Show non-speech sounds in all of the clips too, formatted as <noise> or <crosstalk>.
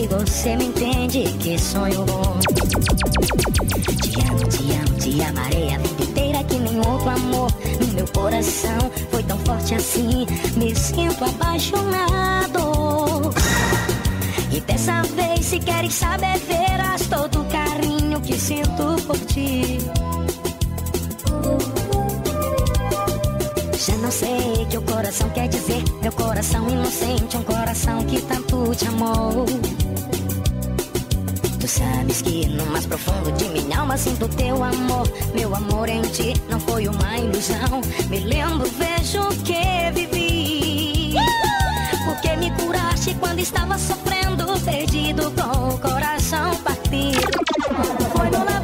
E você me entende, que sonho bom. Te amo, te amo, te amarei a vida inteira que nem outro amor. No meu coração foi tão forte assim, me sinto apaixonado. E dessa vez, se queres saber, verás todo o carinho que sinto por ti. Já não sei que o coração quer dizer. Meu coração inocente, um coração que tanto te amou. Sabes que no mais profundo de minha alma sinto teu amor. Meu amor em ti não foi uma ilusão. Me lembro, vejo o que vivi. Porque me curaste quando estava sofrendo, perdido com o coração partido. Foi no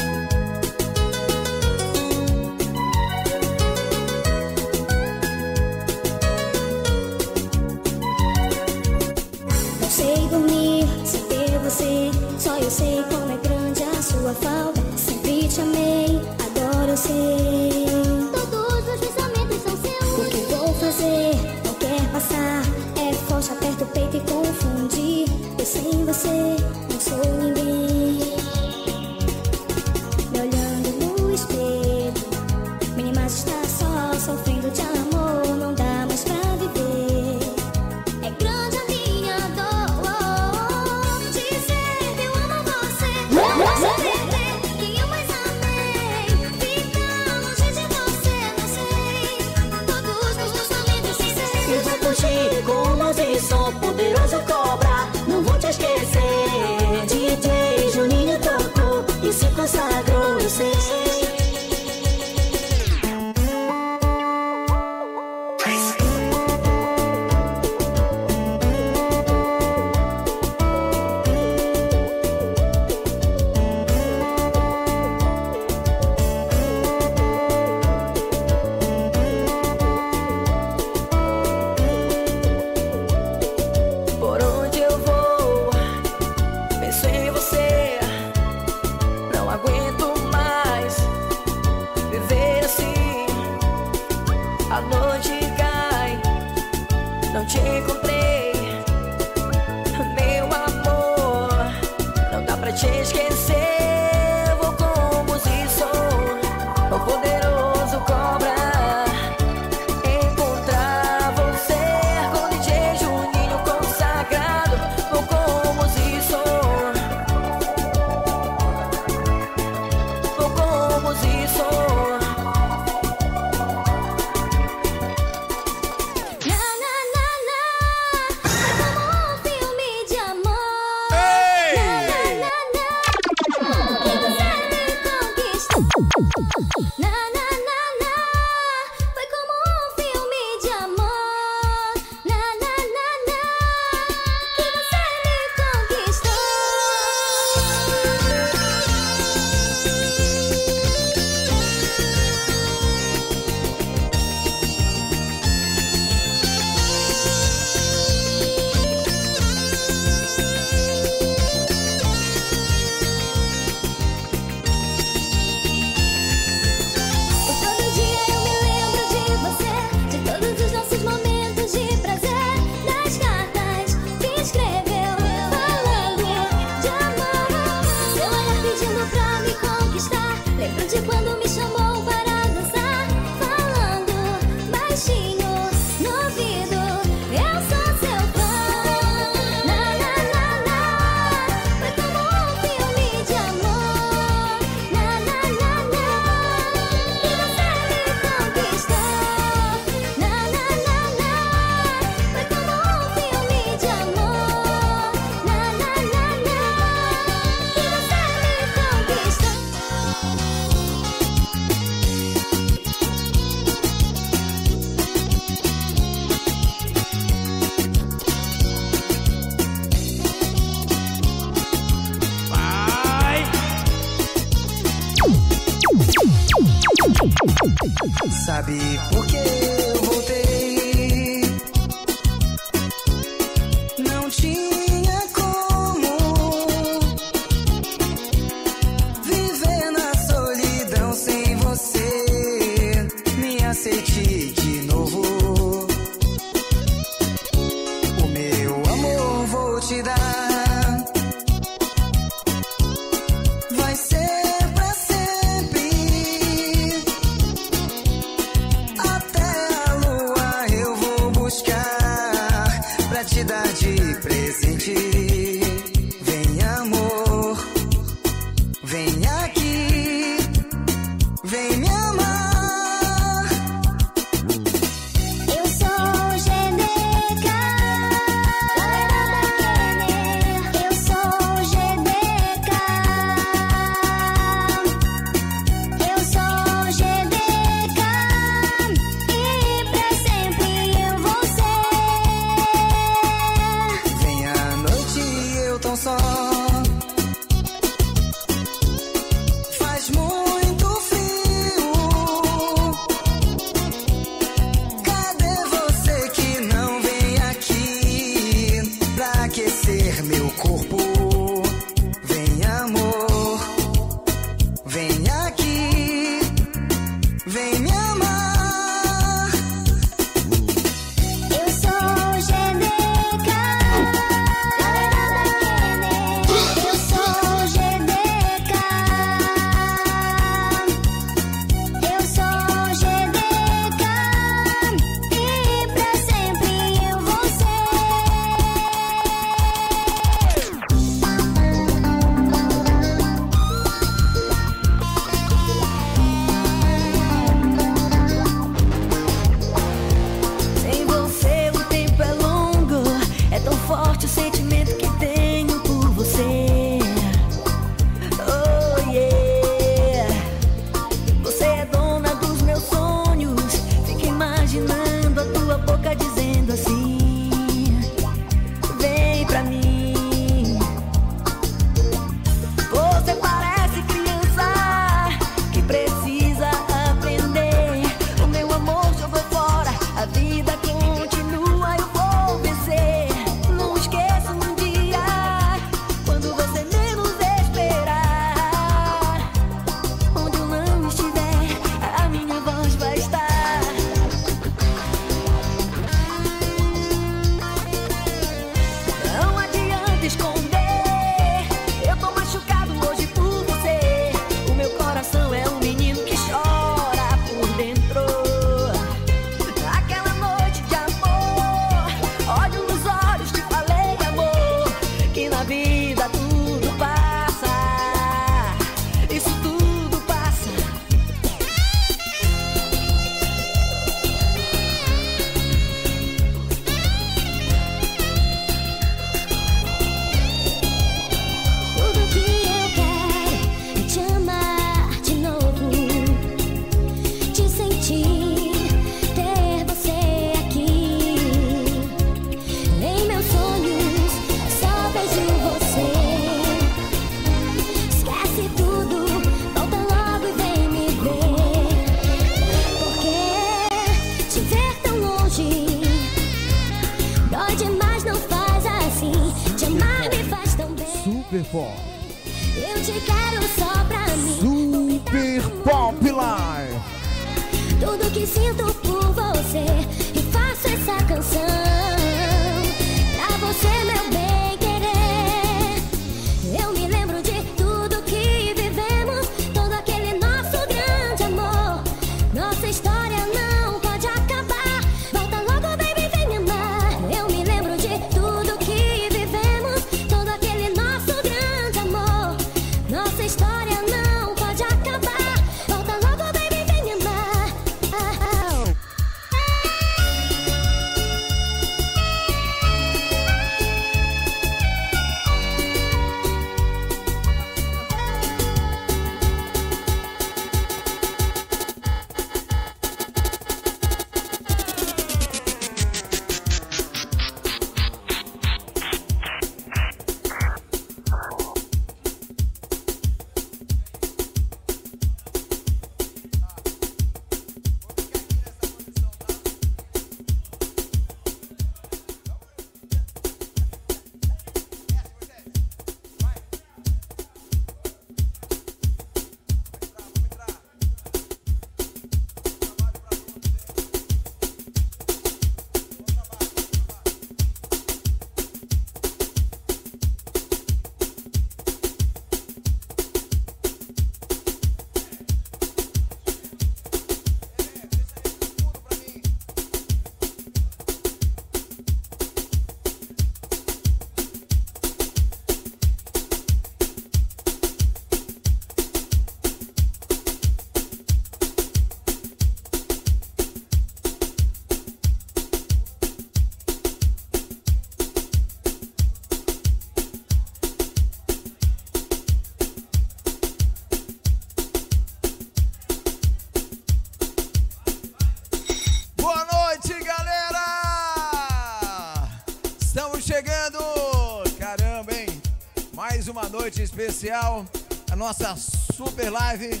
noite especial. A nossa super live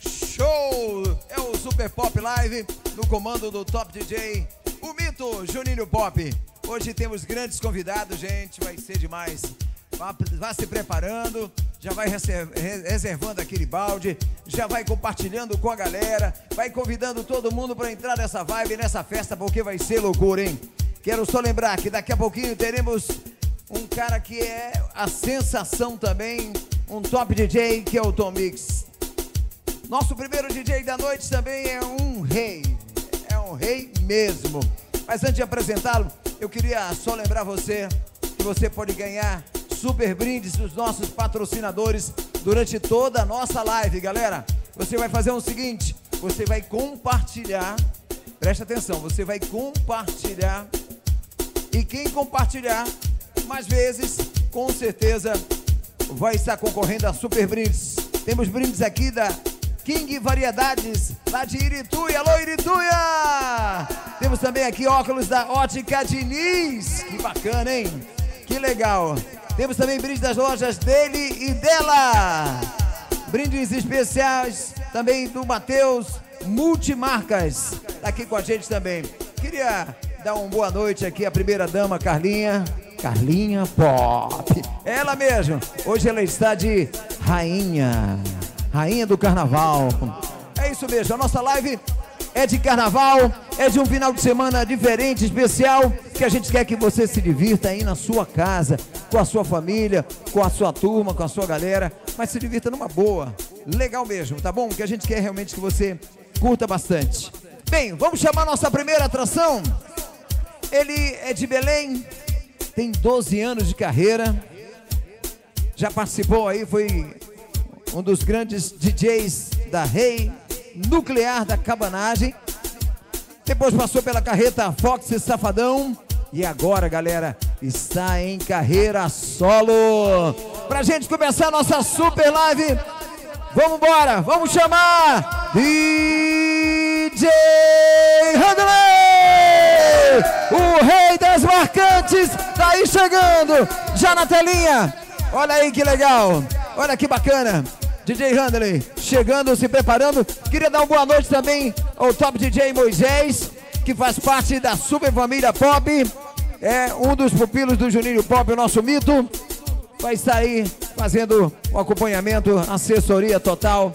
show! É o Super Pop Live no comando do Top DJ, o mito Juninho Pop. Hoje temos grandes convidados, gente. Vai ser demais. Vá, vá se preparando, já vai reservando aquele balde, já vai compartilhando com a galera, vai convidando todo mundo para entrar nessa vibe, nessa festa, porque vai ser loucura, hein? Quero só lembrar que daqui a pouquinho teremos um cara que é a sensação também, um top DJ que é o Tom Mix. Nosso primeiro DJ da noite também é um rei, é um rei mesmo. Mas antes de apresentá-lo, eu queria só lembrar você que você pode ganhar super brindes dos nossos patrocinadores durante toda a nossa live, galera. Você vai fazer o seguinte, você vai compartilhar, preste atenção, você vai compartilhar e quem compartilhar mais vezes, com certeza vai estar concorrendo a super brindes. Temos brindes aqui da King Variedades, lá de Irituia. Alô, Irituia! Temos também aqui óculos da Ótica Diniz. Que bacana, hein? Que legal. Temos também brindes das lojas dele e dela. Brindes especiais também do Matheus Multimarcas. Tá aqui com a gente também. Queria dar uma boa noite aqui à primeira dama, Carlinha. Carlinha Pop. Ela mesmo. Hoje ela está de rainha. Rainha do carnaval. É isso mesmo. A nossa live é de carnaval, é de um final de semana diferente, especial, que a gente quer que você se divirta aí na sua casa, com a sua família, com a sua turma, com a sua galera, mas se divirta numa boa. Legal mesmo, tá bom? Que a gente quer realmente que você curta bastante. Bem, vamos chamar nossa primeira atração. Ele é de Belém, tem 12 anos de carreira, já participou aí, foi um dos grandes DJs da Rei Nuclear da Cabanagem. Depois passou pela carreta Fox e Safadão. E agora, galera, está em carreira solo. Pra gente começar a nossa super live, vamos embora, vamos chamar DJ Handley! O rei das marcantes, tá aí chegando, já na telinha. Olha aí que legal, olha que bacana. DJ Handley chegando, se preparando. Queria dar uma boa noite também ao top DJ Moisés, que faz parte da super família Pop. É um dos pupilos do Juninho Pop, o nosso mito. Vai estar aí fazendo o acompanhamento, assessoria total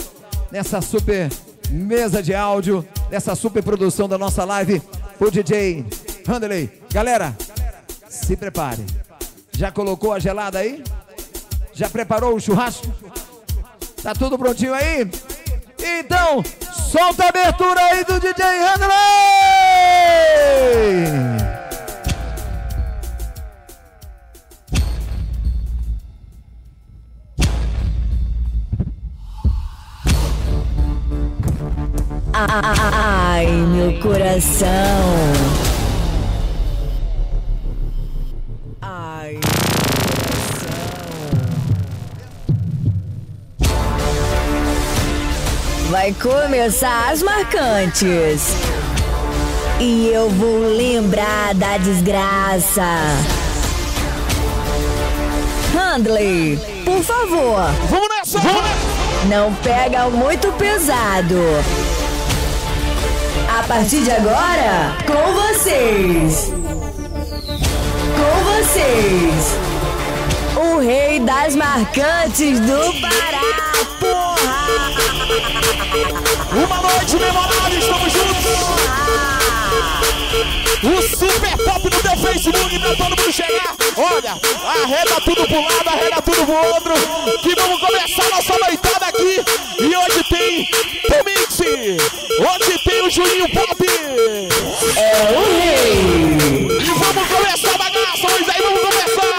nessa super mesa de áudio, nessa super produção da nossa live. O DJ Handley. Galera, se prepare. Já colocou a gelada aí? Já preparou o churrasco? Tá tudo prontinho aí? Então, solta a abertura aí do DJ Handley! Ai, meu coração. Vai começar as marcantes. E eu vou lembrar da desgraça. Handley, por favor. Vamos nessa! Vamos nessa! Não pega muito pesado. Partir de agora, com vocês. Com vocês. O rei das marcantes do Pará, porra! Uma noite memorável, estamos juntos. O Super Pop no teu Facebook pra todo mundo chegar. Olha, arreda tudo pro lado, arreda tudo pro outro. Que vamos começar nossa noitada aqui. E hoje tem Tomix. Hoje tem o Juninho Pop. É o rei. E vamos começar a bagaça. Mas aí vamos começar.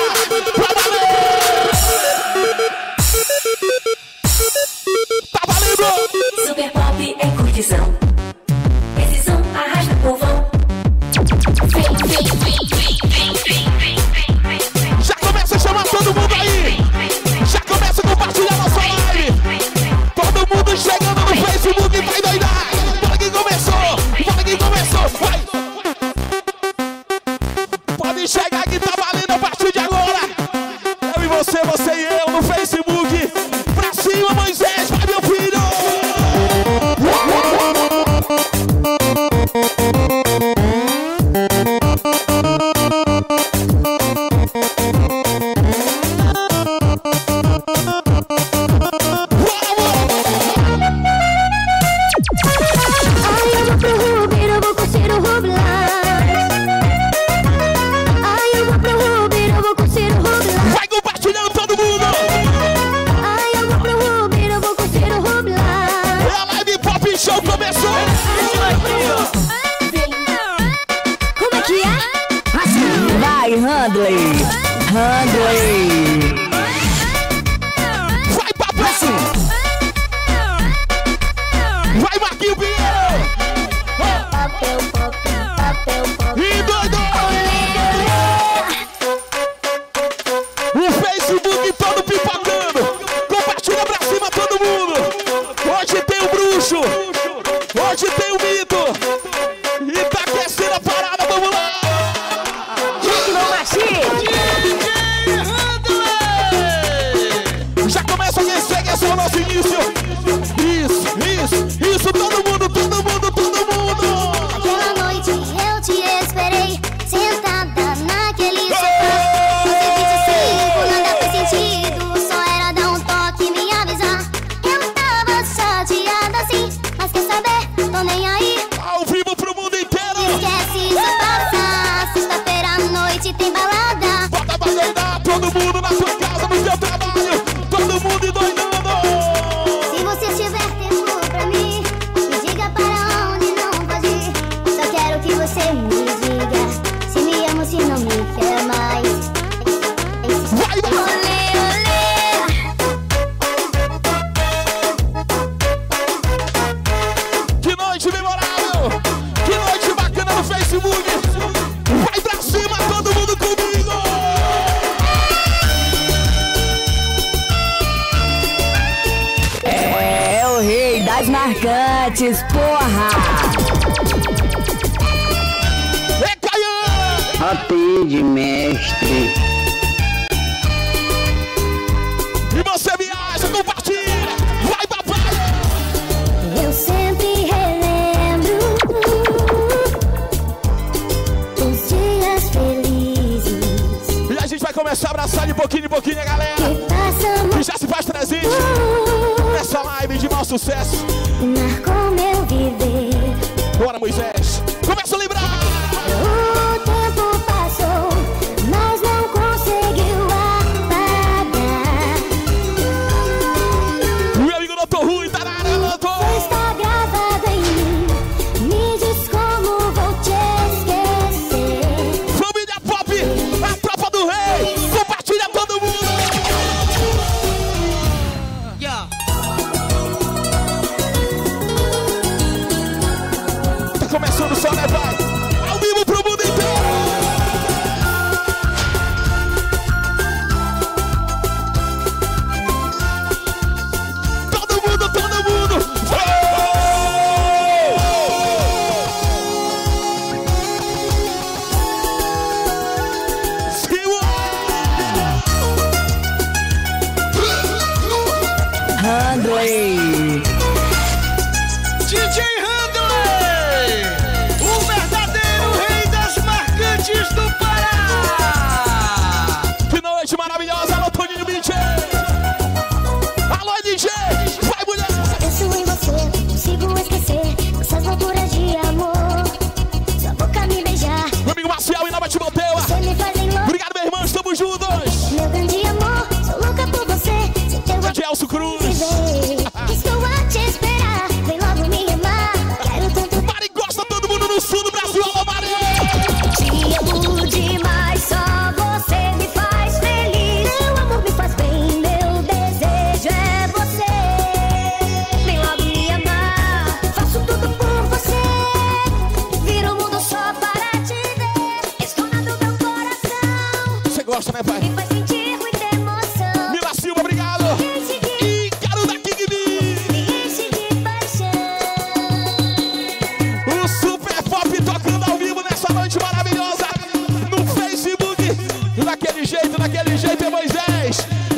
daquele jeito é Moisés.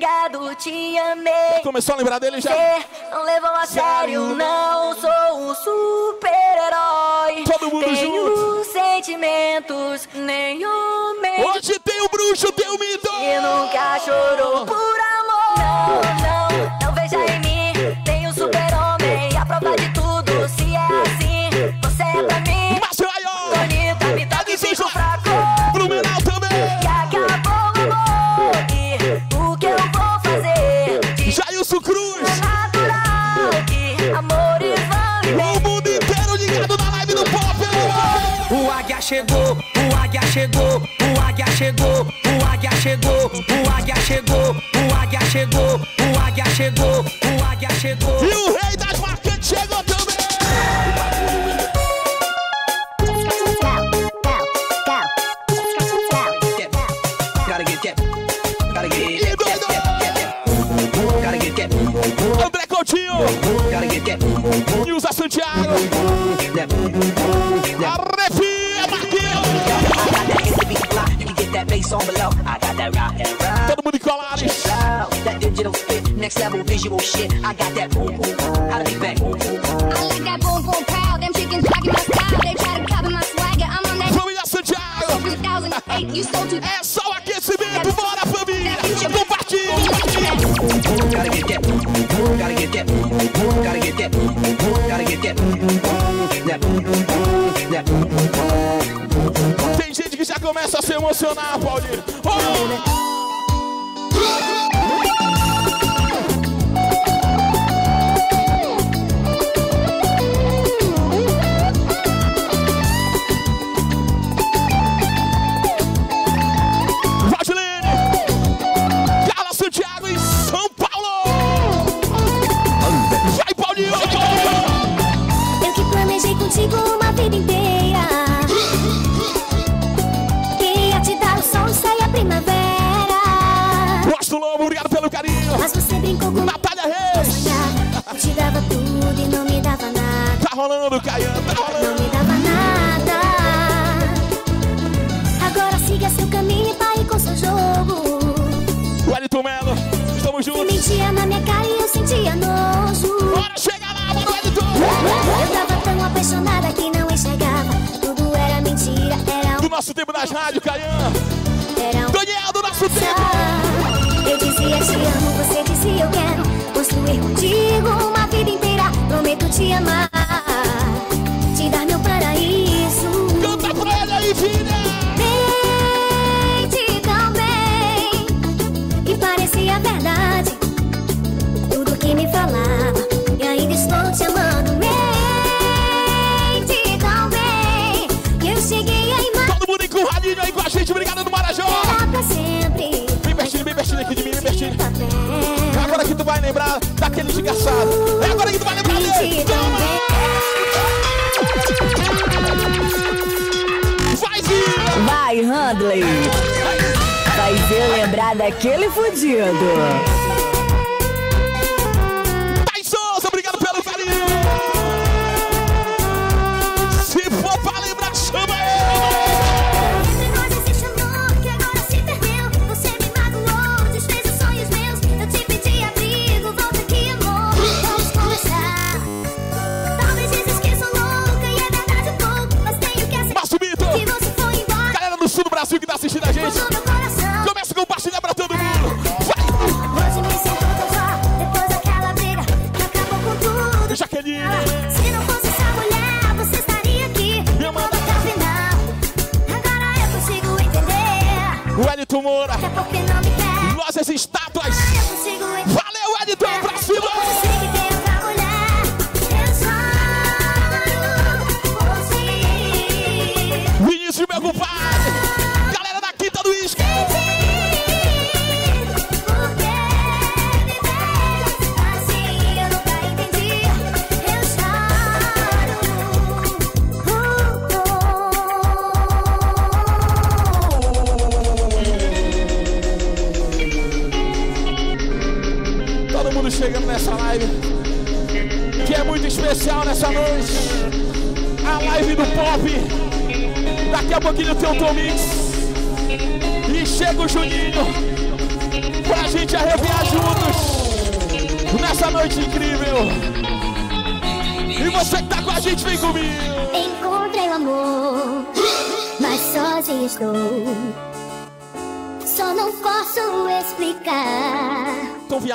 chegado, te amei. Começou a lembrar dele já? Não levou a sério, não sou um super-herói. Todo mundo Tenho junto. sentimentos, nenhum medo. Hoje tem o bruxo, tem o mito. E nunca chorou por amor. chegou, o águia chegou, o águia chegou, o águia chegou, o águia chegou, o águia chegou, o águia chegou, o águia chegou. E o rei song below. I got that rock and roll. Todo mundo. That digital spit, next level visual shit. I got that boom boom. How to be back. I like that boom boom pow. Them chickens talking my style. They try to copy my swagger. I'm on that. Fui the jazz. 2008, you stole two. And só aquecimento, bora família. No. Gotta get that. Gotta get that. Gotta get that. emocionar, Paulinho. Oh! lembrar daquele fudido.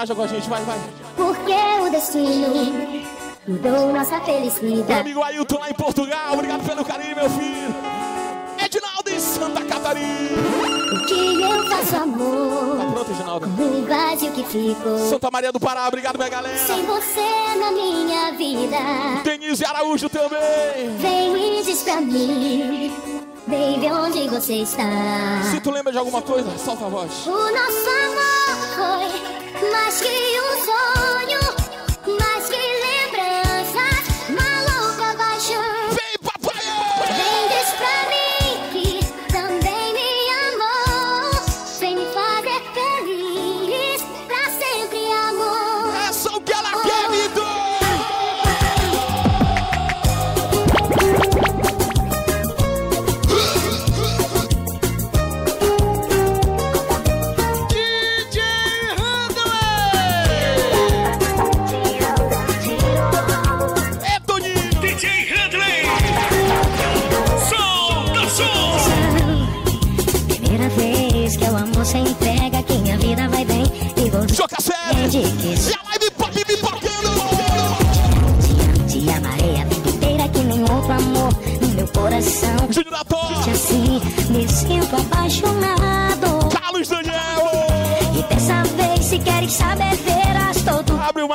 viaja com a gente, vai, vai. Porque o destino mudou nossa felicidade. Meu amigo Ailton lá em Portugal, obrigado pelo carinho, meu filho. Edinaldo em Santa Catarina. O que eu faço, amor? Tá pronto, Edinaldo? O vazio que ficou. Santa Maria do Pará, obrigado, minha galera. Sem você na minha vida. Denise Araújo também. Vem e diz pra mim. Baby, onde você está? Se tu lembra de alguma coisa, solta a voz. O nosso amor foi mais que um sonho,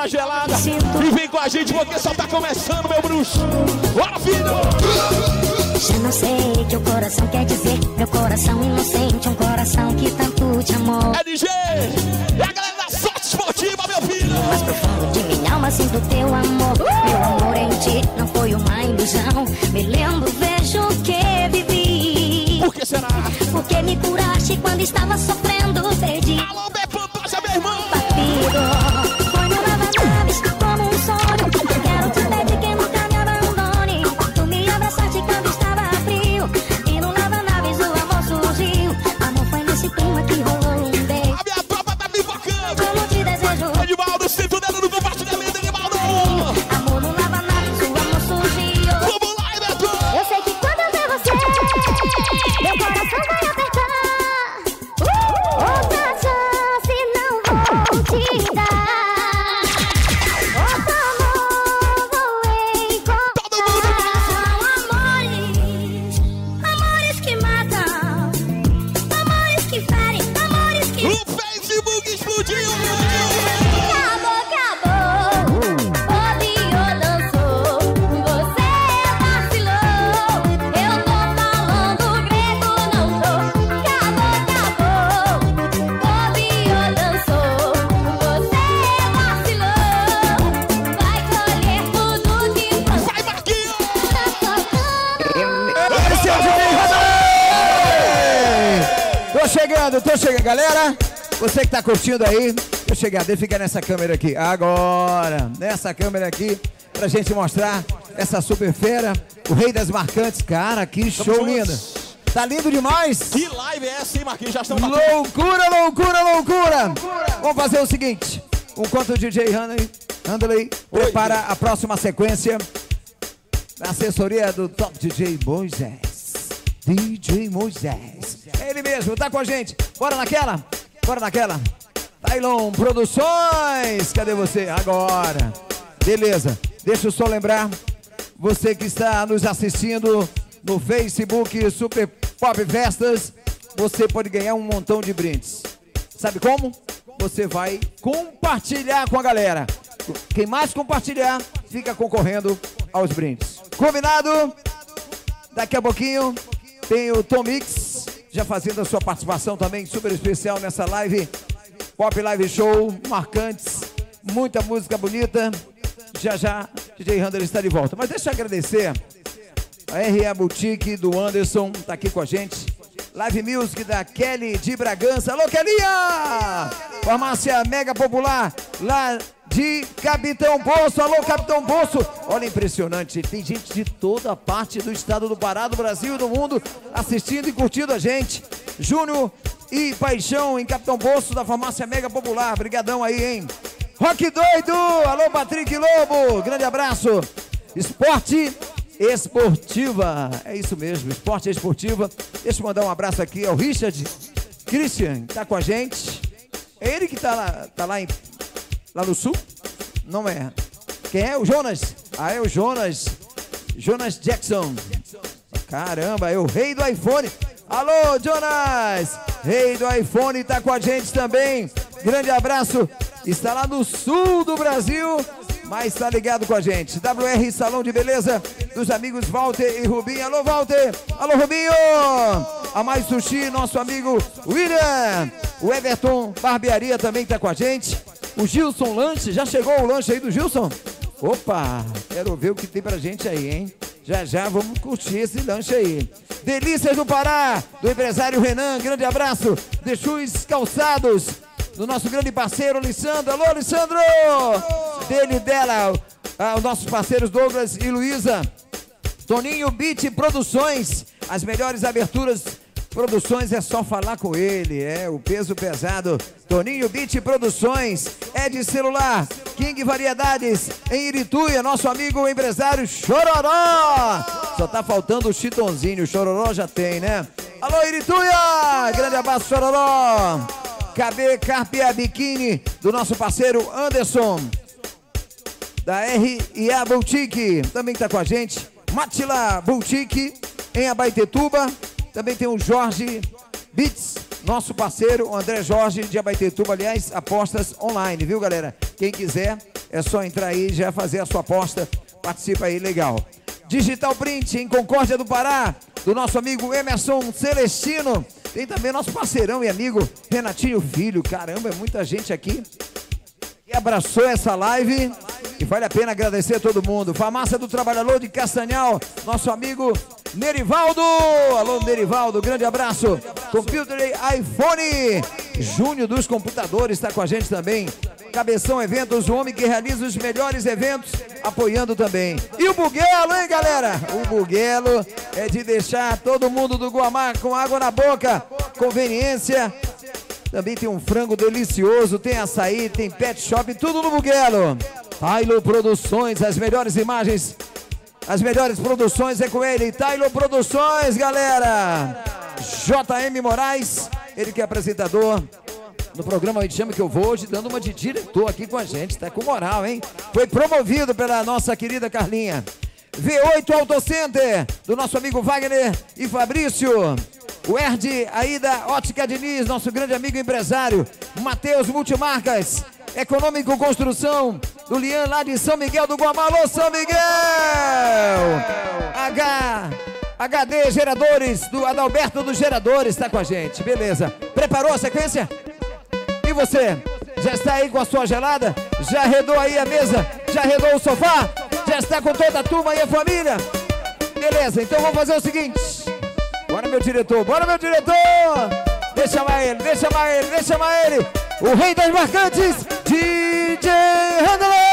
uma gelada e vem com a gente porque só tá começando, meu bruxo! Bora, filho! Já não sei o que o coração quer dizer. Meu coração inocente, um coração que tanto te amou. É DJ! É a galera da sorte esportiva, meu filho! mais profundo de minha alma sinto teu amor. Meu amor em ti não foi uma ilusão. Me lembro, vejo o que vivi. Por que será? Porque me curaste quando estava sofrendo, perdi. Alô, Galera, você que tá curtindo aí, tô chegando. Fica nessa câmera aqui. Agora, nessa câmera aqui, pra gente mostrar essa super fera, o rei das marcantes. Cara, que show lindo. Tá lindo demais. Que live é essa, hein, Marquinhos? Já estão batendo. Loucura, loucura, loucura! Vamos fazer o seguinte: enquanto o DJ Handley, Handley prepara a próxima sequência, a assessoria do Top DJ Moisés. DJ Moisés. É ele mesmo, tá com a gente. Bora naquela? Bora naquela? Tailon Produções, cadê você? Agora. Beleza, deixa eu só lembrar, você que está nos assistindo no Facebook Super Pop Festas, você pode ganhar um montão de brindes. Sabe como? Você vai compartilhar com a galera. Quem mais compartilhar, fica concorrendo aos brindes. Combinado? Daqui a pouquinho tem o Tom Mix, já fazendo a sua participação também super especial nessa live. Pop Live Show, marcantes, muita música bonita. Já já, DJ Handler está de volta. Mas deixa eu agradecer a RA Boutique do Anderson, tá aqui com a gente. Live Music da Kelly de Bragança. Alô, Kelinha! Farmácia Mega Popular, lá de Capitão Poço. Alô, Capitão Poço. Olha, impressionante. Tem gente de toda parte do estado do Pará, do Brasil e do mundo assistindo e curtindo a gente. Júnior e Paixão em Capitão Poço, da Farmácia Mega Popular. Brigadão aí, hein? Rock doido! Alô, Patrick Lobo! Grande abraço! Esporte Esportiva. É isso mesmo, Esporte Esportiva. Deixa eu mandar um abraço aqui ao Richard Christian, que tá com a gente. É ele que tá lá, tá lá, em, lá no sul? Não é. Quem é? O Jonas? Ah, é o Jonas. Jonas Jackson. Caramba, é o rei do iPhone. Alô, Jonas! Rei do iPhone tá com a gente também. Grande abraço. Está lá no sul do Brasil. mas tá ligado com a gente. WR Salão de Beleza dos amigos Walter e Rubinho. Alô, Walter! Alô, Rubinho! A Mais Sushi, nosso amigo William. O Everton Barbearia também tá com a gente. O Gilson Lanche, já chegou o lanche aí do Gilson? Opa, quero ver o que tem pra gente aí, hein? Já já vamos curtir esse lanche aí. Delícias do Pará, do empresário Renan, grande abraço. De Chus Calçados, do nosso grande parceiro Lissandro. Alô, Lissandro! Dele e dela, ah, os nossos parceiros Douglas e Luísa. Toninho Beat Produções, as melhores aberturas Produções é só falar com ele, é o peso pesado. Toninho Beat Produções, é de celular, King Variedades, em Irituia, nosso amigo empresário Chororó. Só tá faltando o Chitonzinho, o Chororó já tem, né? Alô, Irituia! Grande abraço, Chororó! KB Carpia Biquíni, do nosso parceiro Anderson da RIA Boutique, também está com a gente. Matila Boutique, em Abaitetuba. Também tem o Jorge Bits, nosso parceiro, o André Jorge de Abaitetuba. Aliás, apostas online, viu, galera? Quem quiser, é só entrar aí e já fazer a sua aposta. Participa aí, legal. Digital Print, em Concórdia do Pará, do nosso amigo Emerson Celestino. Tem também nosso parceirão e amigo Renatinho Filho. Caramba, é muita gente aqui que abraçou essa live e vale a pena agradecer a todo mundo. Farmácia do Trabalhador de Castanhal, nosso amigo Nerivaldo. Alô, Nerivaldo, grande abraço. Computer iPhone. Júnior dos Computadores está com a gente também. Cabeção Eventos, o homem que realiza os melhores eventos, apoiando também. E o Buguelo, hein, galera? O Buguelo é de deixar todo mundo do Guamá com água na boca. Conveniência. Também tem um frango delicioso, tem açaí, tem pet shop, tudo no Buguelo. Tailo Produções, as melhores imagens, as melhores produções é com ele. Tailo Produções, galera. JM Moraes, ele que é apresentador no programa Me Chama Que Eu Vou, hoje dando uma de diretor aqui com a gente, tá com moral, hein? Foi promovido pela nossa querida Carlinha. V8 Auto Center, do nosso amigo Wagner e Fabrício. O Erd Aida Ótica Diniz, nosso grande amigo empresário. Matheus Multimarcas. Econômico Construção, do Lian lá de São Miguel do Guamá. Alô, São Miguel! H... HD Geradores, do Adalberto dos Geradores, está com a gente. Beleza. Preparou a sequência? E você? Já está aí com a sua gelada? Já arredou aí a mesa? Já arredou o sofá? Já está com toda a turma e a família? Beleza, então vamos fazer o seguinte. Bora, meu diretor, bora, meu diretor! Deixa chamar ele, deixa chamar ele, deixa chamar ele! O rei das marcantes, DJ Handler!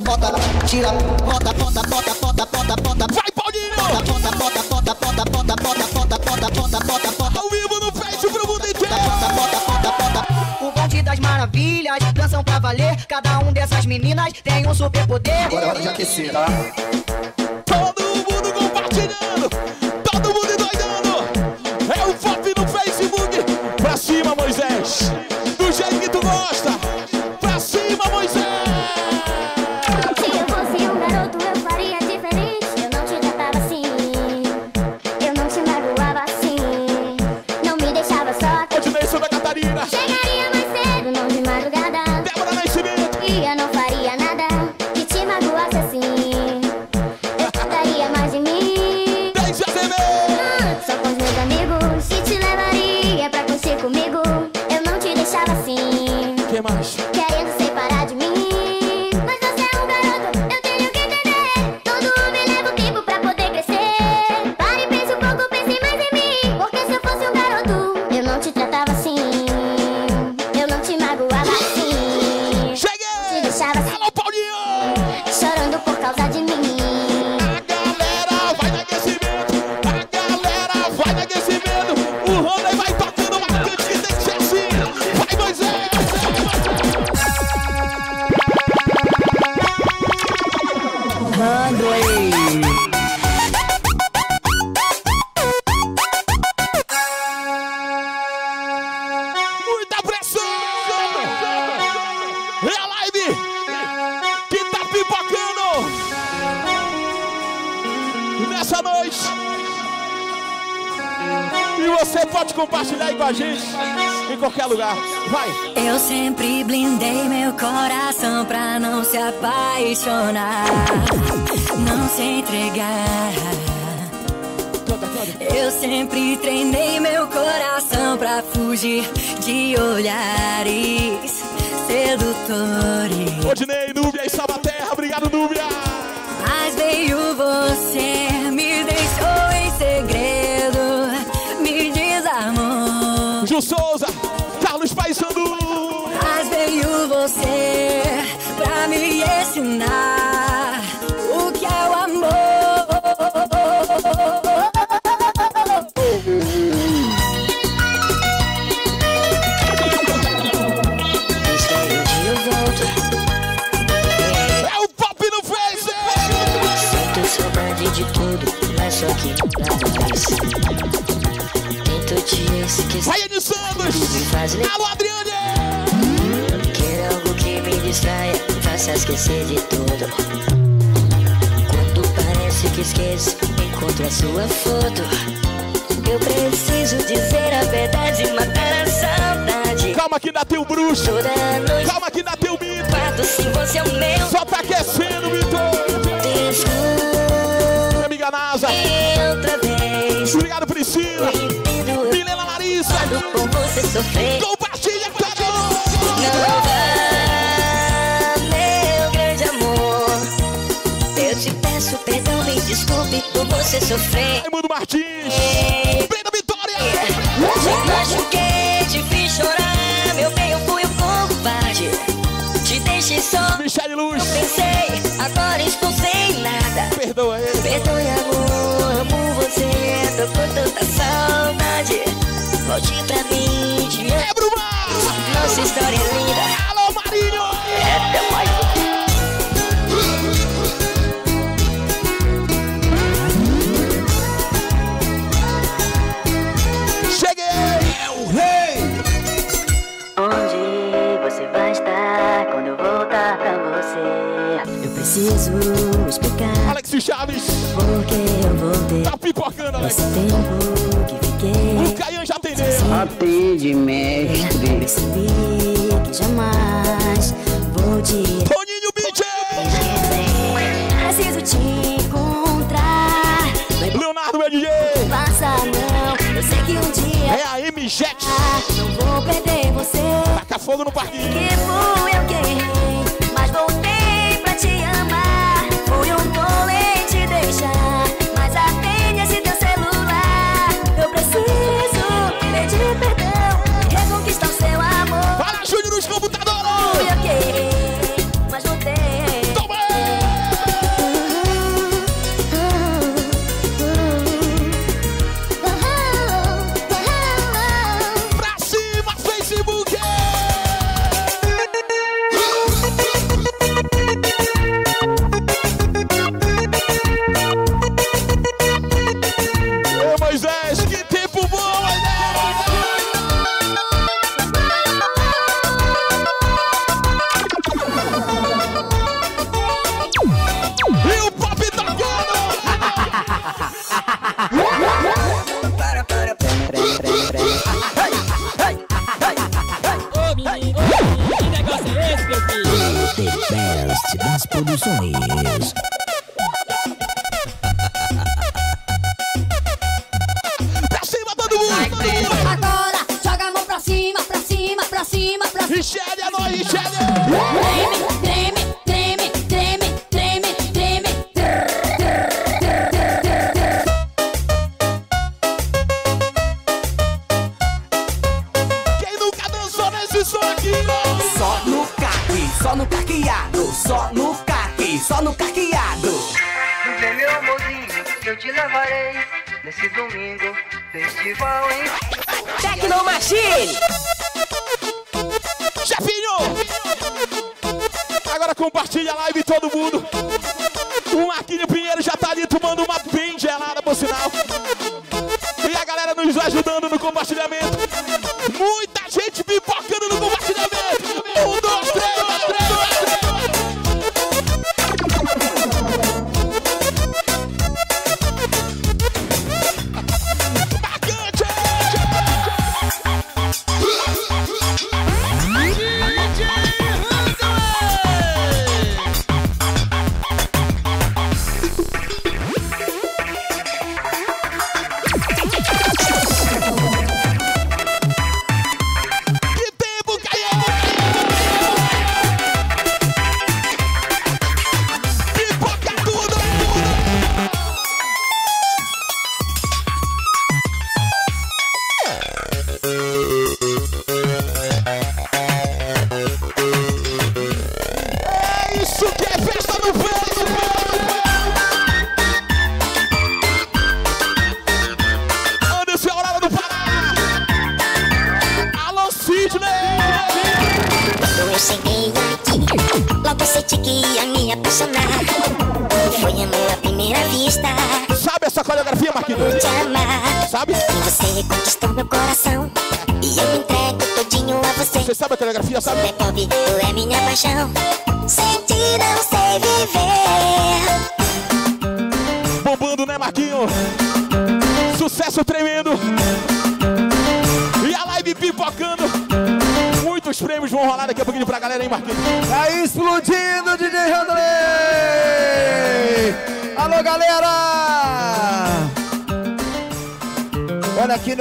bota, tira, bota, bota, bota, bota, bota, bota. Vai, Paulinho! Bota, bota, bota, bota, bota, bota, bota, bota, bota, bota, bota. bota Ao vivo no peixe pro mundo inteiro. Bota, bota, bota, bota. O bonde das maravilhas, dançam pra valer. Cada um dessas meninas tem um superpoder. Agora é hora de aquecer, tá? vez que sei nada. Perdoa ele. Perdoe, amor, amo você. Tô com tanta saudade. Volte pra mim. Quebra o mar! Nossa história é linda. Chaves. Porque eu voltei. Tá pipocando, fiquei? O Caian já atendeu. Atende, mestre. Percebi que jamais vou te. Toninho Beach! Preciso te encontrar. Leonardo é Passa não, eu sei que um dia. É a MJ. Não vou perder você. Taca fogo no parquinho. Que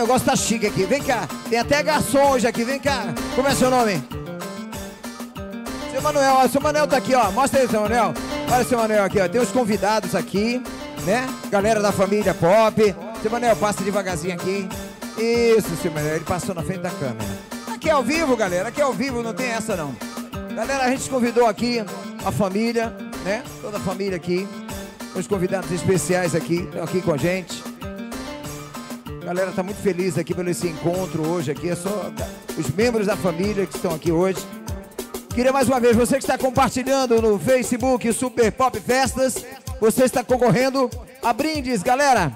negócio tá chique aqui. Vem cá. Tem até garçom hoje aqui. Vem cá. Como é seu nome? Seu Manuel. Ó, seu Manuel tá aqui, ó. Mostra aí, seu Manuel. Olha, seu Manuel aqui, ó. Tem os convidados aqui, né? Galera da família Pop. Seu Manuel, passa devagarzinho aqui. Isso, seu Manuel. Ele passou na frente da câmera. Aqui é ao vivo, galera. Aqui é ao vivo, não tem essa não. Galera, a gente convidou aqui a família, né? Toda a família aqui. Os convidados especiais aqui, estão aqui com a gente. Galera, tá muito feliz aqui pelo esse encontro hoje aqui. É só os membros da família que estão aqui hoje. Queria mais uma vez, você que está compartilhando no Facebook Super Pop Festas, você está concorrendo a brindes, galera.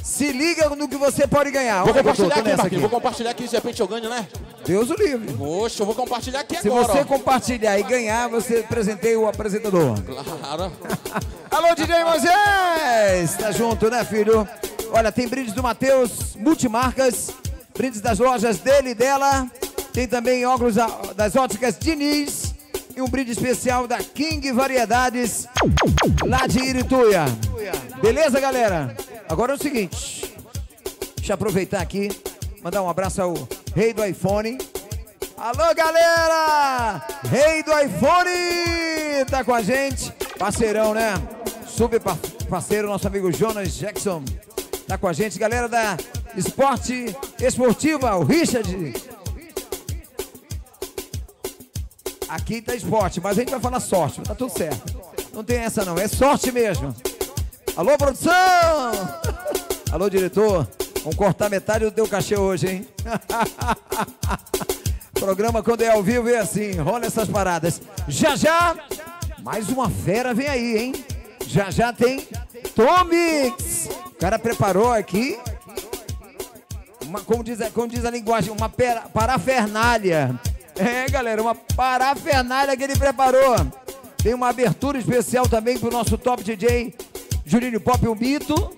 Se liga no que você pode ganhar. Vou Olha, compartilhar aqui, Marquinhos. Vou compartilhar aqui, de repente eu ganho, né? Deus o livre. Poxa, eu vou compartilhar aqui Se agora. você ó. compartilhar e ganhar, você presenteia o apresentador. Claro. <laughs> Alô, DJ Moisés! Tá junto, né, filho? Olha, tem brindes do Matheus, multimarcas, brindes das lojas dele e dela. Tem também óculos da- das óticas Diniz e um brinde especial da King Variedades, lá de Irituia. Beleza, galera? Agora é o seguinte, deixa eu aproveitar aqui, mandar um abraço ao rei do iPhone. Alô, galera! Rei do iPhone tá com a gente. Parceirão, né? Super par- parceiro, nosso amigo Jonas Jackson. Tá com a gente. Galera da Esporte Esportiva, o Richard. Aqui tá esporte, mas a gente vai falar sorte. Tá tudo certo. Não tem essa não, é sorte mesmo. Alô, produção! Alô, diretor. Vamos cortar metade do teu cachê hoje, hein? <laughs> Programa quando é ao vivo é assim, rola essas paradas. Já já, mais uma fera vem aí, hein? Já já tem Tomix. O cara preparou aqui uma, como, diz, como diz a linguagem, uma pera- parafernália. É, galera, uma parafernália que ele preparou. Tem uma abertura especial também pro nosso top DJ Juninho Pop, o mito.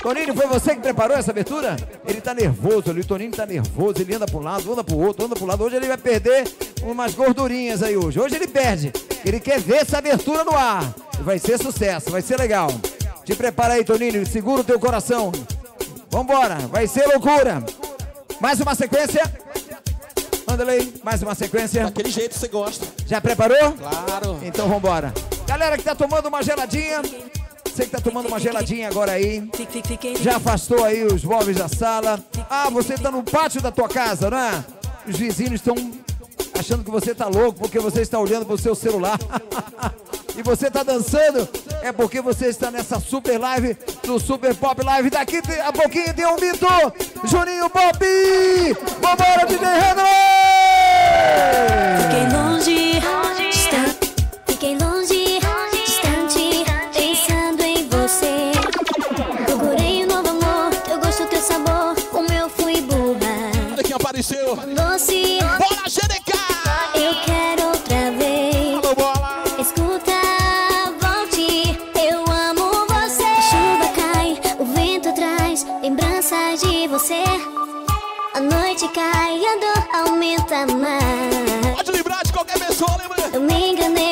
Toninho, foi você que preparou essa abertura? Ele tá nervoso ali, o Toninho tá nervoso, ele anda para um lado, anda pro outro, anda pro lado. Hoje ele vai perder umas gordurinhas aí hoje. Hoje ele perde. Ele quer ver essa abertura no ar. Vai ser sucesso, vai ser legal. Te prepara aí, Toninho, segura o teu coração. Vambora, vai ser loucura. Mais uma sequência. Mandalei, mais uma sequência. Daquele jeito você gosta. Já preparou? Claro. Então vambora. Galera que tá tomando uma geladinha, você que tá tomando uma geladinha agora aí, já afastou aí os móveis da sala. Ah, você tá no pátio da tua casa, não é? Os vizinhos estão achando que você tá louco porque você está olhando pro seu celular. <laughs> e você tá dançando, é porque você está nessa super live do Super Pop Live. Daqui a pouquinho tem um mito, Juninho Pop! Vambora, DJ Fiquei Henry! longe, distante. Fiquei longe, distante, pensando em você. Procurei um novo amor, eu gosto do teu sabor, como eu fui burra. Olha quem apareceu. Doce, de qualquer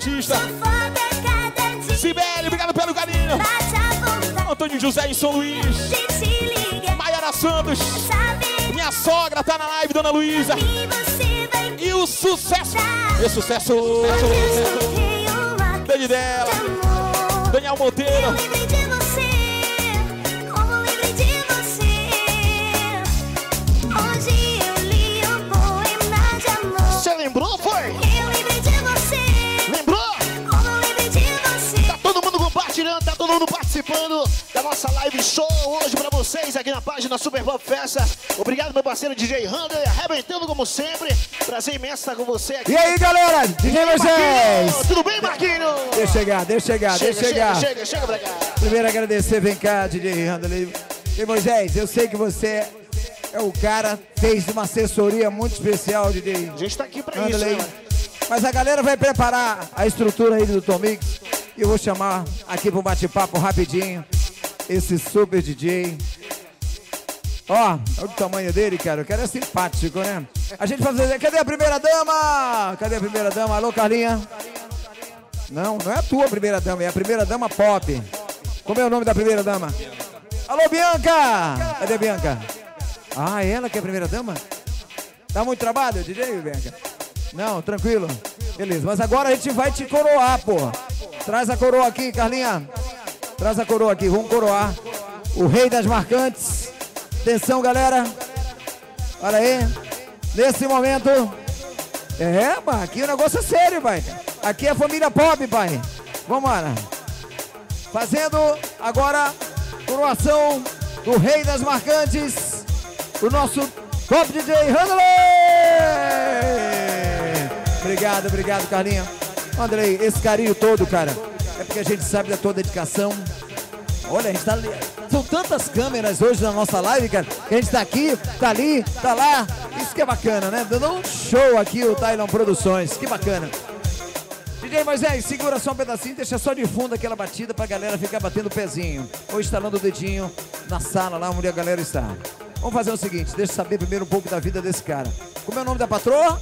Batista. Sibeli, obrigado pelo carinho. Antônio José em São Luís. Maiara Santos, minha sogra tá na live, dona Luísa. E o sucesso. E o sucesso. Dani dela. Daniel Monteiro. Live show hoje pra vocês aqui na página Super Pop Festa. Obrigado, meu parceiro DJ Hunter, arrebentando como sempre. Prazer imenso estar com você aqui. E aí, galera? DJ Moisés. Marquinhos, Tudo bem, Marquinhos? Deixa eu chegar, deixa eu chegar, Chega, deixa eu chegar. chega, chega, chega pra cá. Primeiro agradecer, vem cá, DJ Randall. E Moisés, eu sei que você é o cara, fez uma assessoria muito especial, DJ. A gente tá aqui pra Randall. isso, né? Mas a galera vai preparar a estrutura aí do Tom Mix. E eu vou chamar aqui pro bate-papo rapidinho esse super DJ. Ó, olha o tamanho dele, cara. O cara é simpático, né? A gente vai fazer. Cadê a primeira dama? Cadê a primeira dama? Alô, Carlinha? Não, não é a tua primeira dama, é a primeira dama pop. Como é o nome da primeira dama? Alô, Bianca! Cadê a Bianca? Ah, ela que é a primeira dama? Dá muito trabalho, DJ Bianca? Não, tranquilo. Beleza, mas agora a gente vai te coroar, pô. Traz a coroa aqui, Carlinha. Traz a coroa aqui, vamos coroar. O rei das marcantes. Atenção, galera. Olha aí. Nesse momento. É, pai, aqui o negócio é sério, pai. Aqui é família pop, pai. Vamos lá. Fazendo agora coroação do rei das marcantes. O nosso top DJ Handley. Obrigado, obrigado, Carlinha. Andrei, esse carinho todo, cara, é porque a gente sabe da tua dedicação. Olha, a gente tá ali. São tantas câmeras hoje na nossa live, cara, que a gente tá aqui, tá ali, tá lá. Isso que é bacana, né? Dando um show aqui o Tylon Produções. Que bacana. DJ Moisés, segura só um pedacinho, deixa só de fundo aquela batida pra galera ficar batendo o pezinho. Ou instalando o dedinho na sala lá onde a galera está. Vamos fazer o seguinte, deixa eu saber primeiro um pouco da vida desse cara. Como é o nome da patroa?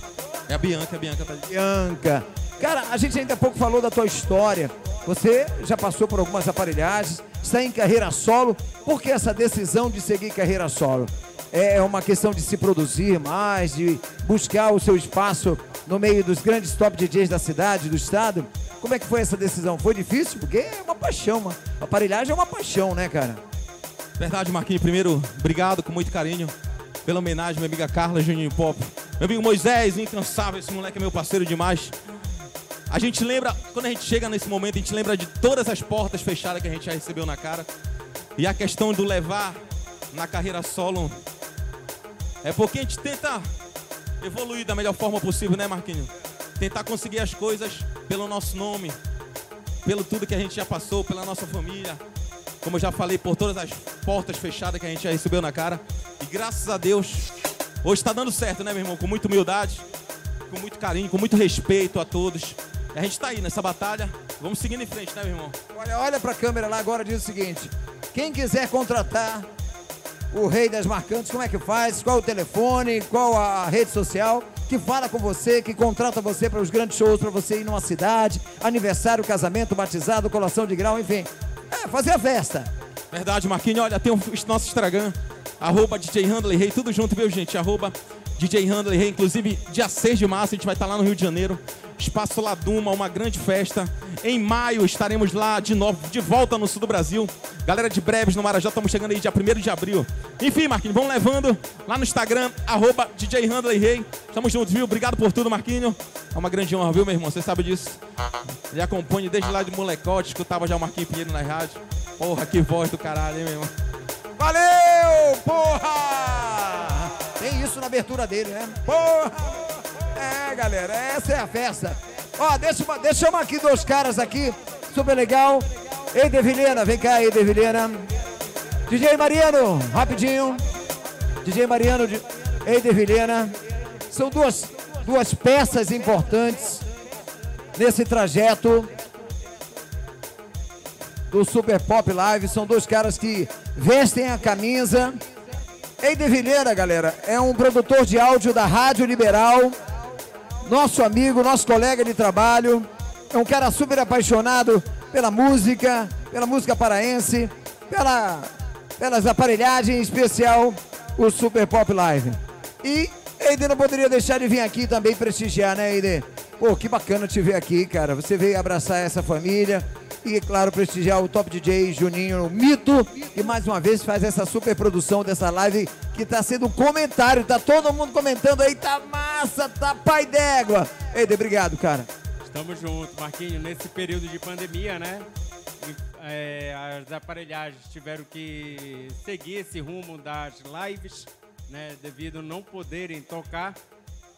É a Bianca, a Bianca tá Bianca. Cara, a gente ainda há pouco falou da tua história. Você já passou por algumas aparelhagens, está em carreira solo. Por que essa decisão de seguir carreira solo? É uma questão de se produzir mais, de buscar o seu espaço no meio dos grandes top DJs da cidade, do estado. Como é que foi essa decisão? Foi difícil? Porque é uma paixão, uma aparelhagem é uma paixão, né, cara? Verdade, Marquinhos. Primeiro, obrigado com muito carinho pela homenagem, minha amiga Carla Juninho Pop. Meu amigo Moisés, incansável, esse moleque é meu parceiro demais. A gente lembra, quando a gente chega nesse momento, a gente lembra de todas as portas fechadas que a gente já recebeu na cara. E a questão do levar na carreira solo é porque a gente tenta evoluir da melhor forma possível, né, Marquinhos? Tentar conseguir as coisas pelo nosso nome, pelo tudo que a gente já passou, pela nossa família. Como eu já falei, por todas as portas fechadas que a gente já recebeu na cara. E graças a Deus, hoje está dando certo, né, meu irmão? Com muita humildade, com muito carinho, com muito respeito a todos. E a gente está aí nessa batalha. Vamos seguindo em frente, né, meu irmão? Olha, olha pra câmera lá agora diz o seguinte: quem quiser contratar o Rei das Marcantes, como é que faz? Qual o telefone? Qual a rede social? Que fala com você, que contrata você para os grandes shows, para você ir numa cidade, aniversário, casamento, batizado, colação de grau, enfim. É, fazer a festa. Verdade, Marquinhos. Olha, tem o nosso Instagram, arroba DJ Handley Rei, tudo junto, viu, gente? Arroba DJ Handley Rei. Inclusive, dia 6 de março, a gente vai estar lá no Rio de Janeiro. Espaço Laduma, uma grande festa. Em maio estaremos lá de novo, de volta no sul do Brasil. Galera de Breves no Marajó, estamos chegando aí dia 1 de abril. Enfim, Marquinhos, vamos levando lá no Instagram, arroba DJ Handley Rei. Estamos juntos, viu? Obrigado por tudo, Marquinhos. É uma grande honra, viu, meu irmão? Você sabe disso. Ele acompanha desde lá de molecote, escutava já o Marquinhos Pinheiro na rádio. Porra, que voz do caralho, hein, meu irmão? Valeu, porra! Tem isso na abertura dele, né? Porra! É, galera, essa é a festa. Ó, deixa, deixa chamar aqui dois caras aqui, super legal. Eider Vilhena, vem cá, Eider Vilhena. DJ Mariano, rapidinho. DJ Mariano, de- Eider Vilhena. São duas, duas peças importantes nesse trajeto do Super Pop Live. São dois caras que vestem a camisa. Eider Vilheira, galera, é um produtor de áudio da Rádio Liberal. Nosso amigo, nosso colega de trabalho. É um cara super apaixonado pela música, pela música paraense, pela, pelas aparelhagens, em especial o Super Pop Live. E Eide não poderia deixar de vir aqui também prestigiar, né, Eide? Pô, que bacana te ver aqui, cara. Você veio abraçar essa família e, claro, prestigiar o Top DJ Juninho Mito. E mais uma vez faz essa super produção dessa live que tá sendo um comentário. Tá todo mundo comentando aí, tá massa, tá pai d'égua. Eide, obrigado, cara. Estamos juntos, Marquinhos, nesse período de pandemia, né? É, as aparelhagens tiveram que seguir esse rumo das lives, né? Devido não poderem tocar.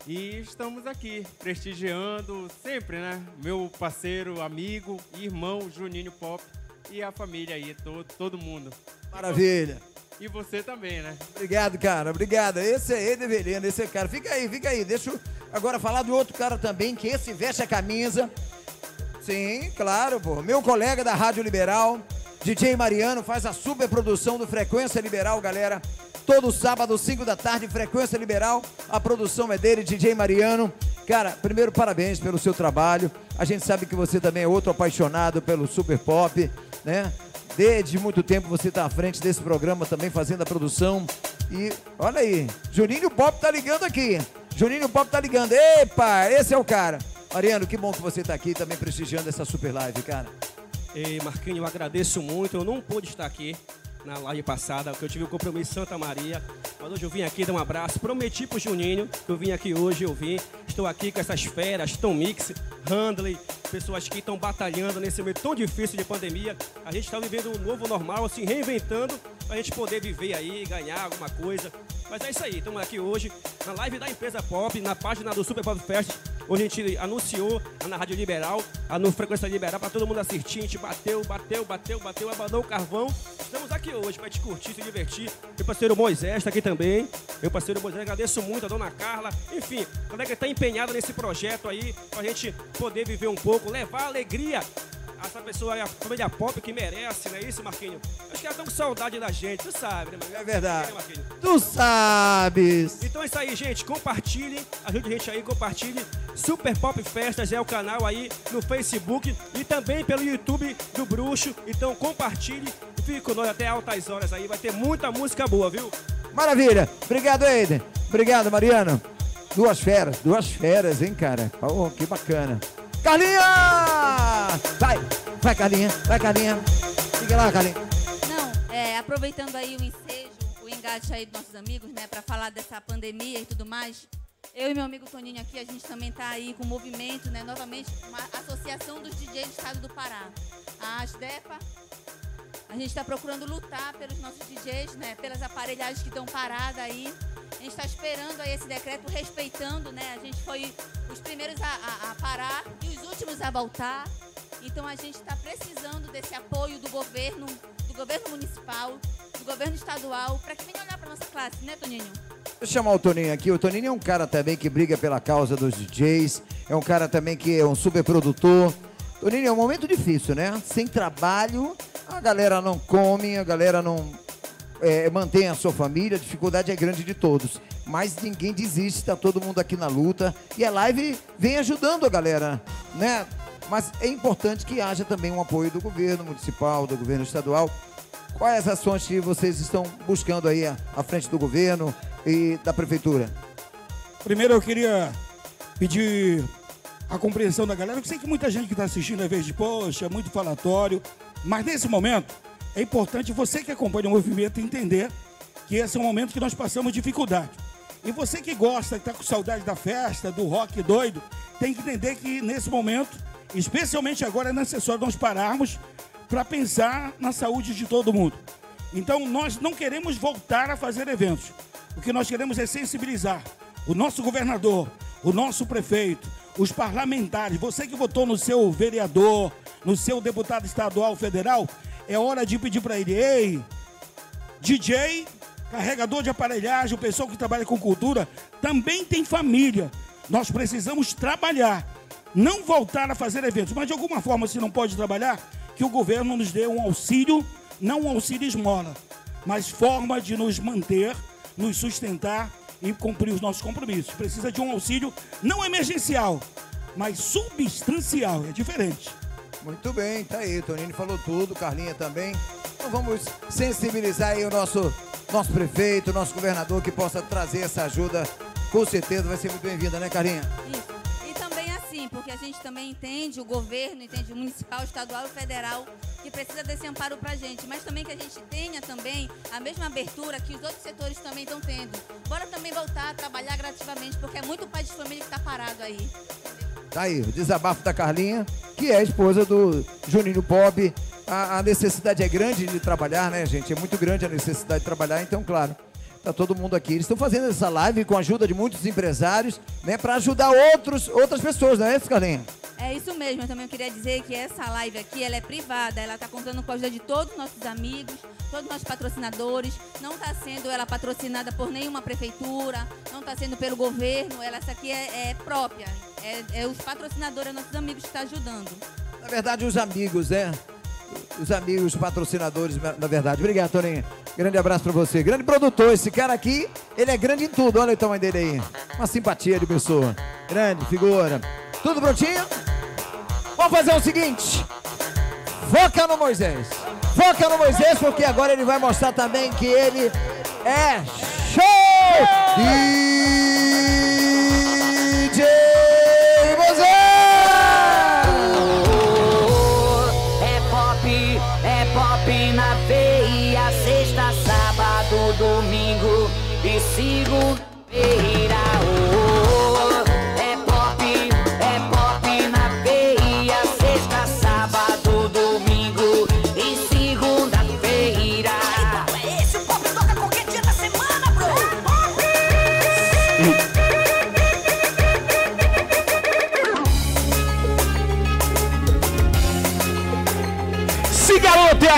E estamos aqui prestigiando sempre, né? Meu parceiro, amigo, irmão Juninho Pop e a família aí, todo, todo mundo. Maravilha. E você também, né? Obrigado, cara. Obrigado. Esse é Veleno, esse é cara. Fica aí, fica aí. Deixa eu agora falar do outro cara também, que esse veste a camisa. Sim, claro, pô. Meu colega da Rádio Liberal, DJ Mariano, faz a super produção do Frequência Liberal, galera. Todo sábado, 5 da tarde, Frequência Liberal. A produção é dele, DJ Mariano. Cara, primeiro, parabéns pelo seu trabalho. A gente sabe que você também é outro apaixonado pelo Super Pop, né? Desde muito tempo você está à frente desse programa também, fazendo a produção. E olha aí, Juninho Pop tá ligando aqui. Juninho Pop tá ligando. Epa, esse é o cara. Mariano, que bom que você tá aqui também prestigiando essa super live, cara. Ei, Marquinhos, eu agradeço muito. Eu não pude estar aqui na live passada, porque eu tive um compromisso em Santa Maria. Mas hoje eu vim aqui dar um abraço. Prometi pro Juninho que eu vim aqui hoje, eu vim. Estou aqui com essas feras, Tom Mix, Handley, pessoas que estão batalhando nesse meio tão difícil de pandemia. A gente está vivendo um novo normal, assim, reinventando, para a gente poder viver aí, ganhar alguma coisa. Mas é isso aí, estamos aqui hoje na live da empresa Pop, na página do Super Pop Fest. Hoje a gente anunciou na Rádio Liberal, no Frequência Liberal, para todo mundo assistir. A gente bateu, bateu, bateu, bateu, abanou o carvão. Estamos aqui hoje para te curtir, se divertir. Meu parceiro Moisés está aqui também. Meu parceiro Moisés, agradeço muito a dona Carla. Enfim, a colega está empenhada nesse projeto aí, para a gente poder viver um pouco, levar alegria a essa pessoa, a família pop que merece, não é isso, Marquinhos? Acho que ela tá com saudade da gente, tu sabe, né, Marquinhos? É verdade. É, Marquinhos? Tu sabes. Então é isso aí, gente. Compartilhe, ajude a gente aí, compartilhe. Super Pop Festas é o canal aí no Facebook e também pelo YouTube do Bruxo. Então compartilhe e fique nós até altas horas aí. Vai ter muita música boa, viu? Maravilha. Obrigado, Eiden. Obrigado, Mariano. Duas feras, duas feras, hein, cara? Oh, que bacana. Carlinha! Vai, vai, Carlinha, vai, Carlinha. Fica lá, Carlinha. Não, é, aproveitando aí o ensejo, o engate aí dos nossos amigos, né, para falar dessa pandemia e tudo mais. Eu e meu amigo Toninho aqui, a gente também tá aí com o movimento, né, novamente, uma associação dos DJs do estado do Pará. A ASDEPA, a gente está procurando lutar pelos nossos DJs, né, pelas aparelhagens que estão paradas aí. A gente está esperando aí esse decreto, respeitando, né? A gente foi os primeiros a, a- a parar e os últimos a voltar. Então a gente está precisando desse apoio do governo, do governo municipal, do governo estadual, para que venha olhar para nossa classe, né, Toninho? Deixa eu chamar o Toninho aqui. O Toninho é um cara também que briga pela causa dos DJs. É um cara também que é um super produtor. Toninho, é um momento difícil, né? Sem trabalho, a galera não come, a galera não é, mantém a sua família. A dificuldade é grande de todos. Mas ninguém desiste, tá todo mundo aqui na luta. E a live vem ajudando a galera, né? Mas é importante que haja também um apoio do governo municipal, do governo estadual. Quais ações que vocês estão buscando aí à frente do governo e da prefeitura? Primeiro eu queria pedir a compreensão da galera. Eu sei que muita gente que está assistindo às vezes, poxa, é muito falatório. Mas nesse momento é importante você que acompanha o movimento entender que esse é um momento que nós passamos dificuldade. E você que gosta, que está com saudade da festa, do rock doido, tem que entender que nesse momento, especialmente agora, é necessário nós pararmos para pensar na saúde de todo mundo. Então nós não queremos voltar a fazer eventos. O que nós queremos é sensibilizar o nosso governador, o nosso prefeito, os parlamentares, você que votou no seu vereador, no seu deputado estadual, federal, é hora de pedir para ele, ei, DJ, carregador de aparelhagem, o pessoal que trabalha com cultura, também tem família. Nós precisamos trabalhar, não voltar a fazer eventos, mas de alguma forma, se não pode trabalhar, que o governo nos dê um auxílio, não um auxílio esmola, mas forma de nos manter, nos sustentar e cumprir os nossos compromissos. Precisa de um auxílio não emergencial, mas substancial, é diferente. Muito bem, tá aí. Toninho falou tudo, Carlinha também. Então vamos sensibilizar aí o nosso nosso prefeito, nosso governador que possa trazer essa ajuda, com certeza vai ser muito bem-vinda, né, Carlinha? Isso. Porque a gente também entende, o governo entende, o municipal, estadual e federal, que precisa desse amparo pra gente. Mas também que a gente tenha também a mesma abertura que os outros setores também estão tendo. Bora também voltar a trabalhar gratuitamente, porque é muito pai de família que tá parado aí. Tá aí, o desabafo da Carlinha, que é a esposa do Juninho Pop. A, a necessidade é grande de trabalhar, né, gente? É muito grande a necessidade de trabalhar, então, claro, tá todo mundo aqui. Eles estão fazendo essa live com a ajuda de muitos empresários, né, para ajudar outros, outras pessoas, não é isso, Carlinha? É isso mesmo, eu também queria dizer que essa live aqui, ela é privada, ela está contando com a ajuda de todos os nossos amigos, todos os nossos patrocinadores, não está sendo ela patrocinada por nenhuma prefeitura, não está sendo pelo governo, ela, essa aqui é, é própria, é, é os patrocinadores, nossos amigos que estão ajudando. Na verdade, os amigos, né? Os amigos patrocinadores, na verdade. Obrigado, Toninho. Grande abraço pra você. Grande produtor, esse cara aqui, ele é grande em tudo. Olha o tamanho dele aí. Uma simpatia de pessoa. Grande, figura. Tudo prontinho? Vamos fazer o seguinte. Foca no Moisés. Foca no Moisés, porque agora ele vai mostrar também que ele é show! DJ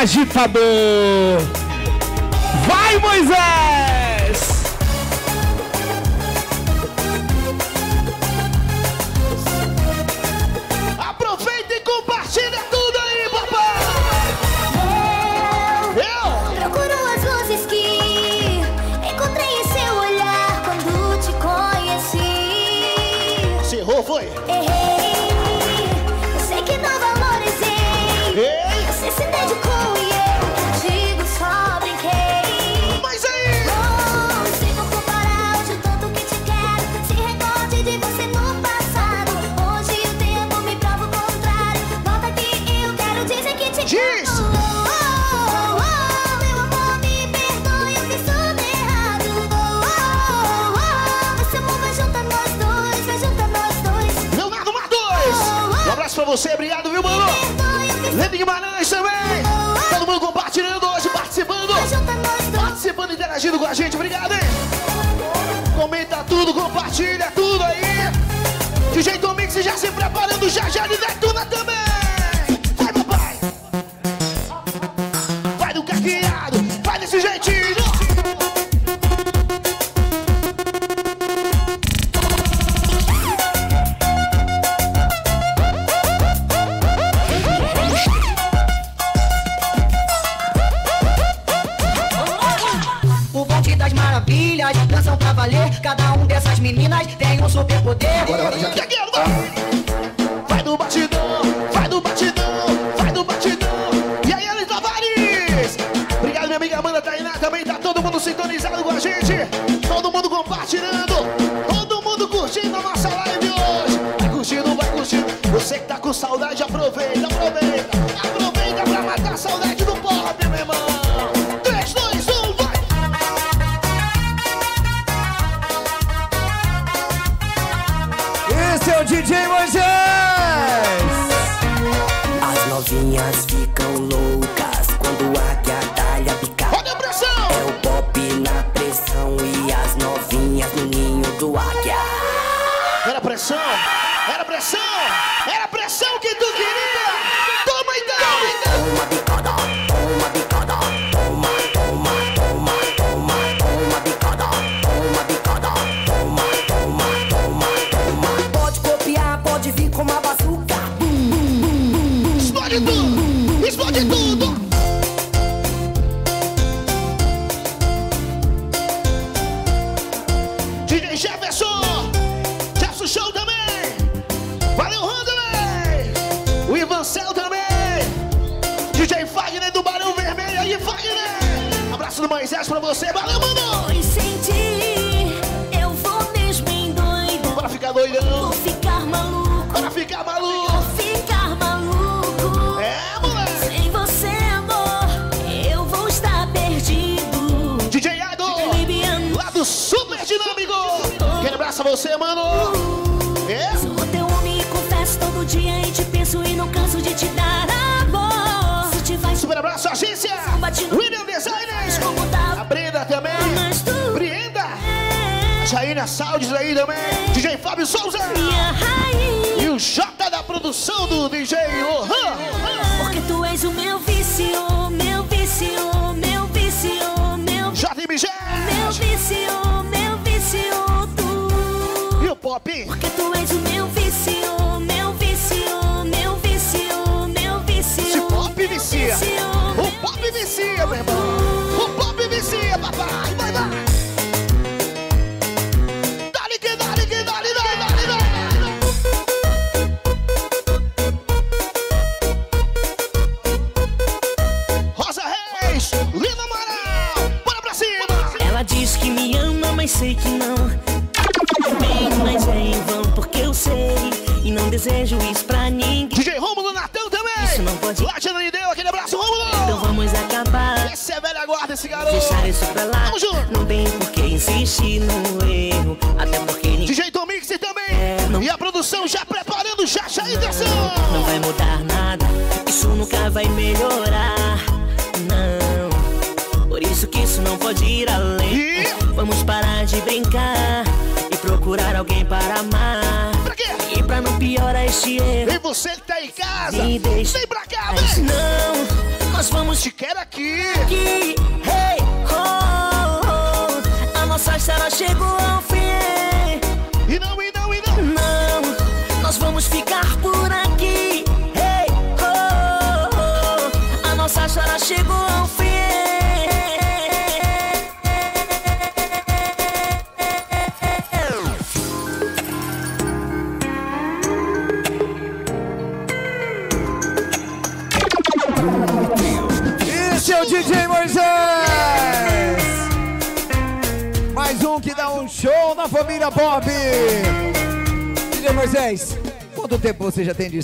agitador. Vai, Moisés!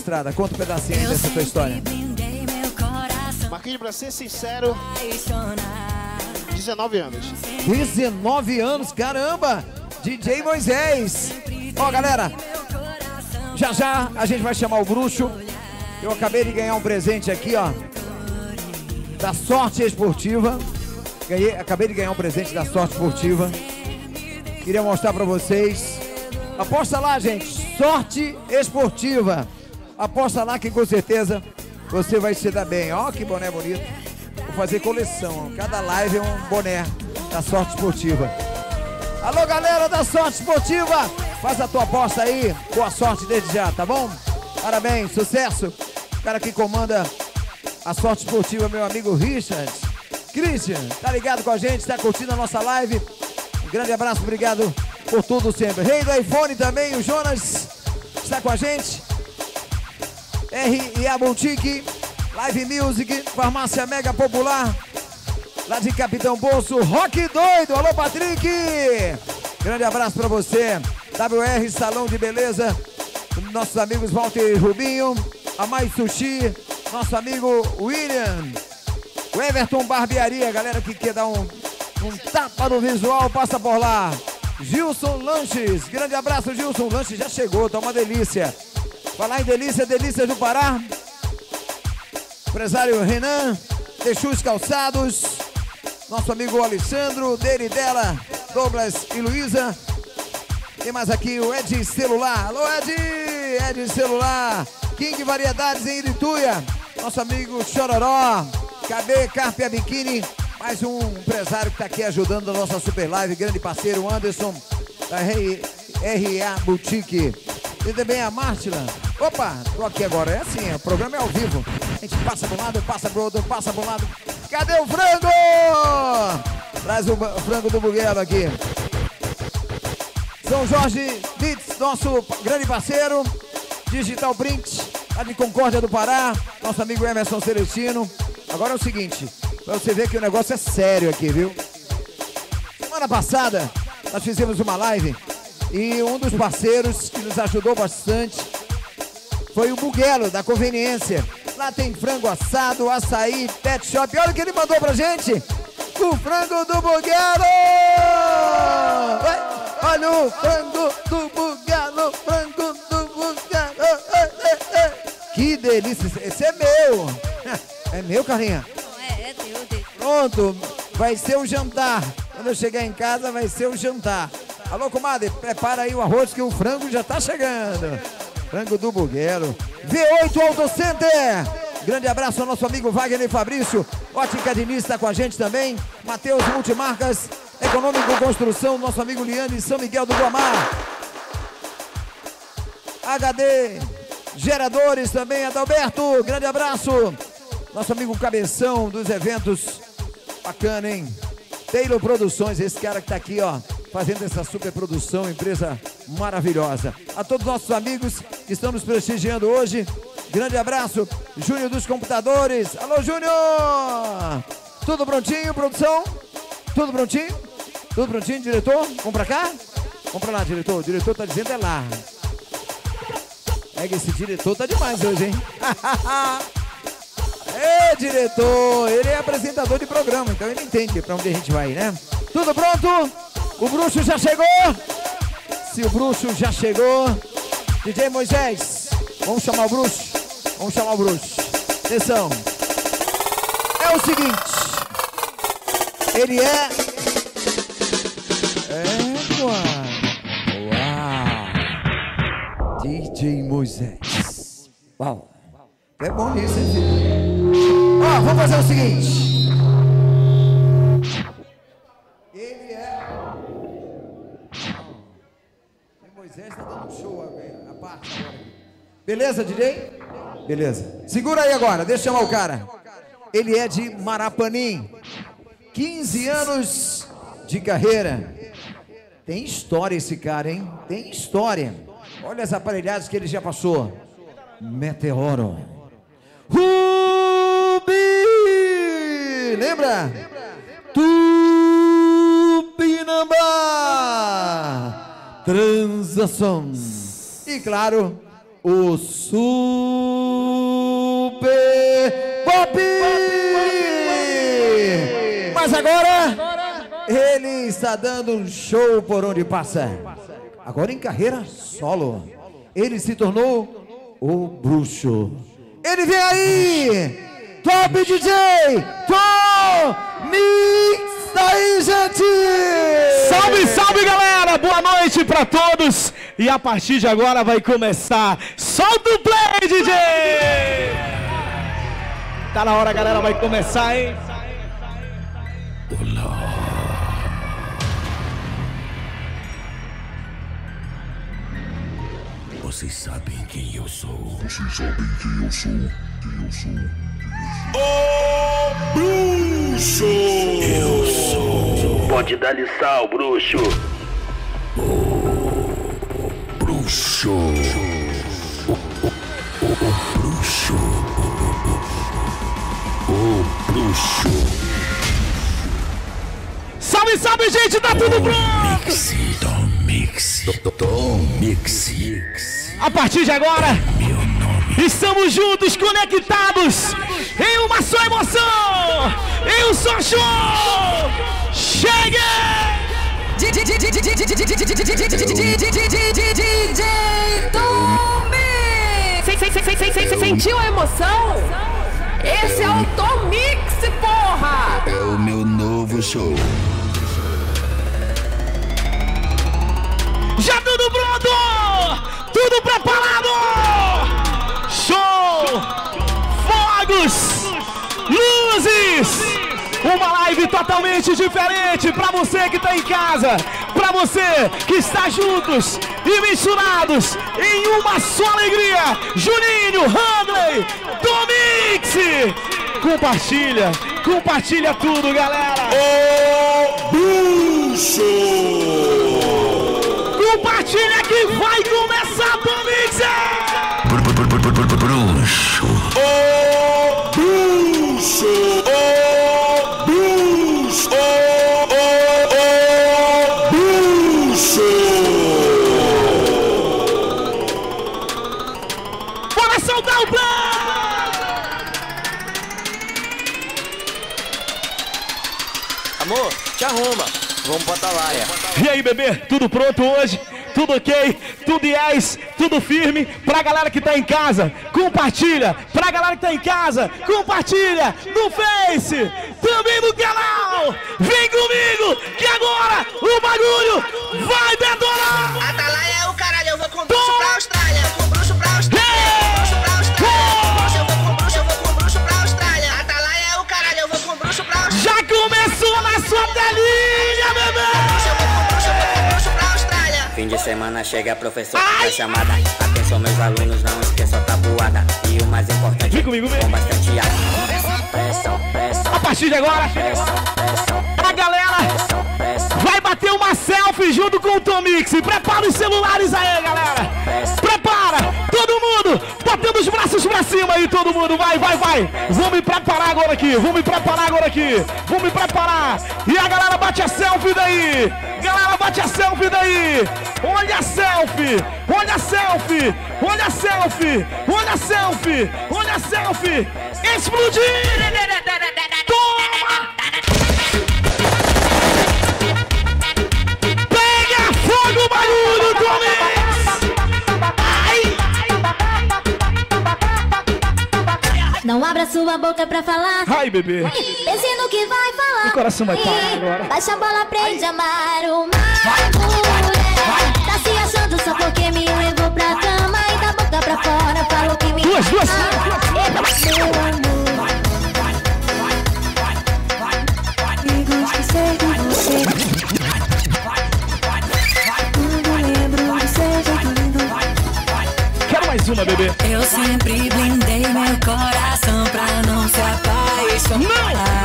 Estrada? Conta um pedacinho aí dessa tua história. Marquinhos, pra ser sincero, 19 anos. 19 anos, caramba! DJ Moisés! Ó, galera, já já a gente vai chamar o bruxo. Eu acabei de ganhar um presente aqui, ó, da Sorte Esportiva. Ganhei, acabei de ganhar um presente da Sorte Esportiva. Queria mostrar pra vocês. Aposta lá, gente. Sorte Esportiva. Aposta lá que com certeza você vai se dar bem. Ó, que boné bonito. Vou fazer coleção. Cada live é um boné da Sorte Esportiva. Alô, galera da Sorte Esportiva. Faz a tua aposta aí. Boa sorte desde já, tá bom? Parabéns, sucesso. O cara que comanda a sorte esportiva, meu amigo Richard. Christian, tá ligado com a gente? Tá curtindo a nossa live? Um grande abraço, obrigado por tudo sempre. Rei do iPhone também, o Jonas está com a gente. R&A Boutique, Live Music, Farmácia Mega Popular, lá de Capitão Bolso, Rock Doido, alô Patrick! Grande abraço pra você. WR Salão de Beleza, nossos amigos Walter e Rubinho, a Mais Sushi, nosso amigo William, o Everton Barbearia, galera que quer dar um, um tapa no visual, passa por lá. Gilson Lanches, grande abraço Gilson, Lanches já chegou, tá uma delícia. Falar em delícia, delícia do Pará. Empresário Renan, Texus Calçados, nosso amigo Alessandro, dele e dela, Douglas e Luísa. Tem mais aqui o Ed Celular. Alô, Ed! Ed Celular. King Variedades em Irituia. Nosso amigo Chororó. KB Carpia Biquíni. Mais um empresário que está aqui ajudando a nossa super live. Grande parceiro Anderson da RA Boutique. E também a Mártila. Opa, tô aqui agora. É assim, o programa é ao vivo. A gente passa para um lado, passa pro outro, passa para lado. Cadê o frango? Traz o frango do buguelo aqui. São Jorge Bits, nosso grande parceiro. Digital Print, lá de Concórdia do Pará. Nosso amigo Emerson Celestino. Agora é o seguinte, pra você ver que o negócio é sério aqui, viu? Semana passada, nós fizemos uma live e um dos parceiros que nos ajudou bastante foi o Buguelo, da Conveniência. Lá tem frango assado, açaí, pet shop. Olha o que ele mandou pra gente. O frango do Buguelo! Olha o frango do Buguelo, frango do Buguelo. Que delícia. Esse é meu. <laughs> É meu, Carlinha? É, é teu, teu. Pronto, vai ser o jantar. Quando eu chegar em casa, vai ser o jantar. Alô, comadre, prepara aí o arroz que o frango já tá chegando. Frango do Buguelo. V8 Auto Center. Grande abraço ao nosso amigo Wagner Fabrício. Ótica Diniz está com a gente também. Matheus Multimarcas. Econômico Construção, nosso amigo Liane São Miguel do Guamar. HD Geradores também, Adalberto. Grande abraço. Nosso amigo Cabeção dos eventos. Bacana, hein? Taylor Produções, esse cara que tá aqui, ó, fazendo essa super produção, empresa maravilhosa. A todos os nossos amigos que estão nos prestigiando hoje, grande abraço. Júnior dos Computadores. Alô, Júnior! Tudo prontinho, produção? Tudo prontinho? Tudo prontinho, diretor? Vamos pra cá? Vamos pra lá, diretor. O diretor tá dizendo é lá. É que esse diretor tá demais hoje, hein? <laughs> Ê, diretor! Ele é apresentador de programa, então ele entende pra onde a gente vai, né? Tudo pronto? O bruxo já chegou? Se o bruxo já chegou, DJ Moisés, vamos chamar o bruxo? Vamos chamar o bruxo. Atenção. É o seguinte. Ele é. É, Uau! DJ Moisés. Uau! É bom nisso, hein, filho? Ó, vamos fazer o seguinte. Moisés tá dando um show a parte agora. Beleza, DJ? Beleza. Segura aí agora, deixa eu chamar o cara. Ele é de Marapanim. 15 anos de carreira. Tem história esse cara, hein? Tem história. Olha as aparelhagens que ele já passou. Meteoro. Rubi! Lembra? Tupinambá! Transação. E claro, o Super Pop! Mas agora, ele está dando um show por onde passa. Agora em carreira solo. Ele se tornou o bruxo. Ele vem aí! Top DJ! Tom Mix! Aí, gente! Salve, salve, galera! Boa noite pra todos! E a partir de agora vai começar. Solta o play, DJ! Tá na hora, galera, vai começar, hein? Vocês sabem quem eu sou. Vocês sabem quem eu sou. Quem eu sou. O bruxo! Eu sou. Pode dar sal, bruxo. Bruxo. O, o, o, o bruxo. O bruxo. Salve, salve, gente! Tá tudo pronto! Mix, Tom Mix. Tom Mix. A partir de agora, estamos juntos, conectados em uma só emoção, em um só show. Chegue! Sentiu a emoção? Esse é o Tom Mix, porra! É o meu novo show. Já tudo pronto! Tudo preparado! Show! Fogos! Luzes! Uma live totalmente diferente para você que tá em casa, para você que está juntos e misturados em uma só alegria. Juninho, Handley, Domix! Compartilha, compartilha tudo, galera! O bruxo! Argentina que vai começar a polícia! Bruxo. O bruxo. O bruxo. O, bruxo. Bora soltar o plano! Amor, te arruma. Vamos pra Atalaia. E aí, bebê? Tudo pronto hoje? Tudo ok? Tudo yes? Tudo firme? Pra galera que tá em casa, compartilha. Pra galera que tá em casa, compartilha no Face, também no canal. Vem comigo, que agora o bagulho vai detonar. Atalaia é o caralho, eu vou com bruxo pra Austrália. Com bruxo pra Austrália. Bruxo pra Austrália. Bruxo, eu vou com bruxo, eu vou com bruxo pra Austrália. Atalaia é o caralho, eu vou com bruxo pra Austrália. Já começou na sua telinha, bebê! Fim de semana chega professor da chamada. Atenção meus alunos, não esqueça a tabuada. E o mais importante, Vem comigo, com bastante água. Pressão, pressão. A partir de agora, a galera vai bater uma selfie junto com o Tomix. Prepara os celulares aí, galera. Braços pra cima aí, todo mundo. Vai, vai, vai. Vou me preparar agora aqui, vou me preparar agora aqui. Vou me preparar. E a galera bate a selfie daí. Galera, bate a selfie daí. Olha a selfie, olha a selfie, olha a selfie, olha a selfie, olha a selfie. Explodir! Toma! Pega fogo barulho, Não abra sua boca pra falar. Ai, bebê. Pense no que vai falar. Meu coração vai parar agora. Baixa a bola, aprende a amar mulher. Tá se achando só porque me levou pra cama e da boca pra fora falou que me Duas, duas. ama. Meu amor. Mais uma, bebê. Eu sempre blindei meu coração pra não se apaixonar, não,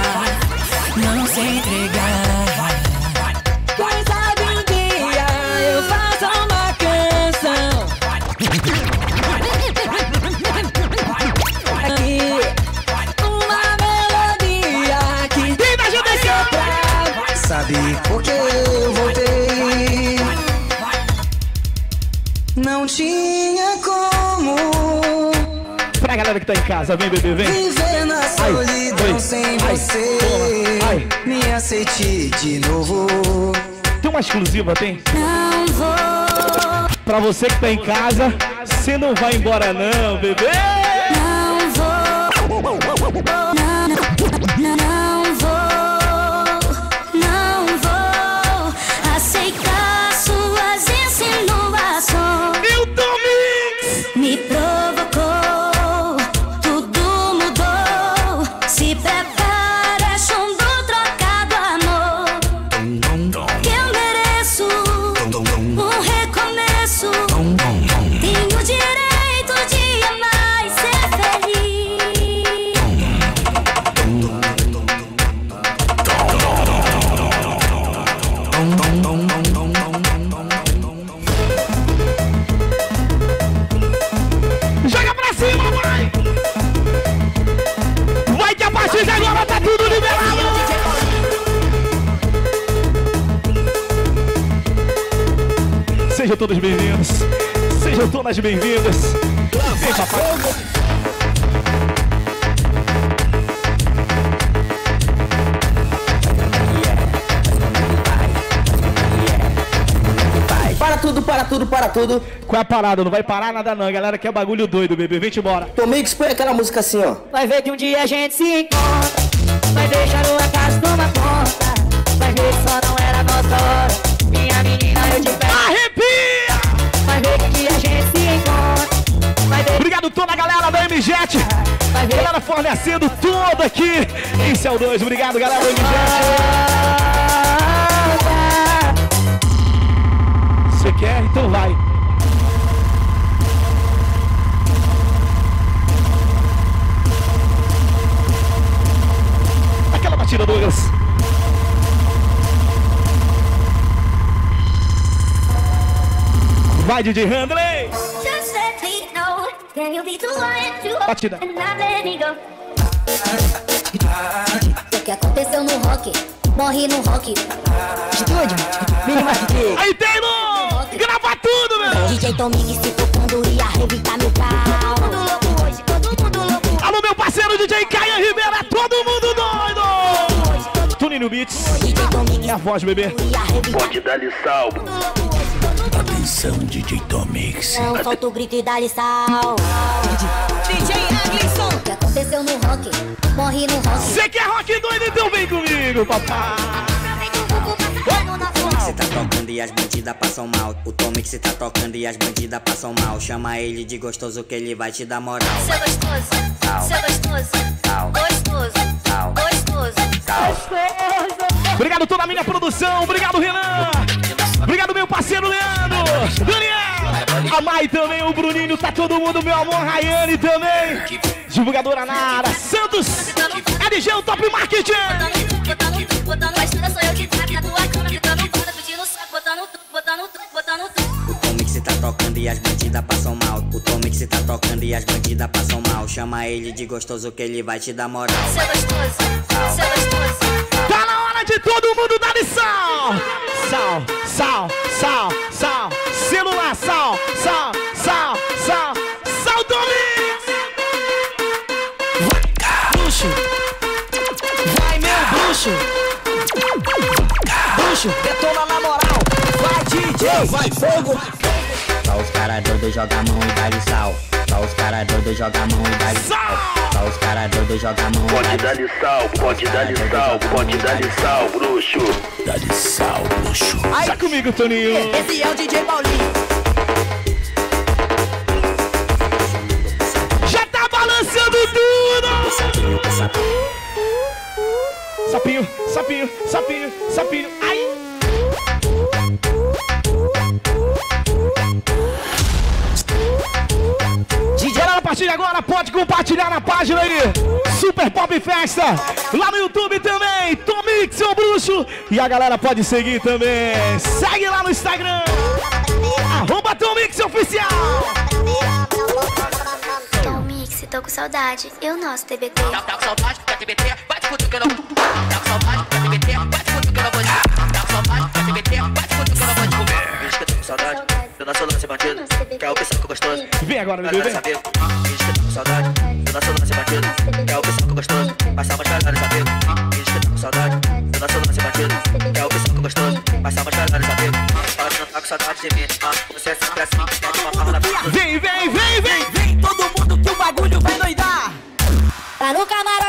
que tá em casa, vem, bebê, vem. viver na solidão oi, sem ai, você. toma, ai. Me aceite de novo. Tem uma exclusiva, tem? Não vou, Pra você que tá em casa, você não vai embora não, bebê. Vem, papai. Para tudo, para tudo, para tudo. Qual é a parada? Não vai parar nada não, galera. Que é bagulho doido, bebê. Vem-te embora. Tomix, põe aquela música assim, ó. Vai ver que um dia a gente se encontra. Vai deixar o acaso tomar conta. Vai ver que só não era nossa hora. MJet. Galera fornecendo tudo aqui em Céu 2. Obrigado, galera da MJet. Você quer? Então vai. Aquela batida, Douglas. Vai, DJ Handley. Then Batida. O que aconteceu no rock? Morri no rock. Estúdio, mínimo aqui. Aí, Taylor! Grava tudo, meu! DJ Tomini se tocando e arrebentar tá meu pau. Todo mundo louco hoje, todo mundo louco. Alô, meu parceiro DJ Caio Ribeira, é todo mundo doido! Tuninho Beats. É a voz, bebê. Tá Pode dar-lhe salvo. Atenção, DJ Tomix. Não solta o grito e dá-lhe sal. DJ Aglisson. O que aconteceu no rock? Morri no rock. Você que é rock doido, então vem comigo, papai. Você tá tocando e as bandidas passam mal. O você tá tocando e as bandidas passam mal. Chama ele de gostoso que ele vai te dar moral. Seu gostoso, Sal. seu gostoso, Sal. gostoso, Sal. gostoso. Obrigado toda a minha produção. Obrigado, Renan. Obrigado, meu parceiro Leandro. Daniel. A Mai também, o Bruninho. Tá todo mundo, meu amor. Rayane também. Divulgadora Nara. Santos. LG, o Top Marketing. Botando a história, sou eu que trago na tua cama. Ficando foda, pedindo saco, botando tudo, botando tudo, botando tudo. O Tommy que você tá tocando e as bandidas passam mal. O Tommy que você tá tocando e as bandidas passam mal. Chama ele de gostoso que ele vai te dar moral. Seu gostoso, seu gostoso. Tá na de todo mundo dar de sal. Sal, sal, sal. Celular, sal, sal, sal, sal. Sal Domingos. Bruxo. Vai, meu bruxo. Bruxo, detona na moral. Vai, DJ. Vai, fogo. Só os cara doido joga a mão e dá-lhe sal. Só os cara doido joga a mão e dá-lhe sal. Só os cara doido joga a mão Pode dá-lhe dar-lhe sal, pode dar-lhe sal, pode dar-lhe sal, bruxo. Dá-lhe sal, bruxo. Sai comigo, Toninho. Esse é o DJ Paulinho. Já tá balançando tudo. Sapinho, sapinho, sapinho, sapinho. Ai. DJ, a partir de agora pode compartilhar na página aí. Super Pop Festa. Lá no YouTube também. Tomix, seu bruxo. E a galera pode seguir também. Segue lá no Instagram. Arroba Tomix Oficial. Tom Mix, tô com saudade. E o nosso TBT? Tá com saudade da TBT? Vai te cutucando. Tá com saudade da TBT? Vai te Eu não sou batido, que quer o pisão que gostoso. Vem agora, meu Deus, vem. Saber, finge saudade. Eu não sou lance bandido, quer o pisão que gostoso. Passar umas caralhas, amigo, finge que saudade. Eu não sou batido, que quer o pisão que gostoso. Passar umas caralhas, amigo, fala que não tá com saudade de mim. Você é sempre assim, mete uma barra Vem, vem, vem, vem, vem, todo mundo que o bagulho vai doidar. Tá no camarada.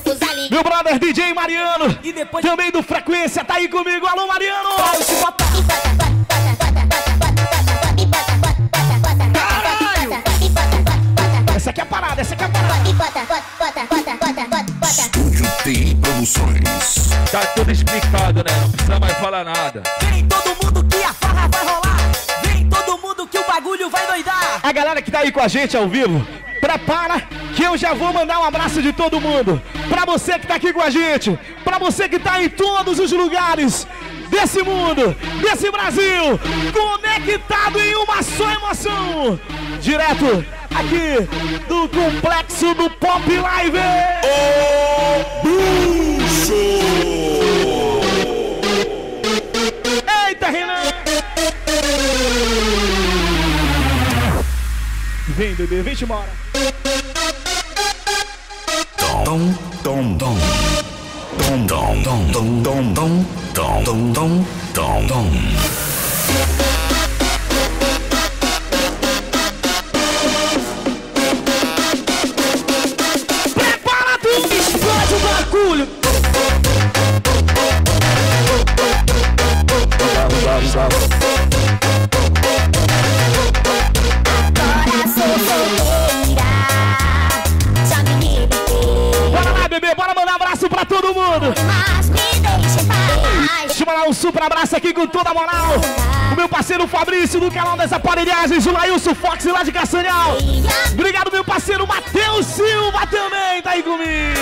Pros aliados. Meu brother DJ Mariano. E depois também do Frequência tá aí comigo. Alô, Mariano. Essa aqui é a parada, essa aqui é a parada. Estúdio TI Produções. Tá tudo explicado, né? Não precisa mais falar nada. Vem todo A galera que tá aí com a gente ao vivo, prepara que eu já vou mandar um abraço de todo mundo. Pra você que tá aqui com a gente, pra você que tá em todos os lugares desse mundo, desse Brasil, conectado em uma só emoção. Direto aqui do complexo do Pop Live. Eita, Renan! Vem, bebê, vem te embora. Tom, tom, tom. Tom, tom, tom, tom, tom, tom, tom, tom, tom, com toda a moral. O meu parceiro Fabrício do canal das aparelhagens, o Lailson Fox lá de Castanhal. Obrigado, meu parceiro Matheus Silva também, tá aí comigo.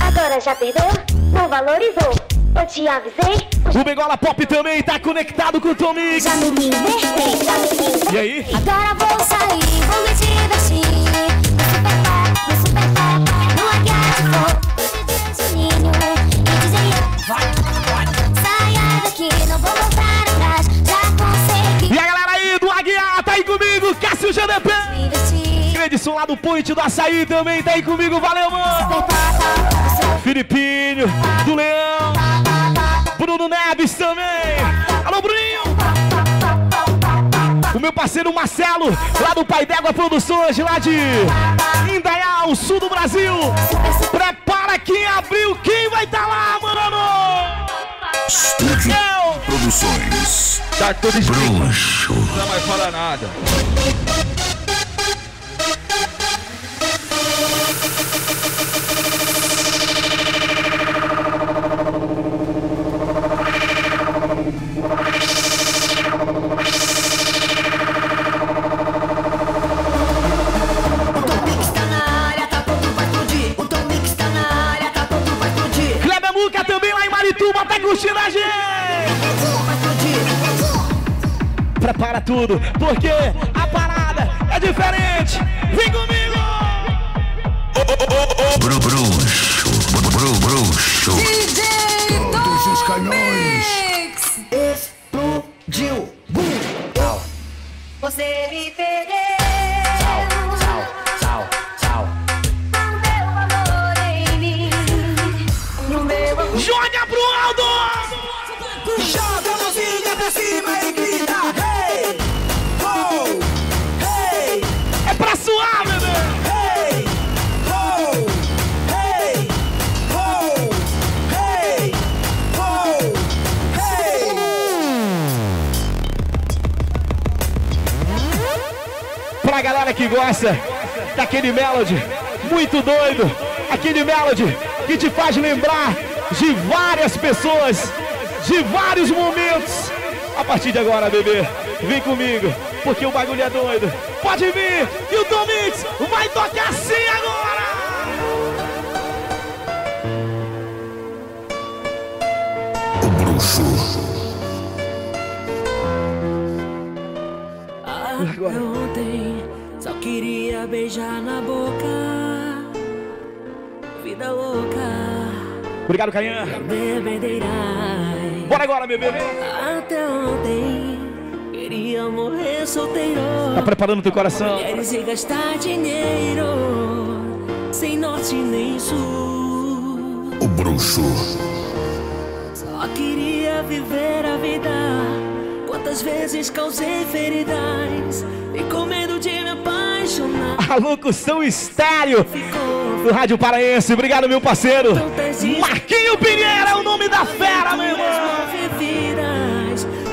Agora já perdeu? Não valorizou? Eu te avisei? O Bengola Pop também tá conectado com o Tomix. Já me libertei, já me libertei. E aí? Agora vou sair, Grande som lá do Point do Açaí também tá aí comigo, valeu, mano. Filipinho, do Leão. Bruno Neves também. Alô, Bruninho. O meu parceiro Marcelo, lá do Pai d'Égua Produções, lá de Indaial, sul do Brasil. Prepara quem abriu, quem vai estar tá lá, mano? Estúdio Eu. Produções. Tá tudo. Bruxo. Não vai falar nada. Prepara tudo, porque a parada é diferente. Vem comigo. Bru bruxo. Bru bru bruxo. Todos os canhões. Gosta daquele melody muito doido, aquele melody que te faz lembrar de várias pessoas, de vários momentos. A partir de agora, bebê, vem comigo, porque o bagulho é doido. Pode vir, que o Tom Mix vai tocar assim agora! Queria beijar na boca. Vida louca, Obrigado, Caian. Bora agora, bebê. Até ontem queria morrer solteiro. Tá preparando teu coração? Mulheres e gastar dinheiro sem norte nem sul. O bruxo. Só queria viver a vida. Quantas vezes causei feridas e com A locução estéreo do Rádio Paraense. Obrigado, meu parceiro. Marquinho Pinheiro é o nome da fera, meu irmão.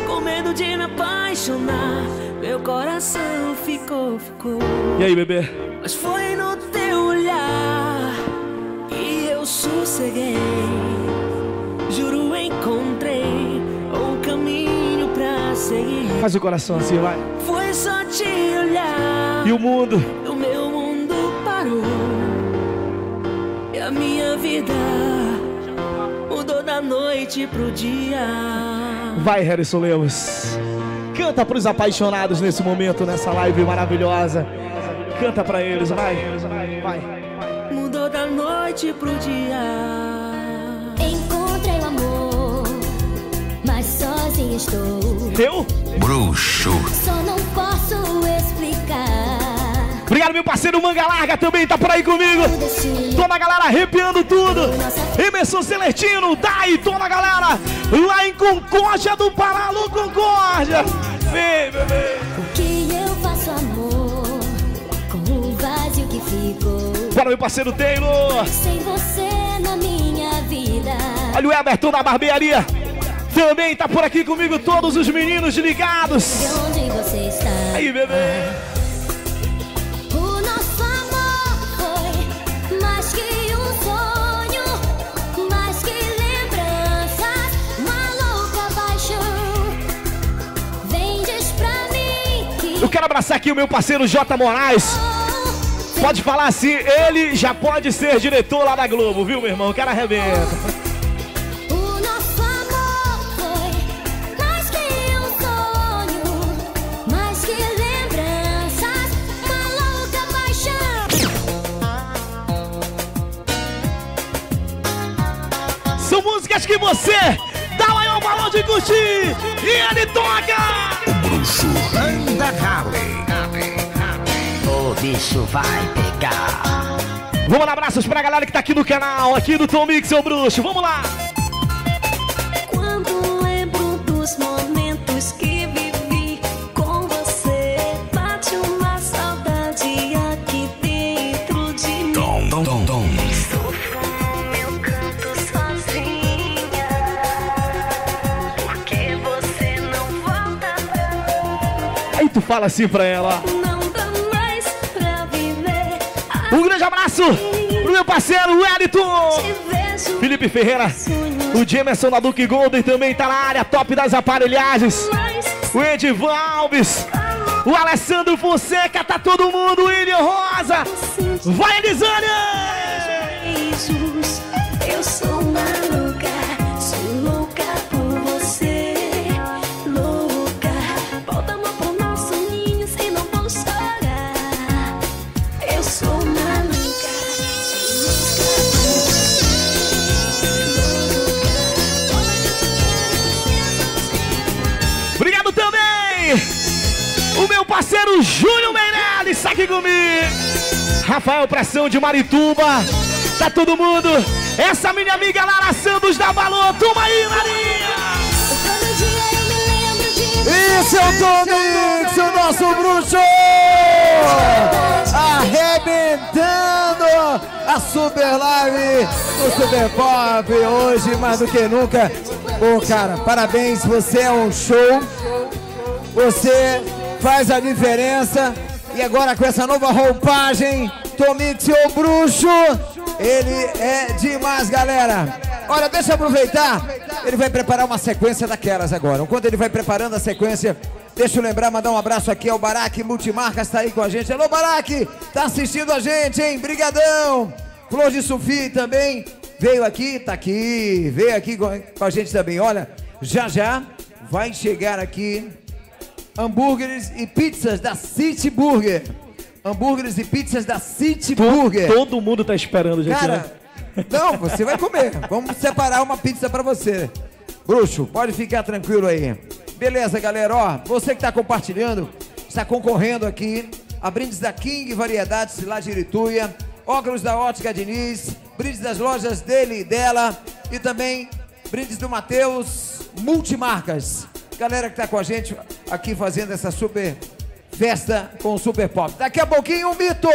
com medo de me apaixonar. Meu coração ficou, ficou. E aí, bebê? Mas foi no teu olhar que eu sosseguei. Juro, encontrei um caminho pra seguir. Faz o coração assim, vai. Foi só te olhar. E o mundo? O meu mundo parou. E a minha vida mudou da noite pro dia. Vai, Harrison Lemos. Canta pros apaixonados nesse momento, nessa live maravilhosa. Canta pra eles, vai. Vai. Mudou da noite pro dia. Encontrei o amor, mas sozinha estou. Eu? Bruxo. Só não posso explicar. Obrigado, meu parceiro Manga Larga também tá por aí comigo. Toda a galera arrepiando tudo. Emerson Celestino, Dai, toda a galera lá em Concórdia do Pará, Alô Concórdia. Vem, bebê. O que eu faço, amor, com o vazio que ficou. Bora, meu parceiro Taylor. Sem você na minha vida. Olha o Everton da barbearia. Também tá por aqui comigo todos os meninos ligados. Onde você está? Aí, bebê. Eu quero abraçar aqui o meu parceiro J. Moraes. Pode falar assim, ele já pode ser diretor lá da Globo, viu, meu irmão? O cara arrebenta. São músicas que você dá o maior valor de curtir. E ele toca! O. Anda Harley. bicho vai pegar. Vamos dar abraços pra galera que tá aqui no canal, aqui do Tom Mix, seu bruxo. Vamos lá. Tu fala assim pra ela. pra. Um grande abraço pro meu parceiro Wellington. Felipe Ferreira. O Jamerson da Duque Golden também tá na área, top das aparelhagens. O Edivan Alves. O Alessandro Fonseca, tá todo mundo. William Rosa. Vai, Elisânia! Rafael Pressão de Marituba! Tá todo mundo! Essa minha amiga Lara Santos da Valor! Toma aí, Maria! Isso é o Tomix, o nosso bruxo! Arrebentando a Super Live do Super Pop hoje, mais do que nunca. Ô, cara, parabéns, você é um show. Você faz a diferença. E agora com essa nova roupagem, Tomix, o bruxo, ele é demais, galera. Olha, deixa eu aproveitar. Ele vai preparar uma sequência daquelas agora. Enquanto ele vai preparando a sequência, deixa eu lembrar, mandar um abraço aqui ao Baraque Multimarcas, tá aí com a gente. Alô, Baraque, tá assistindo a gente, hein? Brigadão. Flor de Sufi também veio aqui, tá aqui, veio aqui com com a gente também. Olha, já já vai chegar aqui hambúrgueres e pizzas da City Burger. Hambúrgueres e pizzas da City Burger. Todo mundo tá esperando, gente. Cara, né? <laughs> não, você vai comer. Vamos separar uma pizza pra você. Bruxo, pode ficar tranquilo aí. Beleza, galera, ó, você que tá compartilhando, está concorrendo aqui a brindes da King Variedades lá de Irituia, óculos da Ótica Diniz, brindes das lojas dele e dela e também brindes do Matheus Multimarcas. Galera que tá com a gente aqui fazendo essa super festa com o Super Pop. Daqui a pouquinho o Mito!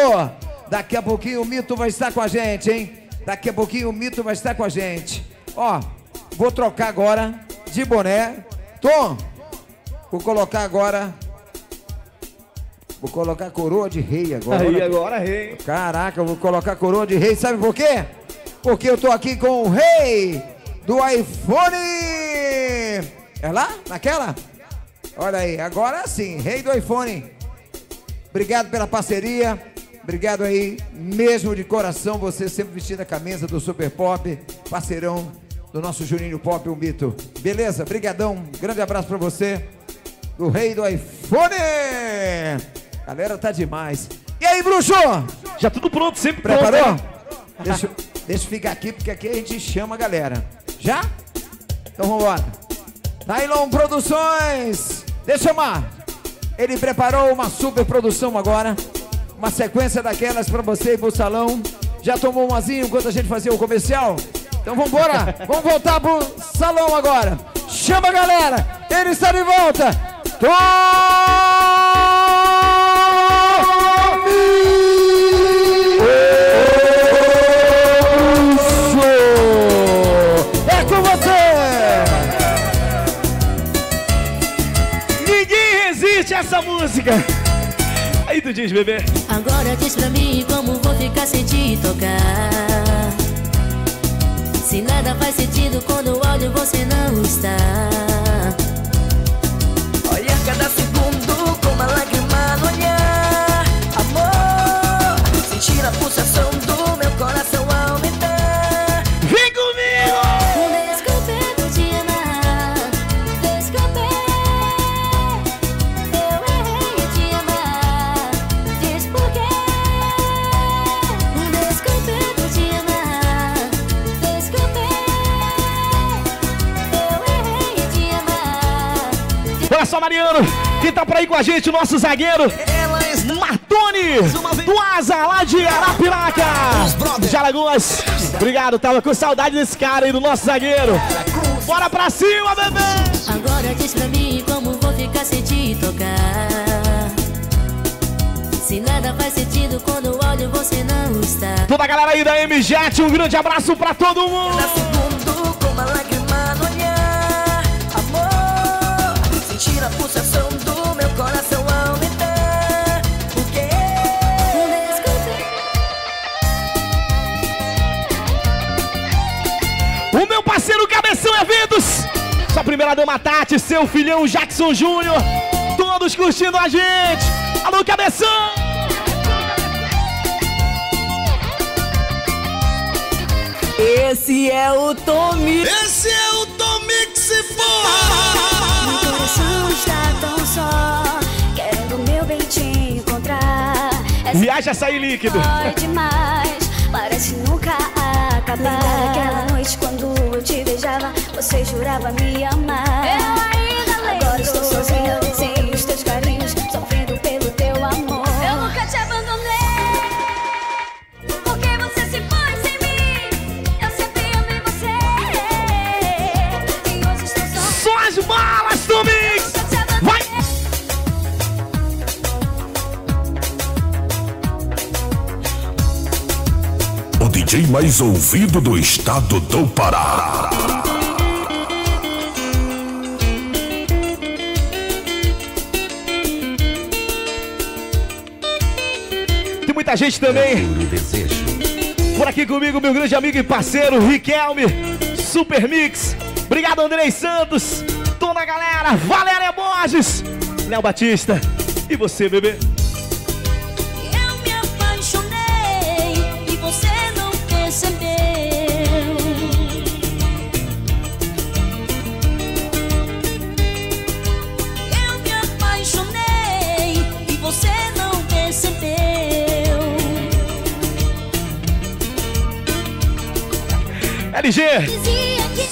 Daqui a pouquinho o Mito vai estar com a gente, hein? Daqui a pouquinho o Mito vai estar com a gente. Ó, vou trocar agora de boné. Tom, vou colocar agora. Vou colocar coroa de rei agora. Aí, agora, rei. Caraca, vou colocar coroa de rei. Sabe por quê? Porque eu tô aqui com o rei do iPhone. É lá? Naquela? Olha aí, agora sim, rei do iPhone. Obrigado pela parceria. Obrigado aí, mesmo de coração, você sempre vestindo a camisa do Super Pop, parceirão do nosso Juninho Pop, o mito. Beleza? Brigadão. Grande abraço pra você. Do rei do iPhone. Galera, tá demais. E aí, bruxo? Já tudo pronto, sempre Preparou? pronto, né? <laughs> Deixa, eu- deixa eu ficar aqui, porque aqui a gente chama a galera. Já? Então vambora. Nylon Produções. Deixa eu chamar. Ele preparou uma super produção agora. Uma sequência daquelas pra você ir pro salão. Já tomou um azinho enquanto a gente fazia o comercial? Então vambora. Vamos voltar pro salão agora. Chama a galera. Ele está de volta. É música. Aí tu diz, bebê. Agora diz pra mim como vou ficar sem te tocar. Se nada faz sentido quando olho você não está. Olha cada segundo com uma lágrima no olhar. Amor, sentir a pulsação Mariano. Quem tá por aí com a gente, o nosso zagueiro Martoni do Asa, lá de Arapiraca, de Alagoas. Obrigado, tava com saudade desse cara aí, do nosso zagueiro. Bora pra cima, bebê! Agora diz pra mim como vou ficar sem te tocar. Se nada faz sentido quando olho você não está. Toda a galera aí da MJet, um grande abraço pra todo mundo! Sentir a pulsação do meu coração aumentar Porque O meu parceiro Cabeção Eventos, sua primeira dama Tati, seu filhão Jackson Júnior, todos curtindo a gente. Alô, Cabeção! Esse é o Tommy. Esse é o Tomix, Viaja sair líquido. dói demais, parece nunca acabar. Lembra daquela noite quando eu te beijava, você jurava me amar. Eu ainda lembro. Agora estou sozinha, DJ mais ouvido do estado do Pará. Tem muita gente também. Por aqui comigo, meu grande amigo e parceiro Riquelme, Super Mix. Obrigado, Andrei Santos. Toda a galera, Valéria Borges, Léo Batista. E você, bebê?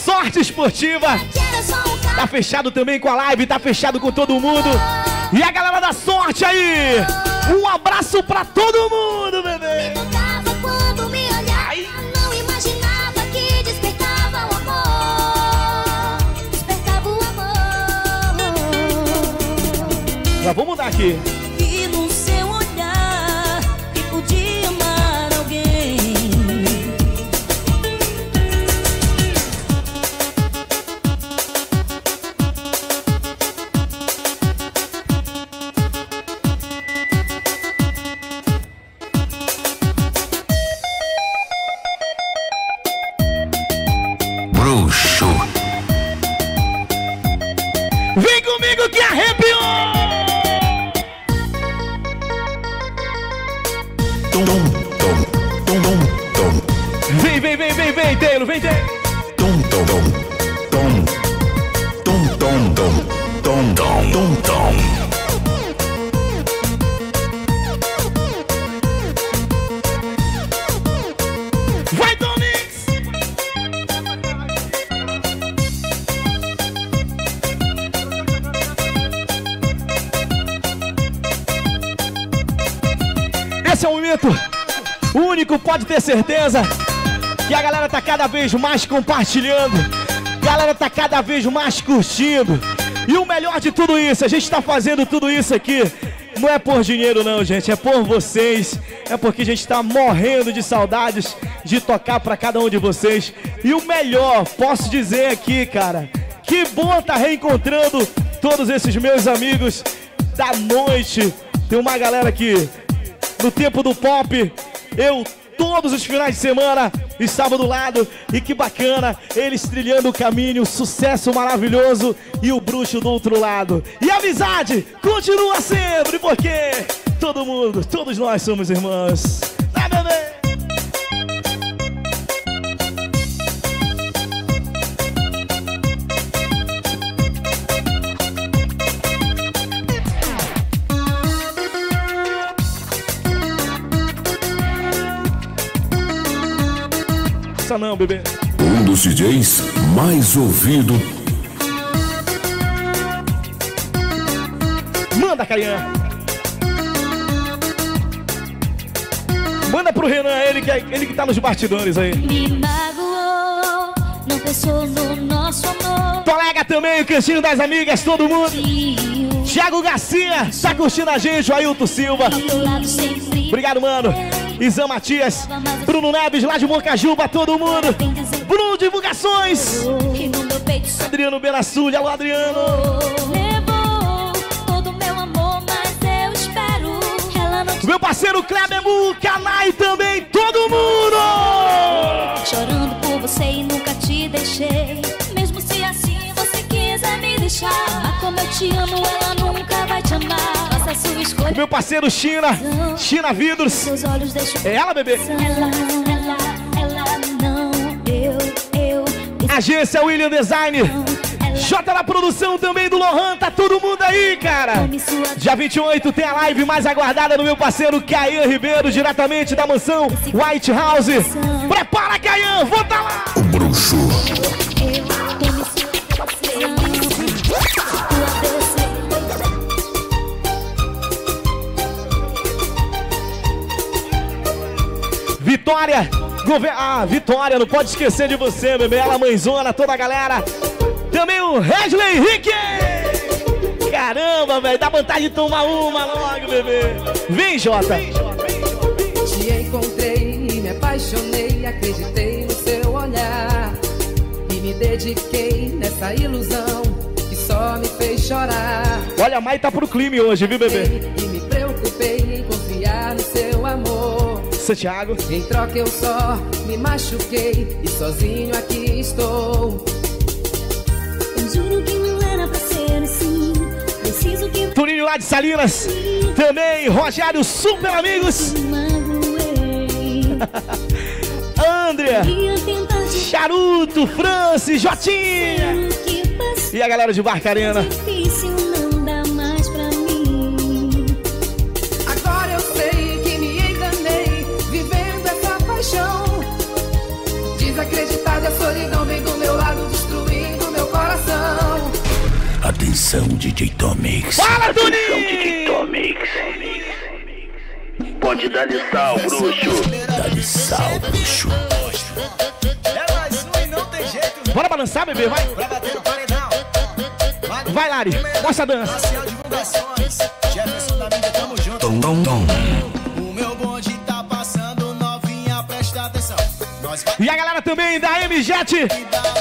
Sorte esportiva. Tá fechado também com a live, tá fechado com todo mundo. E a galera da sorte aí. Um abraço pra todo mundo, bebê. Já vou mudar aqui. Cada vez mais compartilhando, galera tá cada vez mais curtindo. E o melhor de tudo isso, a gente tá fazendo tudo isso aqui, não é por dinheiro não, gente, é por vocês, é porque a gente tá morrendo de saudades de tocar pra cada um de vocês. E o melhor, posso dizer aqui, cara, que bom tá reencontrando todos esses meus amigos da noite. Tem uma galera aqui no tempo do pop. Eu todos os finais de semana estava do lado e que bacana eles trilhando o caminho, sucesso maravilhoso e o bruxo do outro lado. E a amizade continua sempre porque todo mundo, todos nós somos irmãos. Essa não, bebê. Um dos DJs mais ouvido Manda, Caian. Manda pro Renan, ele que, é- ele que tá nos bastidores aí. Me magoou, não pensou no nosso amor. Colega também, o Cantinho das Amigas, todo mundo. Thiago Garcia, tá curtindo a gente, o Ailton Silva. Obrigado, mano. Isam Matias, Bruno Neves, lá de Moncajuba, todo mundo. Bruno Divulgações. Adriano Benassulli, alô Adriano. Meu parceiro Kleber Mu, Canai também, todo mundo. Chorando por você e nunca te deixei. Quiser me deixar. Amar como eu te amo, ela nunca vai te amar. Faça a sua escolha. Meu parceiro China, China Vidros. É ela, bebê? Ela, ela, ela não. Eu, eu. Agência William Design. J na produção também do Lohan, tá todo mundo aí, cara. Dia 28 tem a live mais aguardada do meu parceiro Caian Ribeiro, diretamente da mansão White House. Prepara, Caian, volta lá! O bruxo. Vitória! Gover... Ah, Vitória, não pode esquecer de você, bebê. Ela, mãezona, toda a galera. Também o Wesley Henrique! Caramba, velho, dá vontade de tomar uma logo, bebê. Vem, Jota. Te encontrei e me apaixonei, acreditei no seu olhar. E me dediquei nessa ilusão só me fez chorar. Olha, a Mai tá pro clima hoje, viu, bebê? E me preocupei em confiar no seu amor. Santiago. Em troca eu só me machuquei e sozinho aqui estou. Eu juro que não era pra ser assim. Preciso que Turinho lá de Salinas. Também, Rogério, super amigos. <laughs> Andrea, Charuto, Francis, Jotinha. E a galera de Barcarena. difícil não dá mais pra mim. Agora eu sei que me enganei, vivendo essa paixão. Desacreditada, a solidão vem do meu lado, destruindo meu coração. Atenção, DJ Tomix. Fala, DJ Tomix. Pode dar de sal, bruxo. Dá-lhe sal, bruxo. É mais um e não tem jeito. Bora balançar, bebê, vai. Pra bater no paredão. Vai, Lari, mostra a dança. Tom, tom, tom. O meu bonde tá passando, novinha, presta atenção. E a galera também da M-Jet.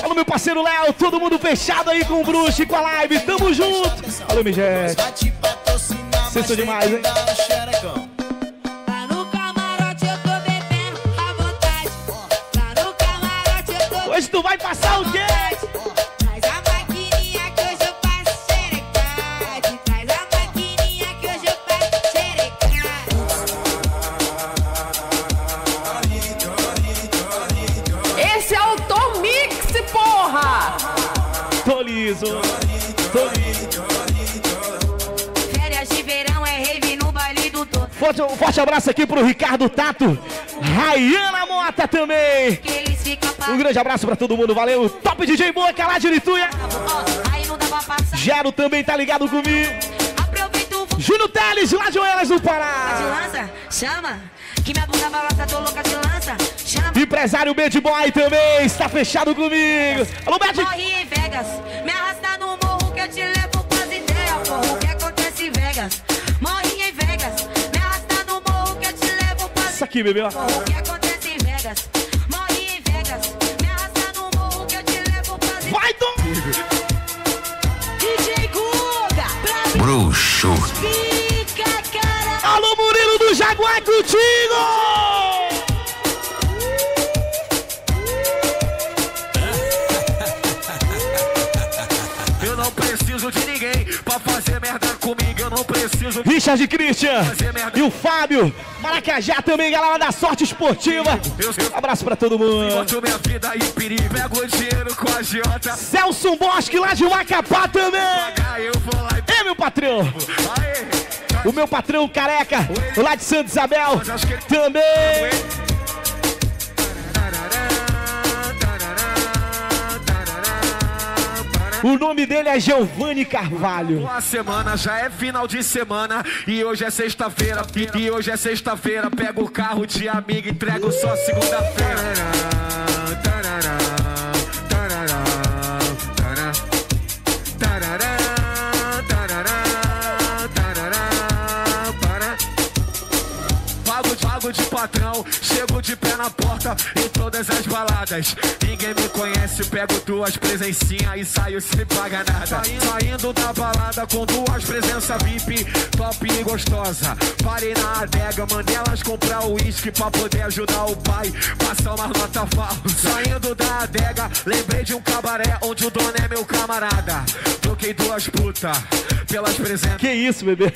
Alô, meu parceiro Léo, todo mundo fechado aí com o Bruxo e com a live. Tamo junto. Alô, M-Jet. Vocês são demais, hein? Lá no camarote eu tô bebendo à vontade. Lá no camarote eu tô Hoje tu vai passar o quê? Liso. Férias de verão é rave no baile do Tô. Forte, um forte abraço aqui pro Ricardo Tato. Rayana Mota também. Um grande abraço pra todo mundo, valeu. Top DJ Boca lá de Lituia. Gero também tá ligado comigo. Júnior Teles, lá de Oeiras do De Pará. lança, chama. Que minha bunda balança, tô louca de lança. Chama. Empresário Bad Boy também está fechado comigo. Alô, Bad. Morri em Vegas. Me eu te levo pras ideias, porra. O que acontece em Vegas? Morri em Vegas. Me arrasta no morro que eu te levo pras Isso aqui, bebê, ó. Porra, O que acontece em Vegas? Morri em Vegas. Me arrasta no morro que eu te levo pras Vai, Tom! DJ Guga, pra Bruxo. fica, cara. Alô, Murilo do Jaguar contigo! Comigo. Eu não preciso. Richard Christian e o Fábio. Maracajá também, galera da Sorte Esportiva. Abraço pra todo mundo. Jota. Celso Bosque lá de Macapá também. É, meu patrão. O meu patrão careca, lá de Santa Isabel, também. O nome dele é Giovanni Carvalho. A semana já é final de semana e hoje é sexta-feira. E, e hoje é sexta-feira. Pega o carro de amigo, entrego só segunda-feira. Pago, pago de patrão, chego de pé na porta em todas as baladas. Ninguém me conhece, pego duas presencinhas e saio sem pagar nada. Saindo da balada com duas presenças VIP, top e gostosa. Parei na adega, mandei elas comprar o uísque pra poder ajudar o pai. Passar uma nota falsa. Saindo da adega, lembrei de um cabaré onde o dono é meu camarada. Troquei duas putas pelas presenças. Que isso, bebê?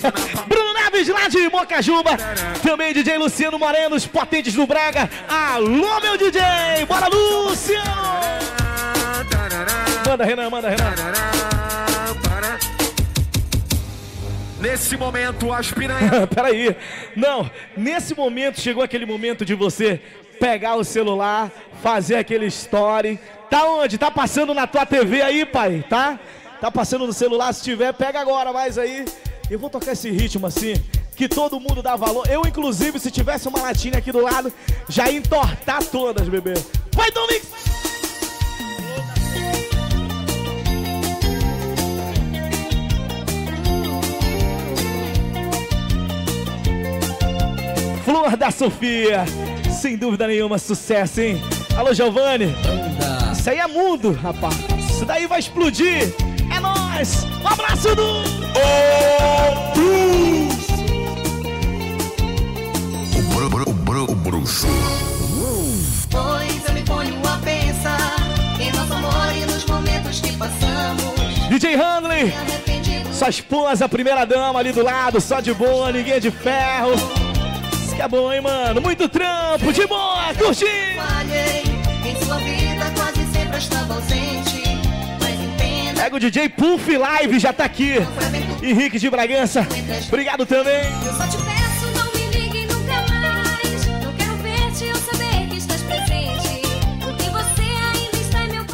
Bruno Neves lá de Mocajuba. Também DJ Luciano Moreno, os potentes do Braga. Alô, meu DJ! Bora, Lúcio! Manda, Renan, manda, Renan. Nesse momento, as piranhas. <laughs> Peraí. Não, nesse momento chegou aquele momento de você pegar o celular, fazer aquele story. Tá onde? Tá passando na tua TV aí, pai? Tá? Tá passando no celular? Se tiver, pega agora mais aí. Eu vou tocar esse ritmo assim, que todo mundo dá valor. Eu, inclusive, se tivesse uma latinha aqui do lado, já ia entortar todas, bebê. Vai, Domingos! Flor da Sofia. Sem dúvida nenhuma, sucesso, hein? Alô, Giovanni. Isso aí é mundo, rapaz. Isso daí vai explodir. É nóis. Um abraço do... O, bru, bru, bru, bruxo. Pois eu me ponho a pensar em nosso amor e nos momentos que passamos. DJ Handley. Sua esposa, primeira dama ali do lado, só de boa, ninguém de ferro. Isso que é bom, hein, mano? Muito trampo, de boa. Falhei em sua vida, quase sempre estava ausente. Pega o DJ Puff Live, já tá aqui. Henrique de Bragança, obrigado também.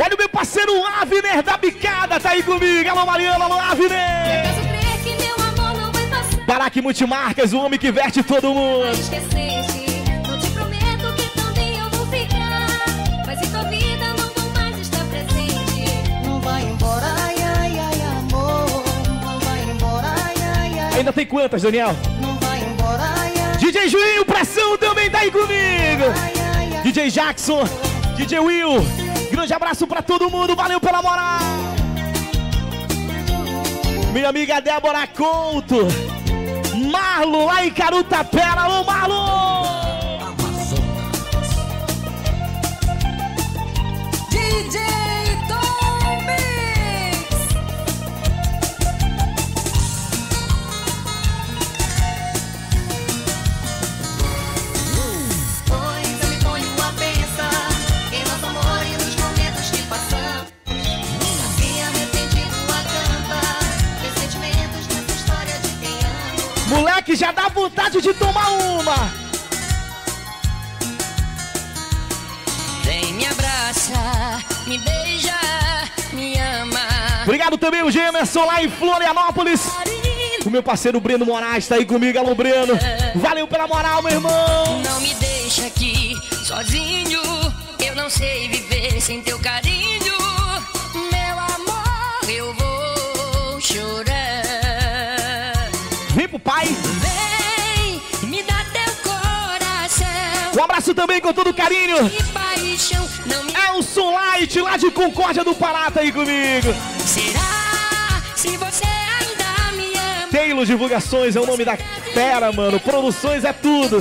Olha o meu parceiro Avner da Bicada, tá aí comigo. Alô, Mariana, alô, Avner. Baraque Multimarcas, o homem que veste todo mundo. Ainda tem quantas, Daniel? Não vai embora, ai, ai. DJ Juninho, pressão também tá aí comigo. DJ Jackson, DJ Will, grande abraço pra todo mundo, valeu pela moral. Minha amiga Débora Couto, Marlo lá em Carutapera, alô Marlo. DJ Moleque, já dá vontade de tomar uma. Vem me abraça, me beija, me ama. Obrigado também o Gemerson lá em Florianópolis. O meu parceiro Breno Moraes tá aí comigo, alô Breno. Valeu pela moral, meu irmão. Não me deixa aqui sozinho. Eu não sei viver sem teu carinho. Meu amor, eu vou chorar. Vem pro pai. Um abraço também com todo carinho. É o Sunlight lá de Concórdia do Pará, tá aí comigo. será se você ainda me ama. Taylor Divulgações é o nome da fera, mano. Produções é tudo.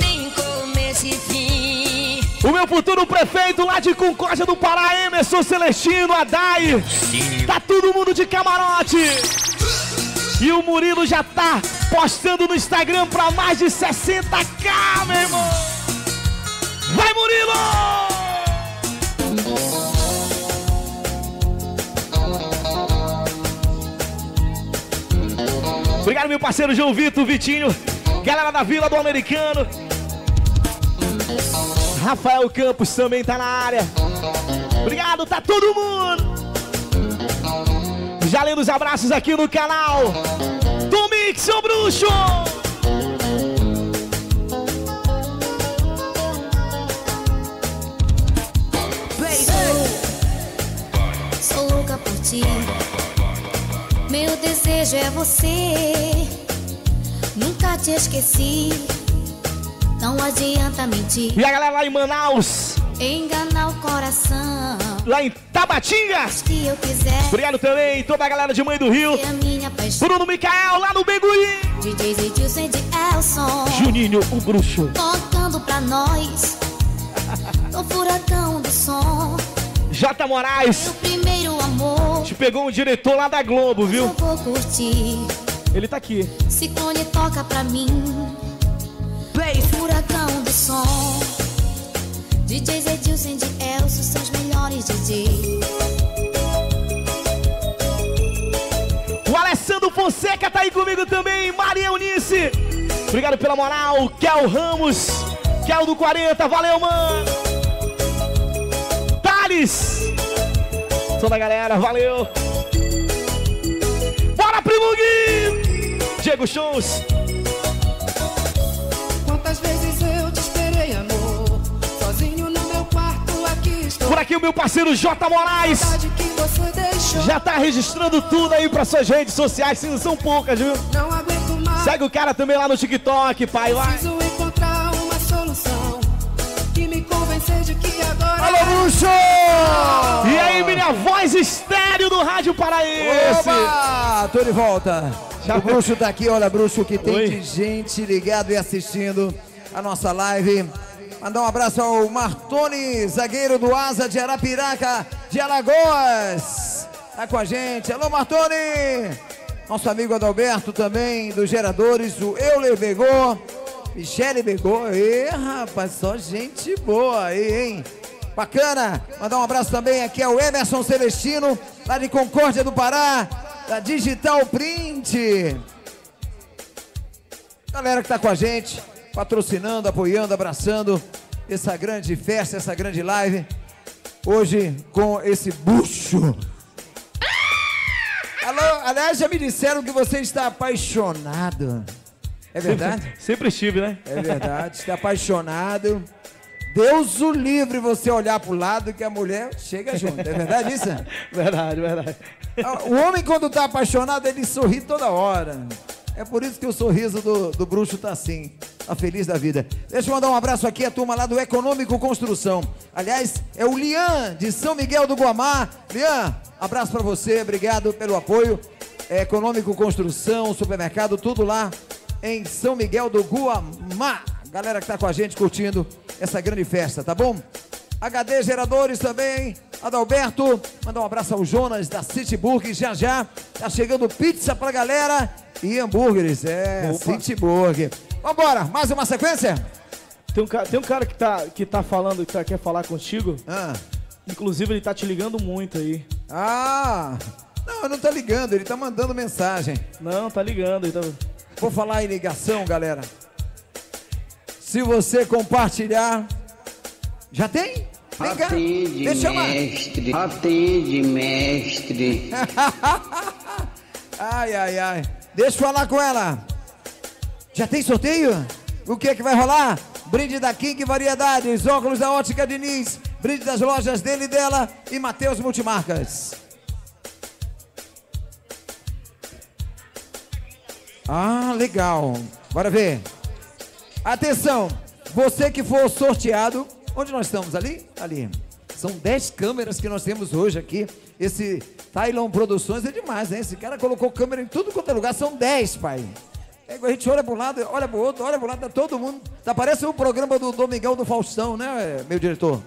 O meu futuro prefeito lá de Concórdia do Pará, Emerson Celestino, Adai. Tá todo mundo de camarote. E o Murilo já tá postando no Instagram pra mais de 60k, meu irmão. Vai, Murilo! Obrigado, meu parceiro João Vitor, Vitinho, galera da Vila do Americano. Rafael Campos também tá na área. Obrigado, tá todo mundo. Já lendo os abraços aqui no canal do Mix, ô bruxo! Ti. Meu desejo é você. Nunca te esqueci. Não adianta mentir. E a galera lá em Manaus, Enganar o coração. lá em Tabatinga. Que eu quiser. Obrigado também, toda a galera de Mãe do Rio. É. Bruno Micael, lá no Beguí. DJs Edilson e de Elson. Juninho, o bruxo. Tocando pra nós. <laughs> No furacão do som. J. Moraes. Primeiro amor. Te pegou um diretor lá da Globo, Eu viu? vou curtir. Ele tá aqui. Ciclone toca pra mim. Play. Furacão do som. DJs Edilson de Elson são os melhores DJs. O Alessandro Fonseca tá aí comigo também. Maria Eunice. Obrigado pela moral. Kel Ramos. Kel do 40. Valeu, mano. Thales. Toda a galera, valeu. Bora, primo Gui. Diego Shows. Quantas vezes eu te esperei, amor? Sozinho no meu quarto, aqui estou. Por aqui o meu parceiro J. Moraes. Que. Já tá registrando tudo aí para suas redes sociais, se não são poucas, viu? Não aguento mais. Segue o cara também lá no TikTok, pai. Vai. Preciso encontrar uma solução e me convencer de que agora. Alô, bruxo! E aí, minha voz estéreo do Rádio Paraense. Opa! Tô de volta. O bruxo tá aqui, olha, bruxo, que tem Oi. de gente ligado e assistindo a nossa live. Mandar um abraço ao Martoni, zagueiro do Asa de Arapiraca, de Alagoas. Tá com a gente. Alô, Martoni! Nosso amigo Adalberto também, dos Geradores, o Euler Begô, Michele Begô. Ê, rapaz, só gente boa aí, hein? Bacana. Mandar um abraço também aqui ao Emerson Celestino, lá de Concórdia do Pará, da Digital Print. Galera que tá com a gente, patrocinando, apoiando, abraçando essa grande festa, essa grande live. Hoje com esse bucho. Alô, aliás, já me disseram que você está apaixonado. É verdade? Sempre, <laughs> sempre estive, né? É verdade, está apaixonado. Deus o livre você olhar pro lado que a mulher chega junto. É verdade isso? <laughs> verdade, verdade. O homem, quando tá apaixonado, ele sorri toda hora. É por isso que o sorriso do, do bruxo tá assim. Tá feliz da vida. Deixa eu mandar um abraço aqui à turma lá do Econômico Construção. Aliás, é o Lian, de São Miguel do Guamá. Lian, abraço pra você, obrigado pelo apoio. É Econômico Construção, supermercado, tudo lá em São Miguel do Guamá. Galera que tá com a gente curtindo essa grande festa, tá bom? HD Geradores também, Adalberto, mandar um abraço ao Jonas da City Burger, já já tá chegando pizza pra galera e hambúrgueres, é, Opa. City Burger. Vambora, mais uma sequência? Tem um, tem um cara que tá, que tá falando, que tá- quer falar contigo. Ah. Inclusive, ele tá te ligando muito aí. Ah, não, não tá ligando, ele tá mandando mensagem. Não, tá ligando. Tá... Vou falar em ligação, galera. Se você compartilhar, já tem? Vem cá, Atende, deixa chamar. mestre. Atende, mestre. <laughs> Ai, ai, ai. Deixa eu falar com ela. Já tem sorteio? O que é que vai rolar? Brinde da King Variedades, óculos da Ótica Diniz, brinde das lojas dele e dela e Matheus Multimarcas. Ah, legal. Bora ver. Atenção, você que for sorteado, onde nós estamos ali? Ali. São 10 câmeras que nós temos hoje aqui. Esse Tylon Produções é demais, né? Esse cara colocou câmera em tudo quanto é lugar. São 10, pai. É, a gente olha para um lado, olha para o outro, olha para o lado, tá todo mundo. Tá parece o programa do Domingão do Faustão, né, meu diretor?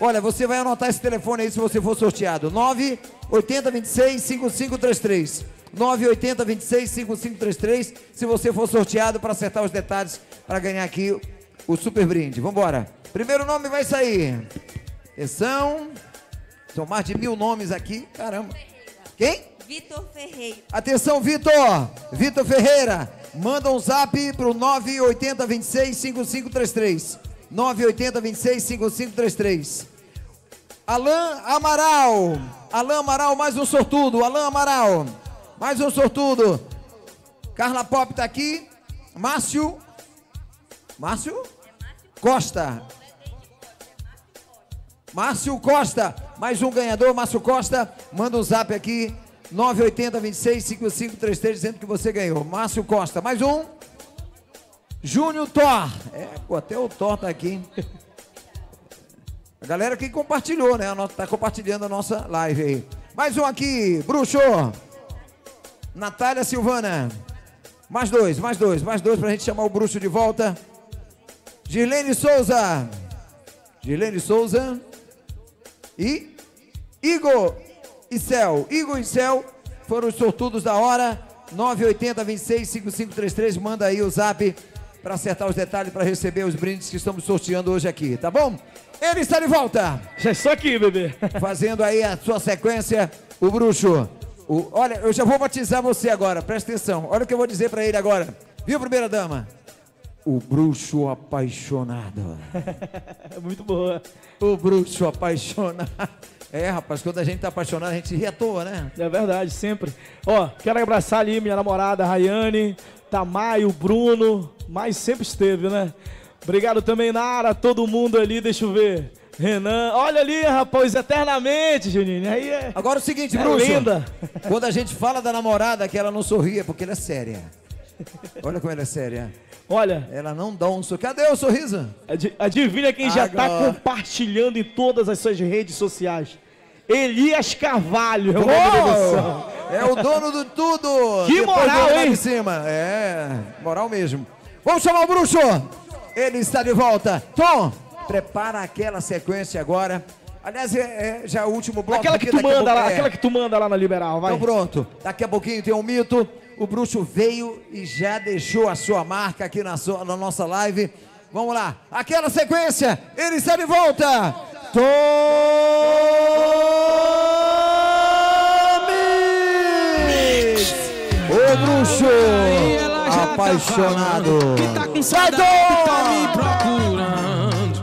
Olha, você vai anotar esse telefone aí se você for sorteado. 980 26 5533. 980 26 5533. Se você for sorteado para acertar os detalhes para ganhar aqui o super brinde. Vambora. Primeiro nome vai sair. Atenção. São mais de mil nomes aqui. Caramba. Quem? Vitor Ferreira. Atenção, Vitor! Vitor Ferreira, manda um zap pro 980 26 5533. 980 26 5533. Alain Amaral. Alain Amaral, mais um sortudo. Alain Amaral, mais um sortudo. Carla Pop tá aqui. Márcio. Márcio? Costa. Márcio Costa, mais um ganhador, Márcio Costa, manda um zap aqui, 980 26 5533, dizendo que você ganhou. Márcio Costa, mais um. Júnior Thor, é, pô, até o Thor tá aqui. A galera que compartilhou, né? Tá compartilhando a nossa live aí. Mais um aqui, Bruxo. Natália Silvana. Mais dois, mais dois, mais dois pra gente chamar o Bruxo de volta. Girlene Souza. Girlene Souza. E Igor e Céu. Igor e Céu foram os sortudos da hora. 980 26 5533. Manda aí o zap para acertar os detalhes para receber os brindes que estamos sorteando hoje aqui, tá bom? Ele está de volta. Já estou aqui, bebê. Fazendo aí a sua sequência, o bruxo. O- olha, eu já vou batizar você agora, presta atenção. Olha o que eu vou dizer para ele agora. Viu, primeira dama? O bruxo apaixonado. É <laughs> muito boa. O bruxo apaixonado. É, rapaz, quando a gente tá apaixonado, a gente ri à toa, né? É verdade, sempre. Ó, quero abraçar ali minha namorada Rayane, Tamai, o Bruno, mas sempre esteve, né? Obrigado também, Nara, todo mundo ali, deixa eu ver. Renan, olha ali, rapaz, eternamente, Juninho. Aí é. Agora o seguinte, é bruxo. Linda. Quando a gente fala da namorada que ela não sorri, é porque ela é séria. Olha como ela é séria. Olha. Ela não dá um sorriso. Cadê o sorriso? Adi- Adivinha quem já tá Agora. compartilhando em todas as suas redes sociais? Elias Carvalho. é o Pô, nome do som. é o dono do tudo. Que Depois moral, hein? de cima. É, moral mesmo. Vamos chamar o bruxo. Ele está de volta. Tom, prepara aquela sequência agora. Aliás, é, é já o último bloco. Aquela que tu manda pouco- lá, é. aquela que tu manda lá na Liberal, vai. Então pronto. Daqui a pouquinho tem um mito. O bruxo veio e já deixou a sua marca aqui na, sua- na nossa live. Vamos lá. Aquela sequência. Ele está de volta. Tomis! O bruxo apaixonado. tá com Sai, saudade, Tom! tá me procurando.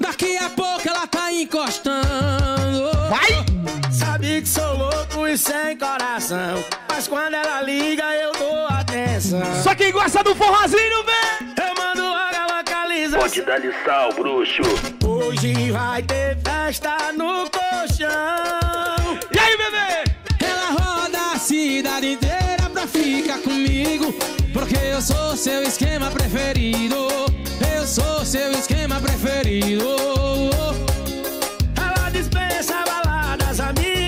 Daqui a pouco ela tá encostando. Vai! Sabe que sou louco e sem coração. Gosta do forrozinho, vem! Eu mando logo a localização. Pode dar sal, bruxo. Hoje vai ter festa no colchão. E aí, bebê? Ela roda a cidade inteira pra ficar comigo. Porque eu sou seu esquema preferido. Eu sou seu esquema preferido. Ela dispensa baladas, amiga,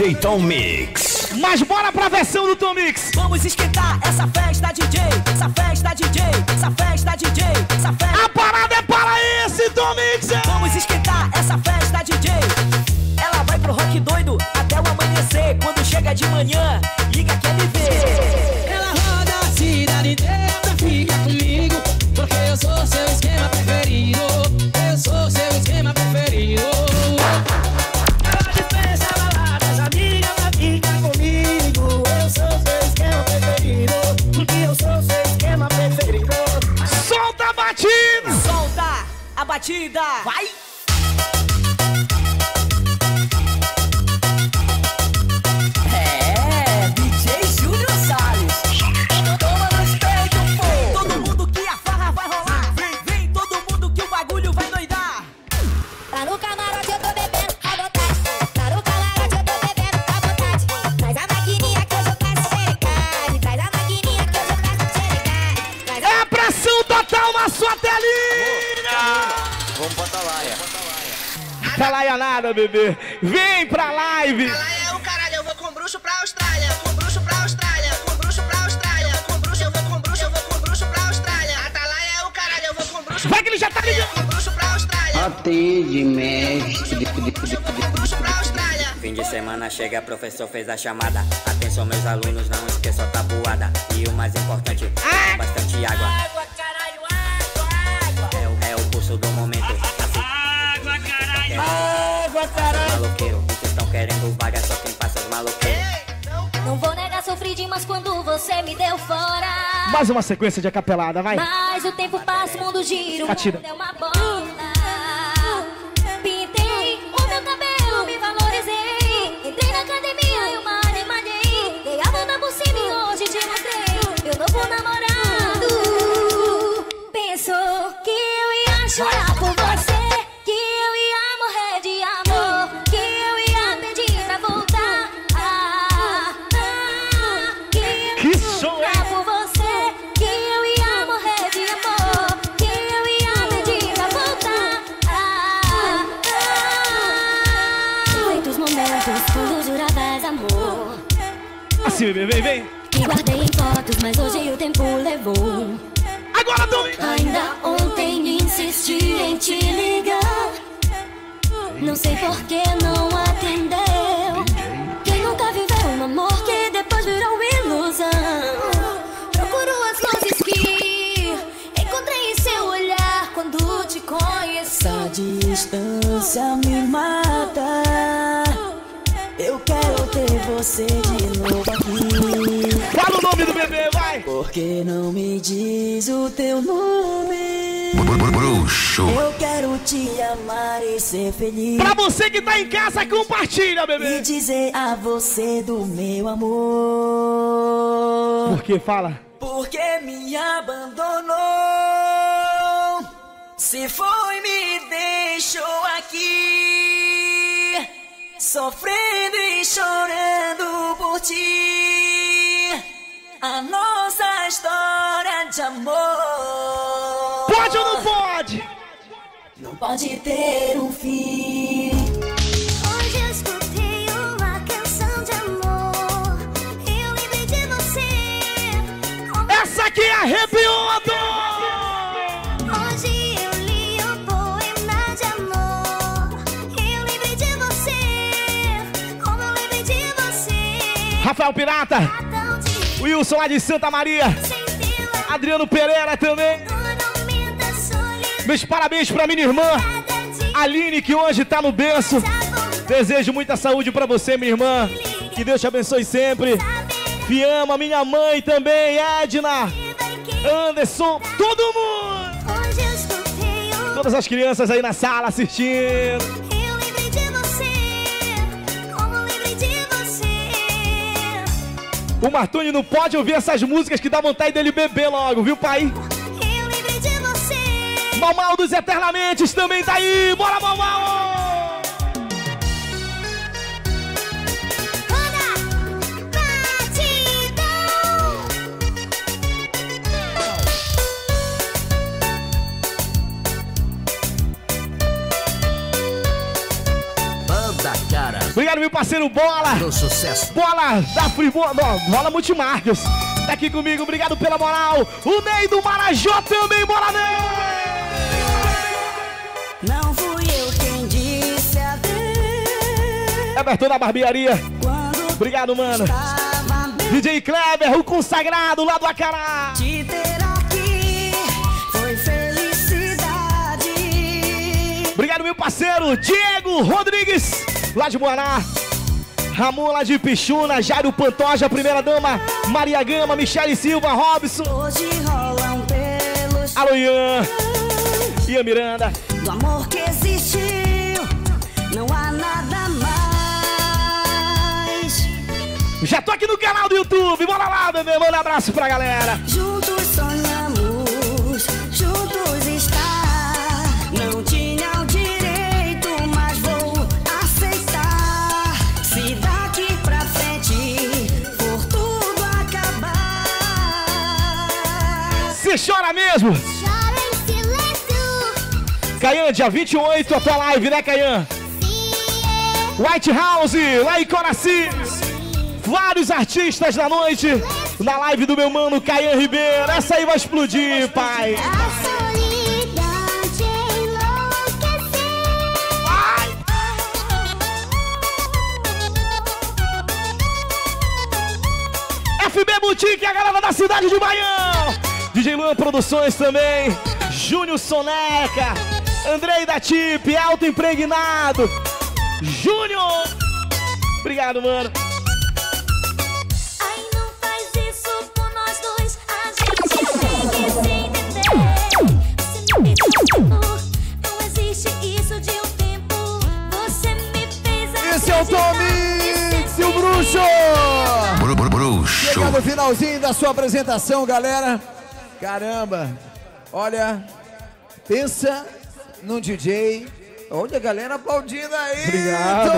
DJ Tom Mix. Mas bora pra versão do Tom Mix. Vamos esquentar essa festa, DJ. Essa festa, DJ. Essa festa, DJ. Essa festa. A parada é para esse Tom Mix. Vamos esquentar essa festa, DJ. Ela vai pro rock doido até o amanhecer. Quando chega de manhã, liga quer me ver. Ela roda a cidade inteira pra ficar comigo. Porque eu sou seu esquema preferido. Batida. Vai! Bebê. Vem pra live. É o caralho, eu vou com bruxo pra Austrália. Com bruxo pra Austrália. Com bruxo pra Austrália. Com bruxo, eu vou com bruxo, eu vou com bruxo pra Austrália. Atalaia é o caralho, eu vou com bruxo. Vai que ele já tá ligando. Com bruxo pra Austrália. Atende, mestre. Bruxo pra Austrália. Fim de semana chega, professor fez a chamada. Atenção, meus alunos, não esqueça a tabuada. E o mais importante, beba bastante água. Água, caralho, água, água. É o, é o pulso do momento. Guatará. Maloqueiro, vocês estão querendo vaga, só quem passa os maloqueiros. Não vou negar, sofri demais quando você me deu fora. Mais uma sequência de acapelada, vai. Mas o tempo passa, o mundo gira, o mundo é uma bola. Pintei o meu cabelo, me valorizei. Entrei na academia, eu malhei, malhei. Dei a banda por cima e hoje te mostrei. Meu novo namorado pensou que eu ia chorar. Assim, bebê, vem, vem. Que guardei em fotos, mas hoje o tempo levou. Agora, Dom! Ainda ontem insisti em te ligar. Não sei por que não atendeu. Quem nunca viveu um amor que depois virou ilusão? Procuro as luzes que encontrei em seu olhar quando te conheci. Essa distância me mata. Eu quero ter você de novo aqui. Fala o nome do bebê, vai! Por que não me diz o teu nome? Bruxo. Eu quero te amar e ser feliz. Pra você que tá em casa, compartilha, E bebê! dizer a você do meu amor. Por que fala? Porque me abandonou. Se foi, me deixou aqui. Sofrendo e chorando por ti. A nossa história de amor. Pode ou não pode? Não pode ter um fim. Hoje eu escutei uma canção de amor. Eu lembrei de você. Essa aqui arrepiou, Dom! Hoje Rafael Pirata, Wilson lá de Santa Maria, Adriano Pereira também. Meus parabéns pra minha irmã, Aline, que hoje tá no berço. Desejo muita saúde pra você, minha irmã. Que Deus te abençoe sempre. Fiama, minha mãe também, Edna, Anderson, todo mundo. Todas as crianças aí na sala assistindo. O Martoni não pode ouvir essas músicas que dá vontade dele beber logo, viu, pai? Eu lembrei de você. Malmal dos Eternamente também tá aí. Bora, Malmal! Obrigado, meu parceiro Bola. Pro sucesso. Bola da Fribola. Bola Multimarcas. Tá aqui comigo. Obrigado pela moral. O Ney do Marajó também. Bora, Ney! Não fui eu quem disse adeus. Everton da Barbearia. Obrigado, mano. DJ Kleber, o consagrado lá do Acará. Te ter aqui foi felicidade. Obrigado, meu parceiro Diego Rodrigues, lá de Guará. Ramon lá de Pichuna, Jairo Pantoja, primeira dama, Maria Gama, Michele Silva, Robson. Hoje rolam pelos Alô, Ian. Ian Miranda. do amor que existiu. Não há nada mais. Já tô aqui no canal do YouTube. Bora lá, bebê. Manda um abraço pra galera. Chora mesmo? Chora em silêncio. Caian, dia 28, a tua live, né, Caian? White House, lá em Coraci. Vários artistas da noite na live do meu mano Caian Ribeiro. Essa aí vai explodir, pai. FB Boutique, a galera da cidade de Baião. DJ Luan Produções também, Júnior Soneca, Andrei da Tip, Alto Impregnado, Júnior! Obrigado, mano. Não faz isso por nós dois, a gente entender. Não não existe isso de um tempo, você me fez Esse é o Tomix, o bruxo! Bru, bruxo! Chegando o finalzinho da sua apresentação, galera. Caramba, olha, pensa num DJ. Olha a galera aplaudindo aí. Obrigado.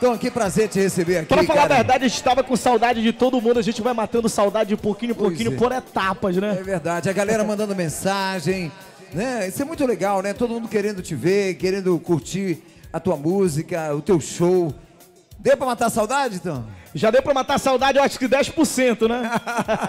Tom, que prazer te receber aqui. Pra falar cara. a verdade, a gente tava com saudade de todo mundo. A gente vai matando saudade de pouquinho em pouquinho, é. por etapas, né? É verdade, a galera mandando mensagem, né? Isso é muito legal, né? Todo mundo querendo te ver, querendo curtir a tua música, o teu show. Deu pra matar a saudade, Tom? Já deu pra matar a saudade, eu acho que 10%, né?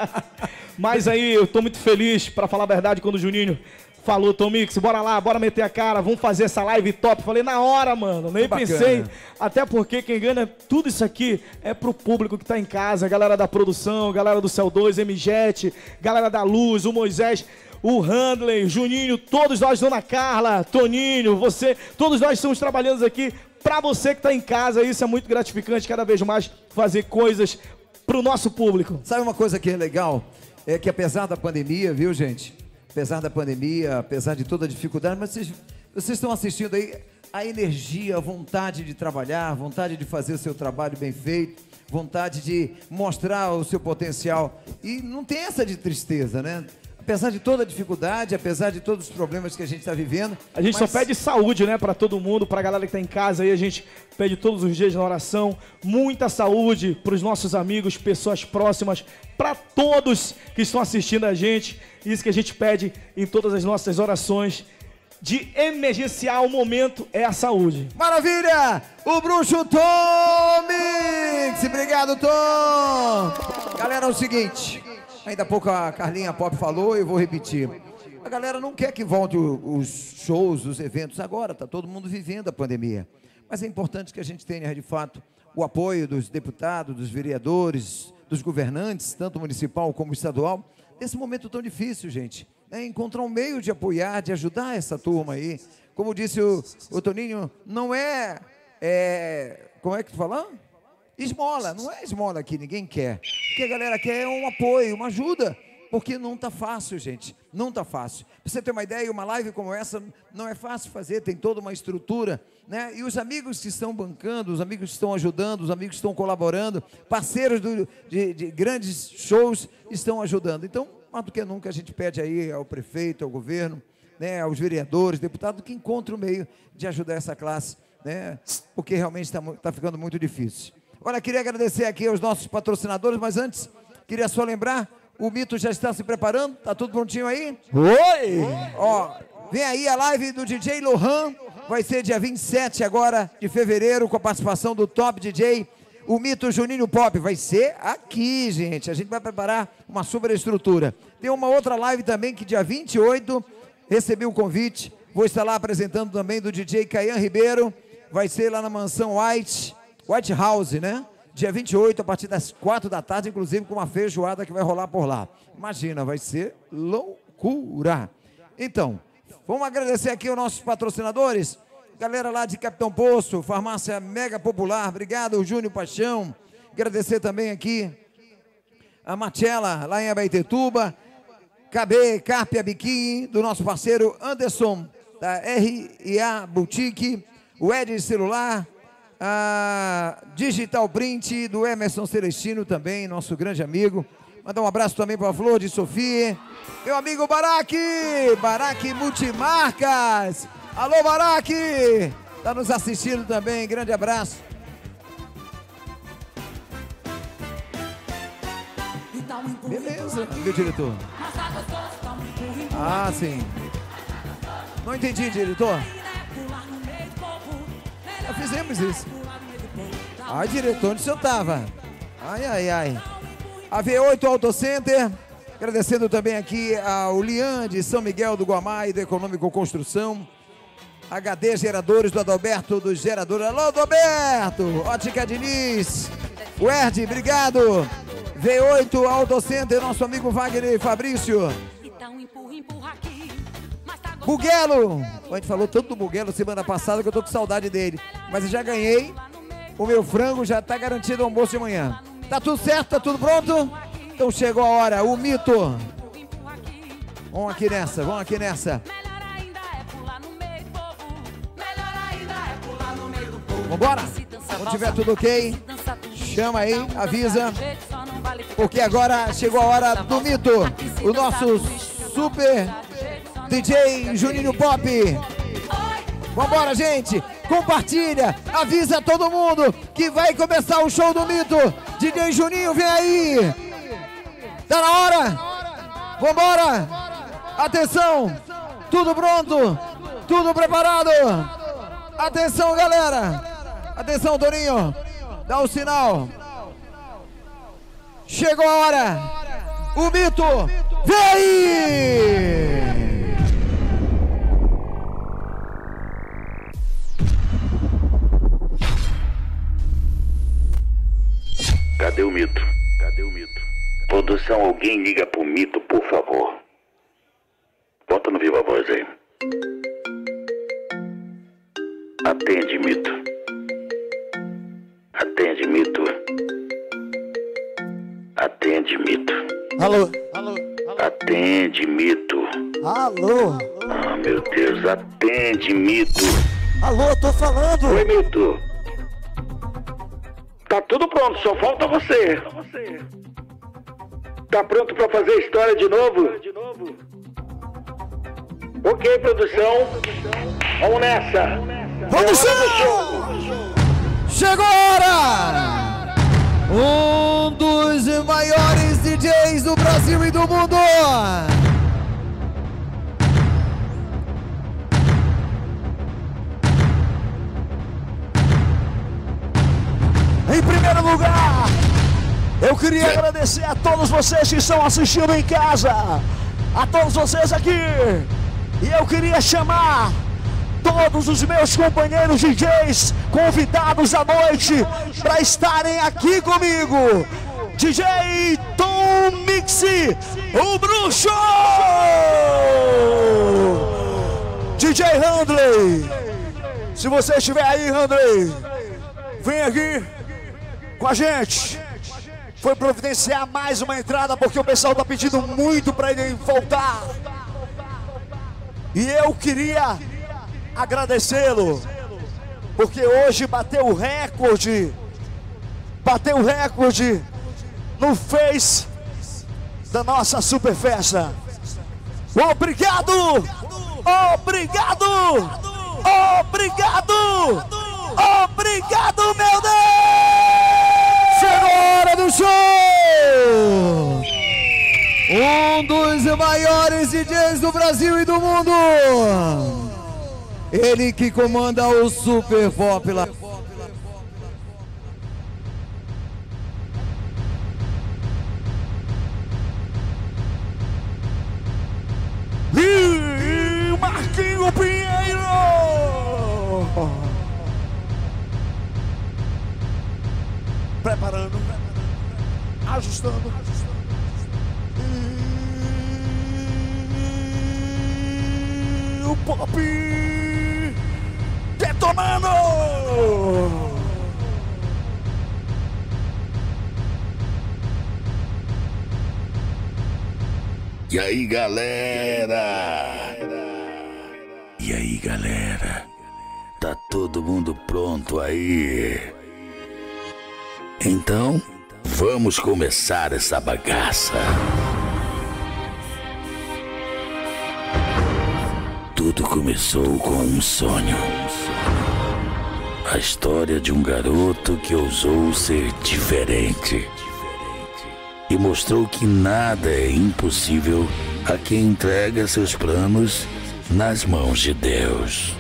<laughs> Mas aí, eu tô muito feliz, pra falar a verdade, quando o Juninho falou, Tomix, bora lá, bora meter a cara, vamos fazer essa live top. Falei, na hora, mano, nem bacana. pensei. Até porque quem ganha tudo isso aqui é pro público que tá em casa, galera da produção, galera do Céu 2, MJet, galera da Luz, o Moisés. O Handley, Juninho, todos nós, Dona Carla, Toninho, você, todos nós estamos trabalhando aqui pra você que tá em casa. Isso é muito gratificante, cada vez mais fazer coisas pro nosso público. Sabe uma coisa que é legal? É que apesar da pandemia, viu, gente? Apesar da pandemia, apesar de toda a dificuldade, mas vocês, vocês estão assistindo aí a energia, a vontade de trabalhar, vontade de fazer o seu trabalho bem feito, vontade de mostrar o seu potencial. E não tem essa de tristeza, né? Apesar de toda a dificuldade, apesar de todos os problemas que a gente está vivendo. A gente mas- só pede saúde, né, Pra todo mundo, pra galera que tá em casa aí, a gente pede todos os dias na oração, muita saúde pros nossos amigos, pessoas próximas, pra todos que estão assistindo a gente. Isso que a gente pede em todas as nossas orações de emergencial momento é a saúde. Maravilha! O bruxo Tom Mix! Obrigado, Tom! Galera, é o seguinte. Ainda há pouco a Carlinha Pop falou, eu vou repetir. A galera não quer que volte os shows, os eventos agora, tá todo mundo vivendo a pandemia. Mas é importante que a gente tenha, de fato, o apoio dos deputados, dos vereadores, dos governantes, tanto municipal como estadual, nesse momento tão difícil, gente. É encontrar um meio de apoiar, de ajudar essa turma aí. Como disse o, o Toninho, não é, é. Como é que tu falou? Esmola, não é esmola que ninguém quer. O que a galera quer é um apoio, uma ajuda. Porque não tá fácil, gente. Não tá fácil. Pra você ter uma ideia, uma live como essa não é fácil fazer, tem toda uma estrutura, né? E os amigos que estão bancando, os amigos que estão ajudando, os amigos que estão colaborando, parceiros do- de, de grandes shows estão ajudando. Então, mais do que nunca, a gente pede aí ao prefeito, ao governo, né, aos vereadores, deputados, que encontrem o meio de ajudar essa classe, né? Porque realmente está ficando muito difícil. Olha, queria agradecer aqui aos nossos patrocinadores, mas antes, queria só lembrar, o Mito já está se preparando, tá tudo prontinho aí? Oi! Ó, vem aí a live do DJ Lohan, vai ser dia 27 agora de fevereiro, com a participação do Top DJ, o Mito Juninho Pop, vai ser aqui, gente, a gente vai preparar uma super estrutura. Tem uma outra live também que dia 28, recebi o convite, vou estar lá apresentando também do DJ Caian Ribeiro, vai ser lá na mansão White, White House, né? Dia 28, a partir das 4 da tarde, inclusive com uma feijoada que vai rolar por lá. Imagina, vai ser loucura. Então, vamos agradecer aqui os nossos patrocinadores. Galera lá de Capitão Poço, farmácia mega popular. Obrigado, Júnior Paixão. Agradecer também aqui a Matela, lá em Abaetetuba. KB Carpia Biquim, do nosso parceiro Anderson, da RIA Boutique. O Ed Celular. A Digital Print, do Emerson Celestino também, nosso grande amigo. Mandar um abraço também para a Flor de Sofia. Meu amigo Baraque, Baraque Multimarcas. Alô, Baraque! Está nos assistindo também, grande abraço. Beleza, meu diretor. Ah, sim. Não entendi, diretor. Já fizemos isso. Ai, diretor, onde o senhor tava? Ai, ai, ai. A V8 Auto Center, agradecendo também aqui ao Lian de São Miguel do Guamá e do Econômico Construção. HD Geradores do Adalberto do Gerador. Alô, Adalberto! Ótica Diniz. Werd, obrigado. V8 Auto Center, nosso amigo Wagner Fabrício. Buguelo! A gente falou tanto do Buguelo semana passada que eu tô com saudade dele. Mas eu já ganhei. O meu frango já tá garantido o almoço de manhã. Tá tudo certo? Tá tudo pronto? Então chegou a hora. O mito. Vamos aqui nessa, vamos aqui nessa. Vambora? Quando tiver tudo ok, chama aí, avisa. porque agora chegou a hora do mito. O nosso super DJ Juninho Pop. Vambora, gente! Compartilha, avisa todo mundo que vai começar o show do mito. DJ Juninho, vem aí! Tá na hora? Vambora! Atenção! Tudo pronto? Tudo preparado? Atenção, galera! Atenção, Toninho! Dá o sinal! Chegou a hora! O mito! Vem aí! Cadê o mito? Cadê o mito? Produção, alguém liga pro mito, por favor. Bota no viva voz aí. Atende, mito. Atende, mito. Atende, mito. Alô? Alô? Atende, mito. Alô? Ah, meu Deus, atende, mito. Alô, tô falando. Oi, mito. Tá tudo pronto, só falta você. Tá pronto pra fazer a história de novo? Ok, produção. Vamos nessa. Produção! Chegou a hora! Um dos maiores DJs do Brasil e do mundo! Em primeiro lugar, eu queria agradecer a todos vocês que estão assistindo em casa, a todos vocês aqui. E eu queria chamar todos os meus companheiros DJs convidados da noite para estarem aqui comigo. DJ Tom Mixi, o bruxo! DJ Handley, se você estiver aí, Handley, vem aqui com a gente. Foi providenciar mais uma entrada porque o pessoal tá pedindo muito para ele voltar. E eu queria agradecê-lo, porque hoje bateu o recorde, bateu o recorde no Face da nossa super festa. Obrigado! Obrigado! Obrigado! Obrigado, meu Deus! Chegou a hora do show! Um dos maiores DJs do Brasil e do mundo! Ele que comanda o Super Pop lá. E Marquinho Pinheiro! Preparando, ajustando. E o pop detonando! E aí, galera? E aí, galera? Tá todo mundo pronto aí? Então, vamos começar essa bagaça. Tudo começou com um sonho. A história de um garoto que ousou ser diferente e mostrou que nada é impossível a quem entrega seus planos nas mãos de Deus.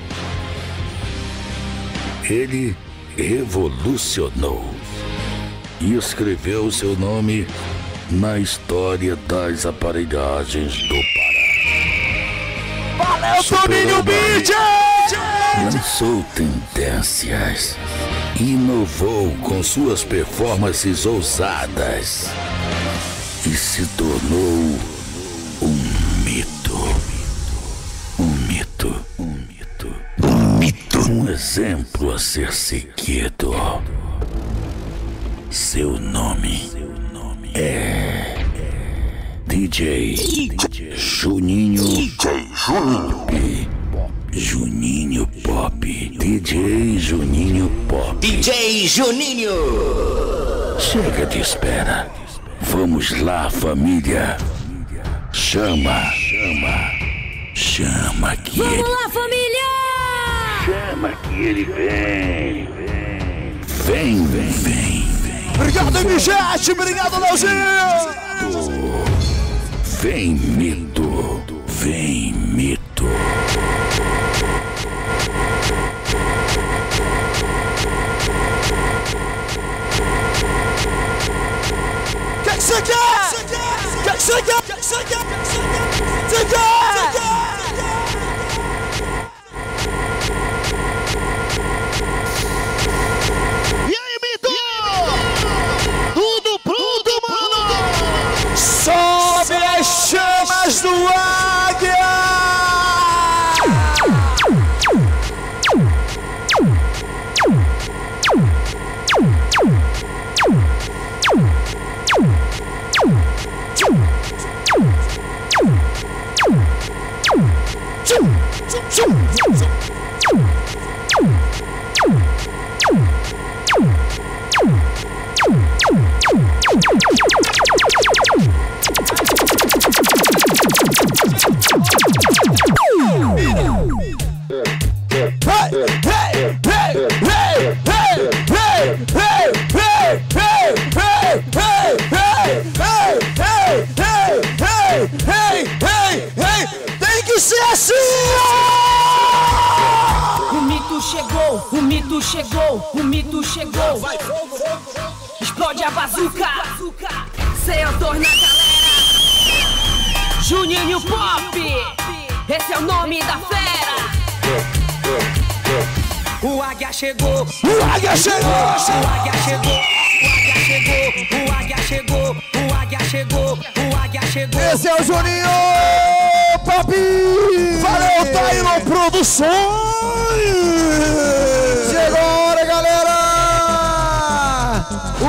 Ele revolucionou e escreveu seu nome na história das aparelhagens do Valeu, Toninho. BJ! Lançou tendências, inovou com suas performances ousadas e se tornou um mito. Um mito. Um mito. Um mito. Um exemplo a ser seguido. Seu nome é DJ Juninho Pop. Juninho Pop. DJ Juninho Pop. DJ Juninho! Chega de espera. Vamos lá, família. Chama, chama, chama que Vamos ele lá, família! chama que ele vem. Vem, vem, vem. Obrigado, MG! Obrigado, Leozinho! Vem, mito. Vem, mito. O que que você quer? O que você quer? O que você quer? O que que você quer? O mito chegou, o mito chegou, o mito chegou. Explode a bazuca. Senador na galera. Juninho Pop. Esse é o nome da fera. O águia chegou. O águia chegou. O águia chegou. O águia chegou. O águia chegou. O águia chegou. Esse é o Juninho Papi! Valeu, Taylor Produções! Chegou a hora, galera! O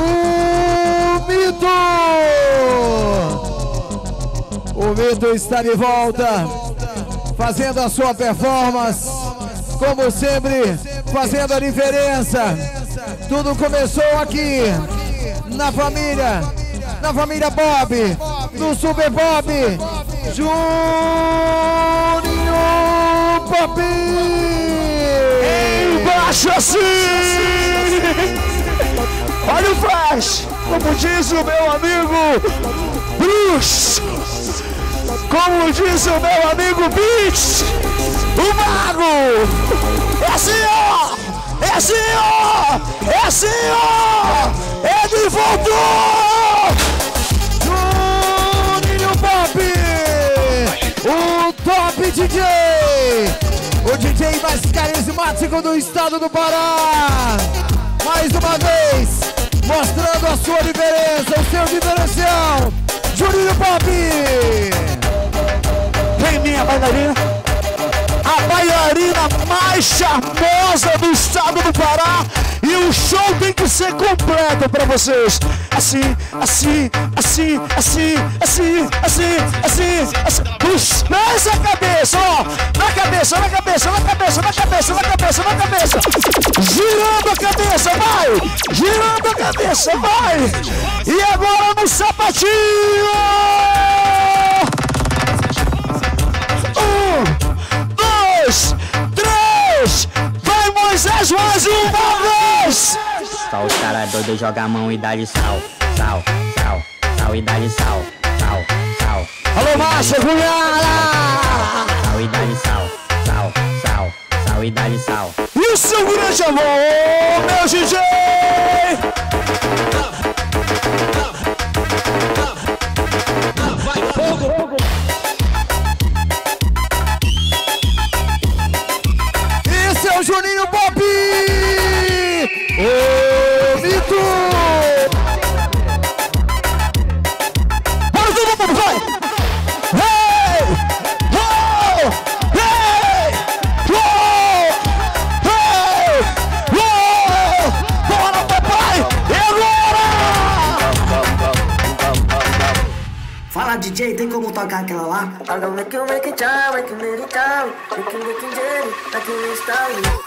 Mito! O Mito está de volta, fazendo a sua performance, como sempre, fazendo a diferença. Tudo começou aqui, na família, na família Bob, no Super Bob, Juninho Bob! Embaixo assim! Olha o flash! Como diz o meu amigo Bruce! Como diz o meu amigo Beats! O mago! É assim, ó! É assim, ó! É assim, ó! Ele voltou! O top DJ, o DJ mais carismático do estado do Pará. Mais uma vez, mostrando a sua diferença, o seu diferencial. Juninho Pop. Vem minha bailarina! A bailarina mais charmosa do estado do Pará! E o show tem que ser completo pra vocês! Assim, assim, assim, assim, assim, assim, assim, assim. Puxa, nessa cabeça, ó! Na cabeça, na cabeça, na cabeça, na cabeça, na cabeça, na cabeça! Girando a cabeça, vai! Girando a cabeça, vai! E agora no sapatinho! Um, Moisés mais uma vez! Só os caras doidos joga a mão e dá de sal, sal, sal, sal e dá de sal, sal, sal. Alô, Márcia Cunhala! Sal e dá de sal, sal, sal, sal e dá de sal. E o seu grande amor, meu DJ! story.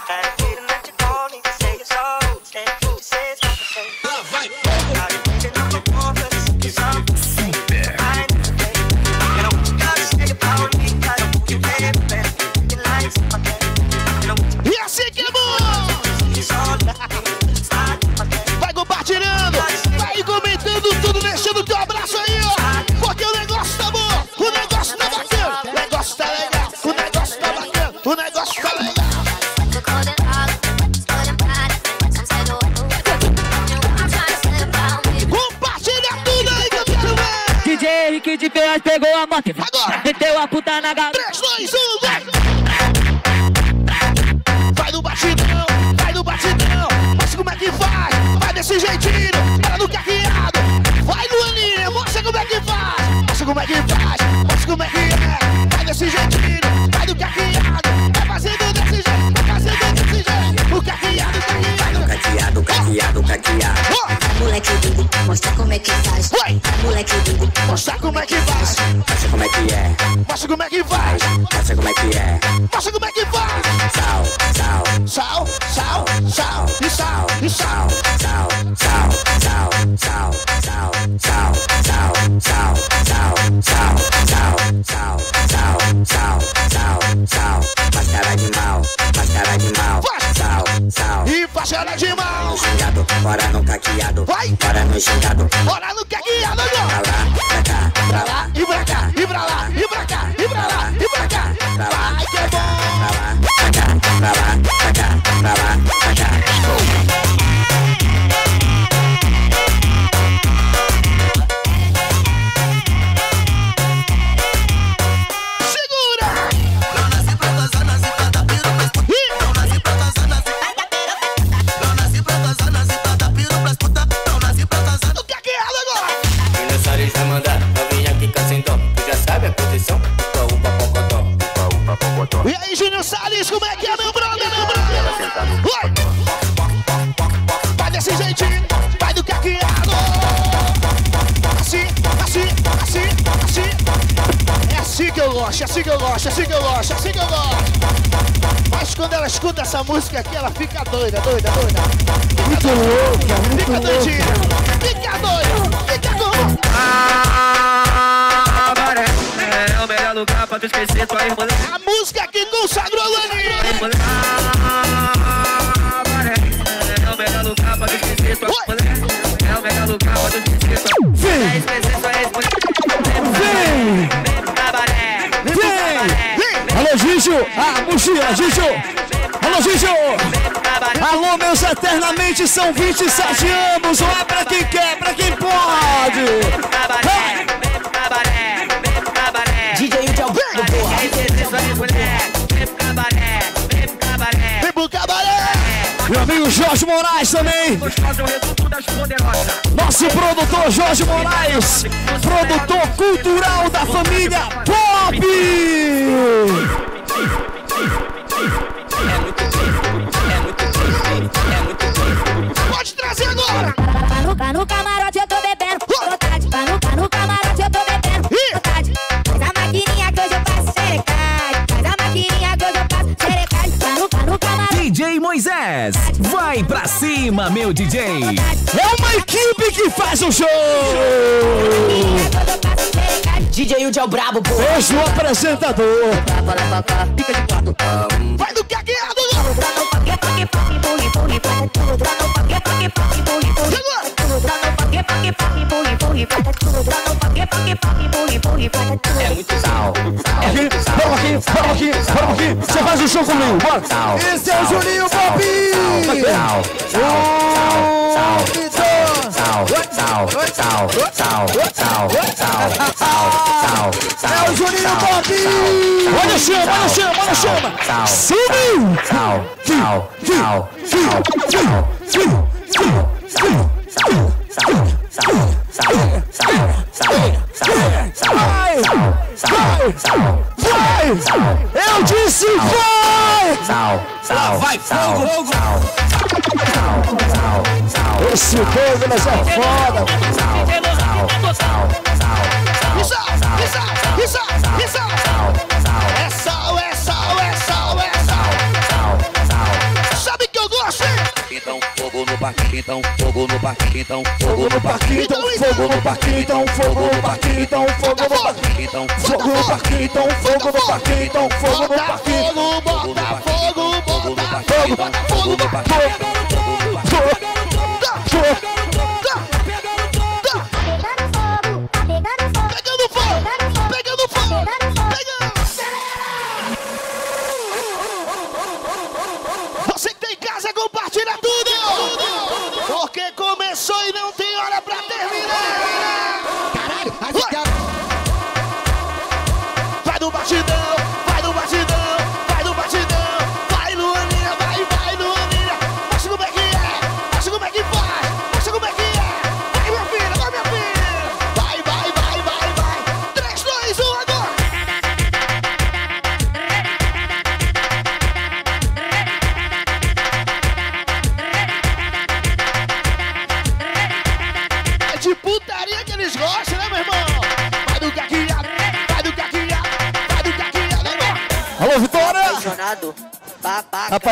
O apresentador! Vai do caqueado agora! É muito sal. Aqui, vamos aqui, vamos aqui, vamos aqui! Você faz o show comigo, bora! Esse é o Juninho Pop! Sal, sal, sal, Então, sal, sal, sal, sal, sal, sal, sal, Olha a chama, olha a chama, olha a chama! Subiu! Vai! Vai! Eu disse vai! Vai, fogo, fogo! Esse fogo nessa foto! Então, fogo no parquinho, então, fogo no parquinho, Então fogo no parquinho, então fogo no parquinho, então fogo no parquinho, então, fogo no parquinho, então fogo no parquinho, então fogo no parquinho, fogo, fogo, bota fogo, bota fogo no parquinho!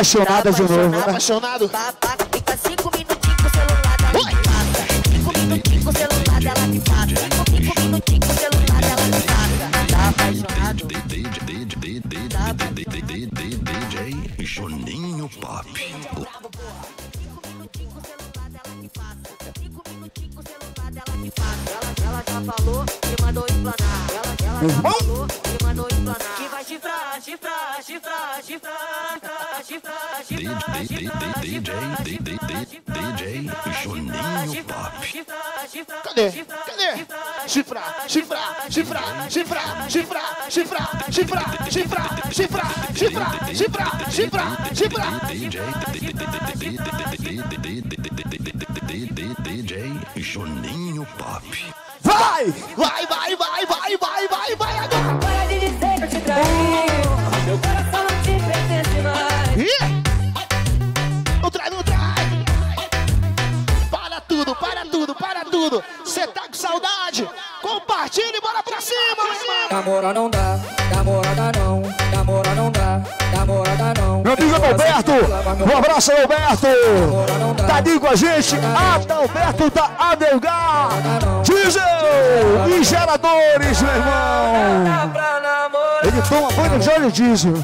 Apaixonada de novo, né? Apaixonado. Fica cinco minutinhos com o celular dela me passa. Cinco minutinhos com o celular dela me passa. Cinco, minutinhos com o celular dela me passa. Tá apaixonado. DJ Juninho Pop. Ela já falou que mandou explanar. Ela, ela já falou DJ DJ Juninho Pop. Cadê? Cadê? Chifrar, chifrar, chifrar, chifrar, chifrar, chifrar, chifrar, chifrar, chifrar, chifrar, chifrar, chifrar, chifrar. DJ Juninho Pop. Vai! Vai, vai, vai, vai, vai, vai, vai agora! Para de dizer que eu te traí. Tudo, para tudo! Cê tá com saudade? Compartilha e bora pra cima, meu irmão! Namora não dá, namorada não, namora não dá, namorada não. Meu amigo Adalberto, um abraço Adalberto! Tá ali com a gente, Adalberto da Adelgar! Diesel e geradores, meu irmão! Ele toma banho de óleo diesel.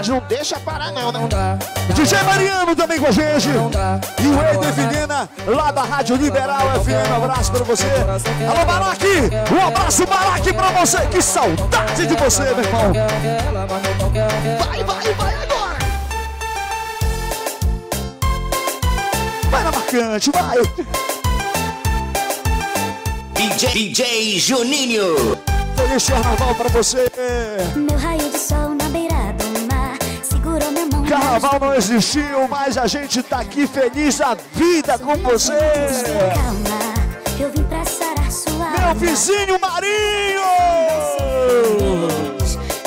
Mas não deixa parar não, né? DJ Mariano também com a gente. E o Eder Vilhena, lá da Rádio Liberal FM. Um abraço pra você. Alô, Baraque! Um abraço, Baraque, pra você. Que saudade de você, meu irmão. Vai, vai, vai agora. Vai na marcante, vai. DJ, DJ Juninho. Feliz carnaval pra você. Meu Carnaval não existiu, mas a gente tá aqui feliz da vida com você. Meu vizinho Marinho!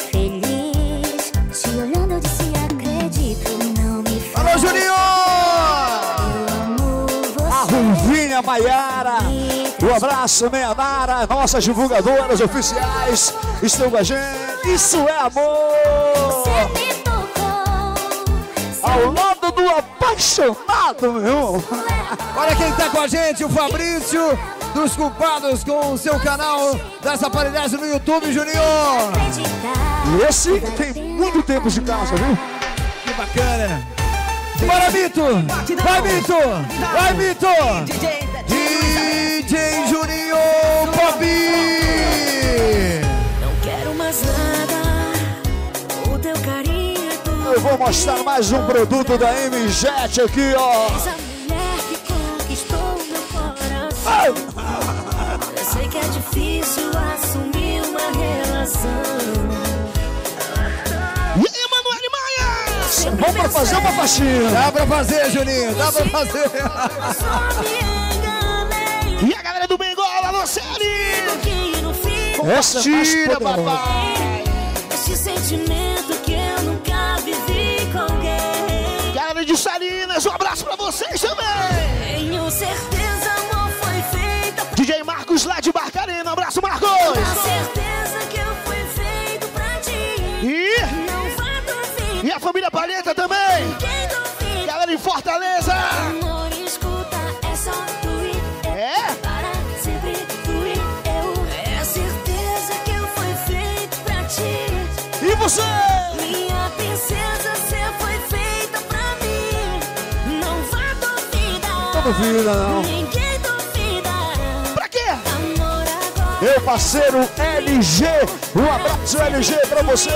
Feliz, te olhando eu disse acredito, não me. Alô, Juninho! A Ruvinha Maiara, um abraço, meia Nara, nossas divulgadoras oficiais estão com a gente. Isso é amor! Ao lado do apaixonado, meu irmão. Olha quem tá com a gente, o Fabrício dos Culpados com o seu canal das aparelhagens no YouTube, Juninho. E esse tem muito tempo de casa, viu? Que bacana. Bora, Mito! Vai, Mito! Vai, Mito! DJ Juninho Pop! Não quero mais nada. Vou mostrar mais um produto da M-Jet aqui, ó. És a mulher que conquistou meu coração. Eu sei que é difícil assumir uma relação. E aí, Manoel Maia? Vamos pra fazer uma faxina. Dá pra fazer, Juninho, dá pra fazer. E a galera do Bengola, alô, série! Essa Tira, papai! Esse sentimento de Salinas, um abraço pra vocês também! Tenho certeza, amor, foi feita. DJ Marcos lá de Barcarena, um abraço, Marcos! Tenho certeza que eu fui feito pra ti. E, Não vá duvidar. e a família Palheta também! Galera em Fortaleza! Amor, escuta, é só tu e eu. É? Para sempre tu e eu. É certeza que eu fui feito pra ti. E você? Duvida, não. Pra quê? Meu parceiro LG, um abraço LG pra você!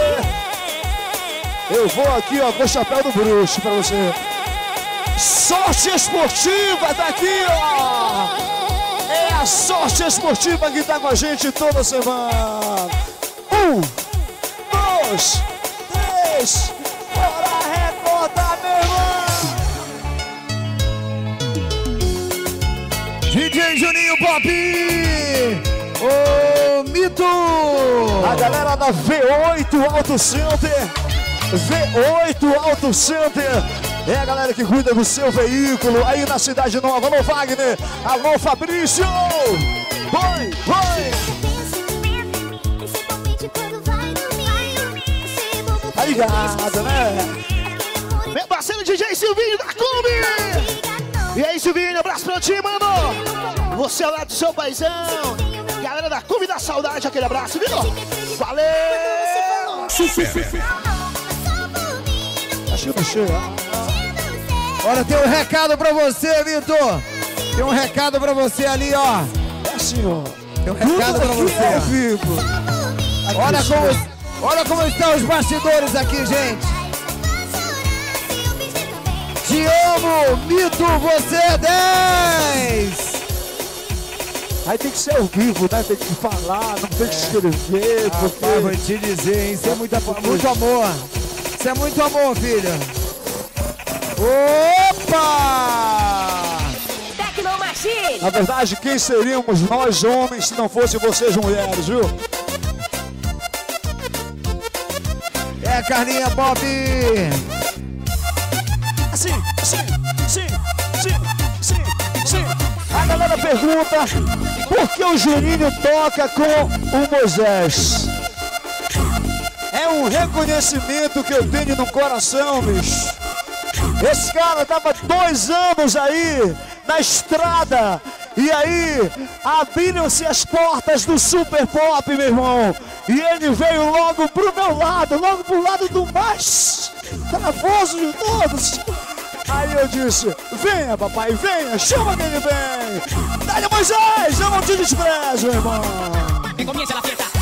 Eu vou aqui, ó, com o chapéu do bruxo pra você. Sorte Esportiva tá aqui, ó! É a Sorte Esportiva que tá com a gente toda semana. Um, dois, três, DJ Juninho Pop! Ô Mito! A galera da V8 Auto Center. V8 Auto Center. É a galera que cuida do seu veículo aí na Cidade Nova. Alô, Wagner. Alô, Fabrício. Vai, vai. Quando ligado, né? Meu parceiro DJ Silvinho da Kombi! E aí, Silvinho, abraço pra ti, mano! Você ao lado do seu paizão! Galera da Kombi da Saudade, aquele abraço, viu? Valeu! Achei que chega. Olha, tem um recado pra você, Vitor. Tem um recado pra você ali, ó. É assim, ó. Tem um recado pra é ao você. vivo. Olha como, olha como estão os bastidores aqui, gente. Te amo, Mito, você é 10. Aí tem que ser ao vivo, né? Tem que falar, não tem que escrever, porque... Rapaz, vou te dizer, hein? Isso é muito, muito amor. Isso é muito amor, filha. Opa! Tecnomachine! Na verdade, quem seríamos nós homens se não fossem vocês mulheres, viu? É, Carlinha Bob. Assim, assim, sim, sim, sim, sim. A galera pergunta por que o Juninho toca com o Moisés? É um reconhecimento que eu tenho no coração, bicho. Esse cara tava dois anos aí na estrada. E aí abriram-se as portas do Super Pop, meu irmão. E ele veio logo pro meu lado, logo pro lado do mais travoso de todos. Aí eu disse, venha papai, venha, chama que ele vem. Dá-lhe Moisés, eu não te desprezo, irmão. Que comience la fiesta. E?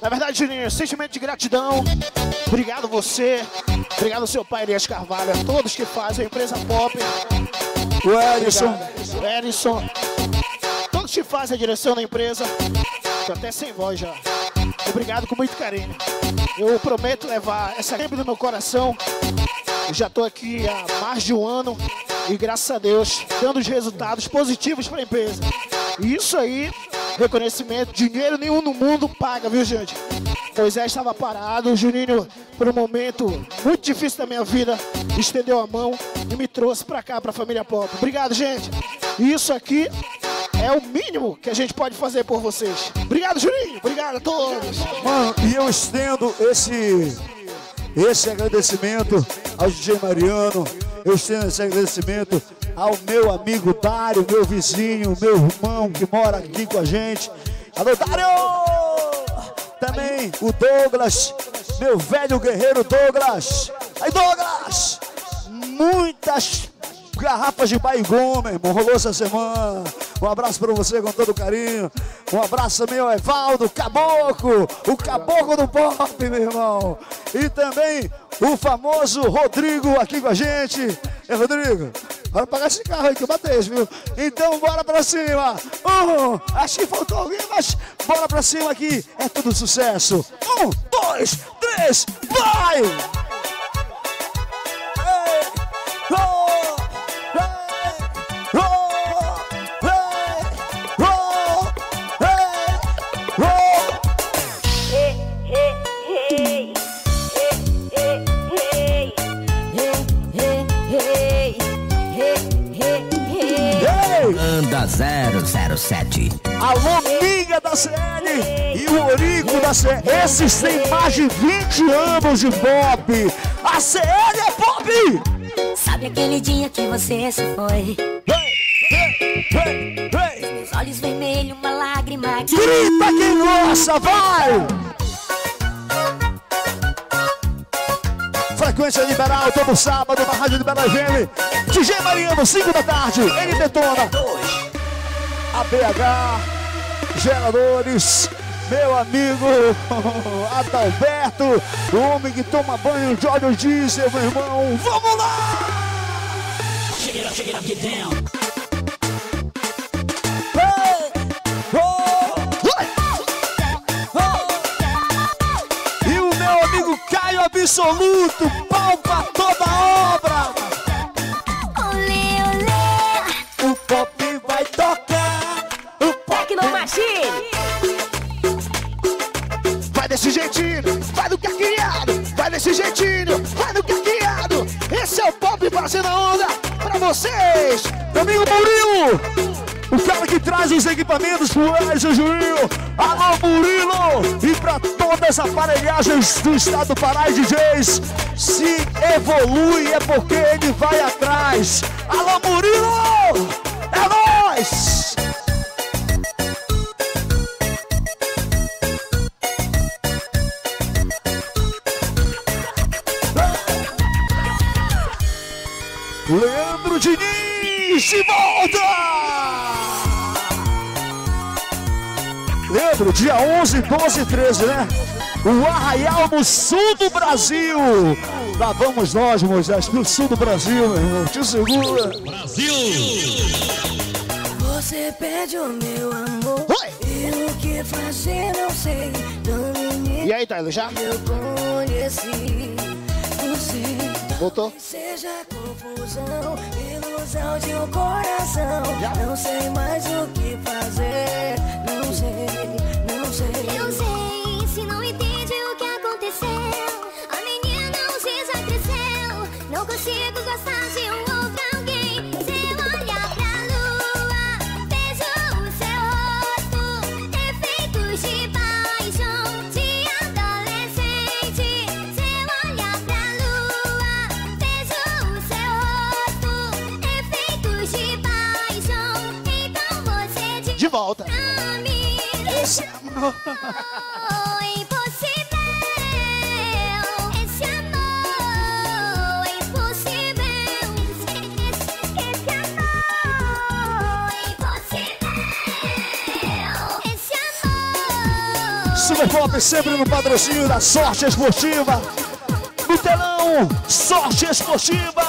Na verdade, Juninho, sentimento de gratidão. Obrigado você. Obrigado seu pai Elias Carvalho, a todos que fazem a empresa pop. O Erison. Erison. Todos que fazem a direção da empresa. Tô até sem voz já. Obrigado com muito carinho. Eu prometo levar essa sempre no meu coração. Eu já tô aqui há mais de um ano e graças a Deus dando os resultados positivos para a empresa. E isso aí, reconhecimento, dinheiro nenhum no mundo paga, viu gente? Moisés estava parado, o Juninho, por um momento muito difícil da minha vida, estendeu a mão e me trouxe para cá, para a família Pop. Obrigado, gente. Isso aqui é o mínimo que a gente pode fazer por vocês. Obrigado, Juninho. Obrigado a todos. Mano, e eu estendo esse esse agradecimento ao DJ Mariano, eu estendo esse agradecimento ao meu amigo Dário, meu vizinho, meu irmão que mora aqui com a gente. Alô, Dário! Também o Douglas, meu velho guerreiro Douglas. Aí, Douglas! Muitas garrafas de Baigon, meu irmão, rolou essa semana. Um abraço pra você com todo carinho. Um abraço também ao Evaldo, Caboclo, o Caboclo do Pop, meu irmão. E também o famoso Rodrigo aqui com a gente. É, Rodrigo, bora pagar esse carro aí que eu batei, viu? Então bora pra cima. Um, acho que faltou alguém, mas bora pra cima aqui. É tudo sucesso. Um, dois, três, vai! Ei, oh! 007. Alô, Miga da CL e o Orico da CL. Esses têm mais de 20 anos de pop. A CL é pop! Sabe aquele dia que você se foi? Meus olhos vermelhos, uma lágrima. Grita quem gosta, vai! Frequência liberal, todo sábado na Rádio Liberal FM. DJ Mariano, 5 da tarde, ele detona. A BH, geradores, meu amigo <laughs> Adalberto, o homem que toma banho de óleo diesel, meu irmão. Vamos lá! E o meu amigo Caio Absoluto, pau pra toda a obra. Tecnomachine! Vai desse jeitinho, vai no caqueado. Vai desse jeitinho, vai no caqueado. Esse é o pop fazendo a onda. vocês. Meu Murilo, o cara que traz os equipamentos pro Edson Juninho. Alô, Murilo! E pra todas as aparelhagens do estado do Pará DJs, se evolui é porque ele vai atrás. Alô, Murilo! É nóis! Leandro Diniz de volta! Leandro, dia 11, 12 e 13, né? O Arraial no sul do Brasil. Lá vamos nós, Moisés, pro sul do Brasil, meu irmão. Te segura. Brasil! Você pede o meu amor E o que fazer não sei me E aí, Tyler, já? Eu conheci Voltou? Seja confusão, ilusão de um coração. Não sei mais o que fazer. Não sei, não sei. Eu sei, se não entende o que aconteceu. A menina hoje já cresceu. Não consigo gostar de Super Pop sempre no patrocínio da Sorte Esportiva. No telão, Sorte Esportiva.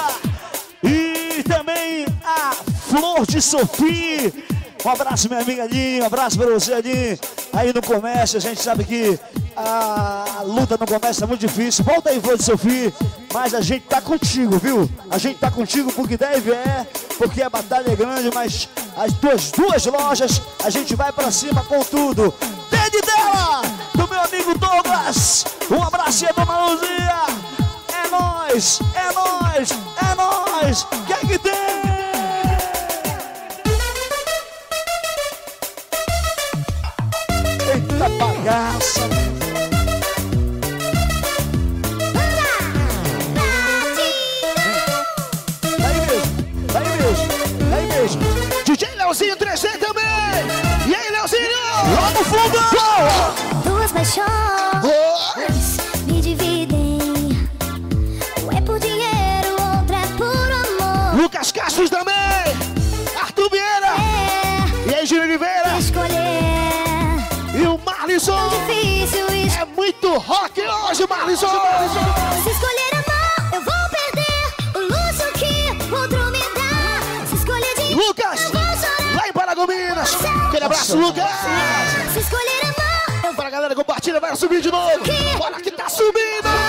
E também a Flor de Sofia. Um abraço, minha amiga Aline. Um abraço para você, Aline. Aí no comércio, a gente sabe que a luta no comércio é muito difícil. Volta aí, Flor de Sofia. Mas a gente tá contigo, viu? A gente tá contigo porque deve é, porque a batalha é grande, mas as tuas duas lojas, a gente vai pra cima com tudo. Dede dela, do meu amigo Douglas. Um abraço, e a dona Luzia. É nóis, é nóis, é nóis. Que é que tem? Eita bagaça. Daí mesmo, daí mesmo, daí mesmo. DJ Leozinho 3D também. E aí, Leozinho? Lá no fundo! Duas paixões me dividem. Um é por dinheiro, outro é por amor. Lucas Castros também. Hoje, Marlisson. Se escolher amor, eu vou perder o luxo que outro me dá. Se escolher de Lucas, eu vou chorar. lá em Paragominas. Aquele abraço, Lucas. Se escolher amor, eu Pra galera, compartilha, vai subir de novo. Olha que tá subindo.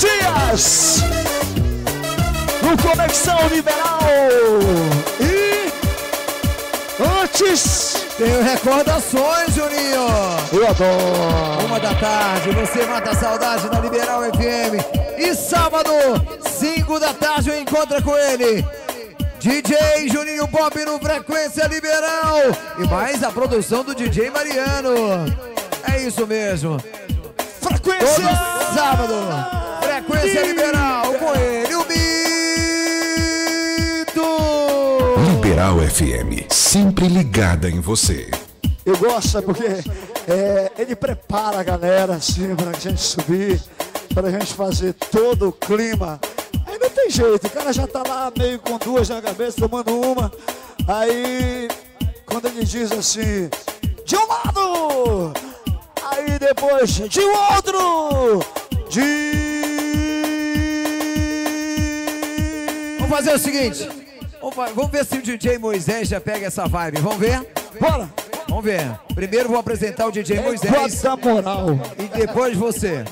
Dias. No Conexão Liberal. E antes. Tenho recordações, Juninho. Eu adoro. Uma da tarde, você mata a saudade na Liberal FM. E sábado, 5 da tarde, eu encontro com ele. DJ Juninho Pop no Frequência Liberal. E mais a produção do DJ Mariano. É isso mesmo. Frequência. Todo sábado, Frequência Liberal com ele, o Mito. Liberal FM, sempre ligada em você. Eu gosto, porque é, ele prepara a galera assim pra gente subir, pra gente fazer todo o clima. Aí não tem jeito, o cara já tá lá meio com duas na cabeça, tomando uma. Aí, quando ele diz assim, de um lado, aí depois, de outro, de... Vamos fazer o seguinte. Vamos, ver se o DJ Moisés já pega essa vibe. Vamos ver? Bora! Vamos ver. Primeiro vou apresentar o DJ Moisés. da moral. E depois você.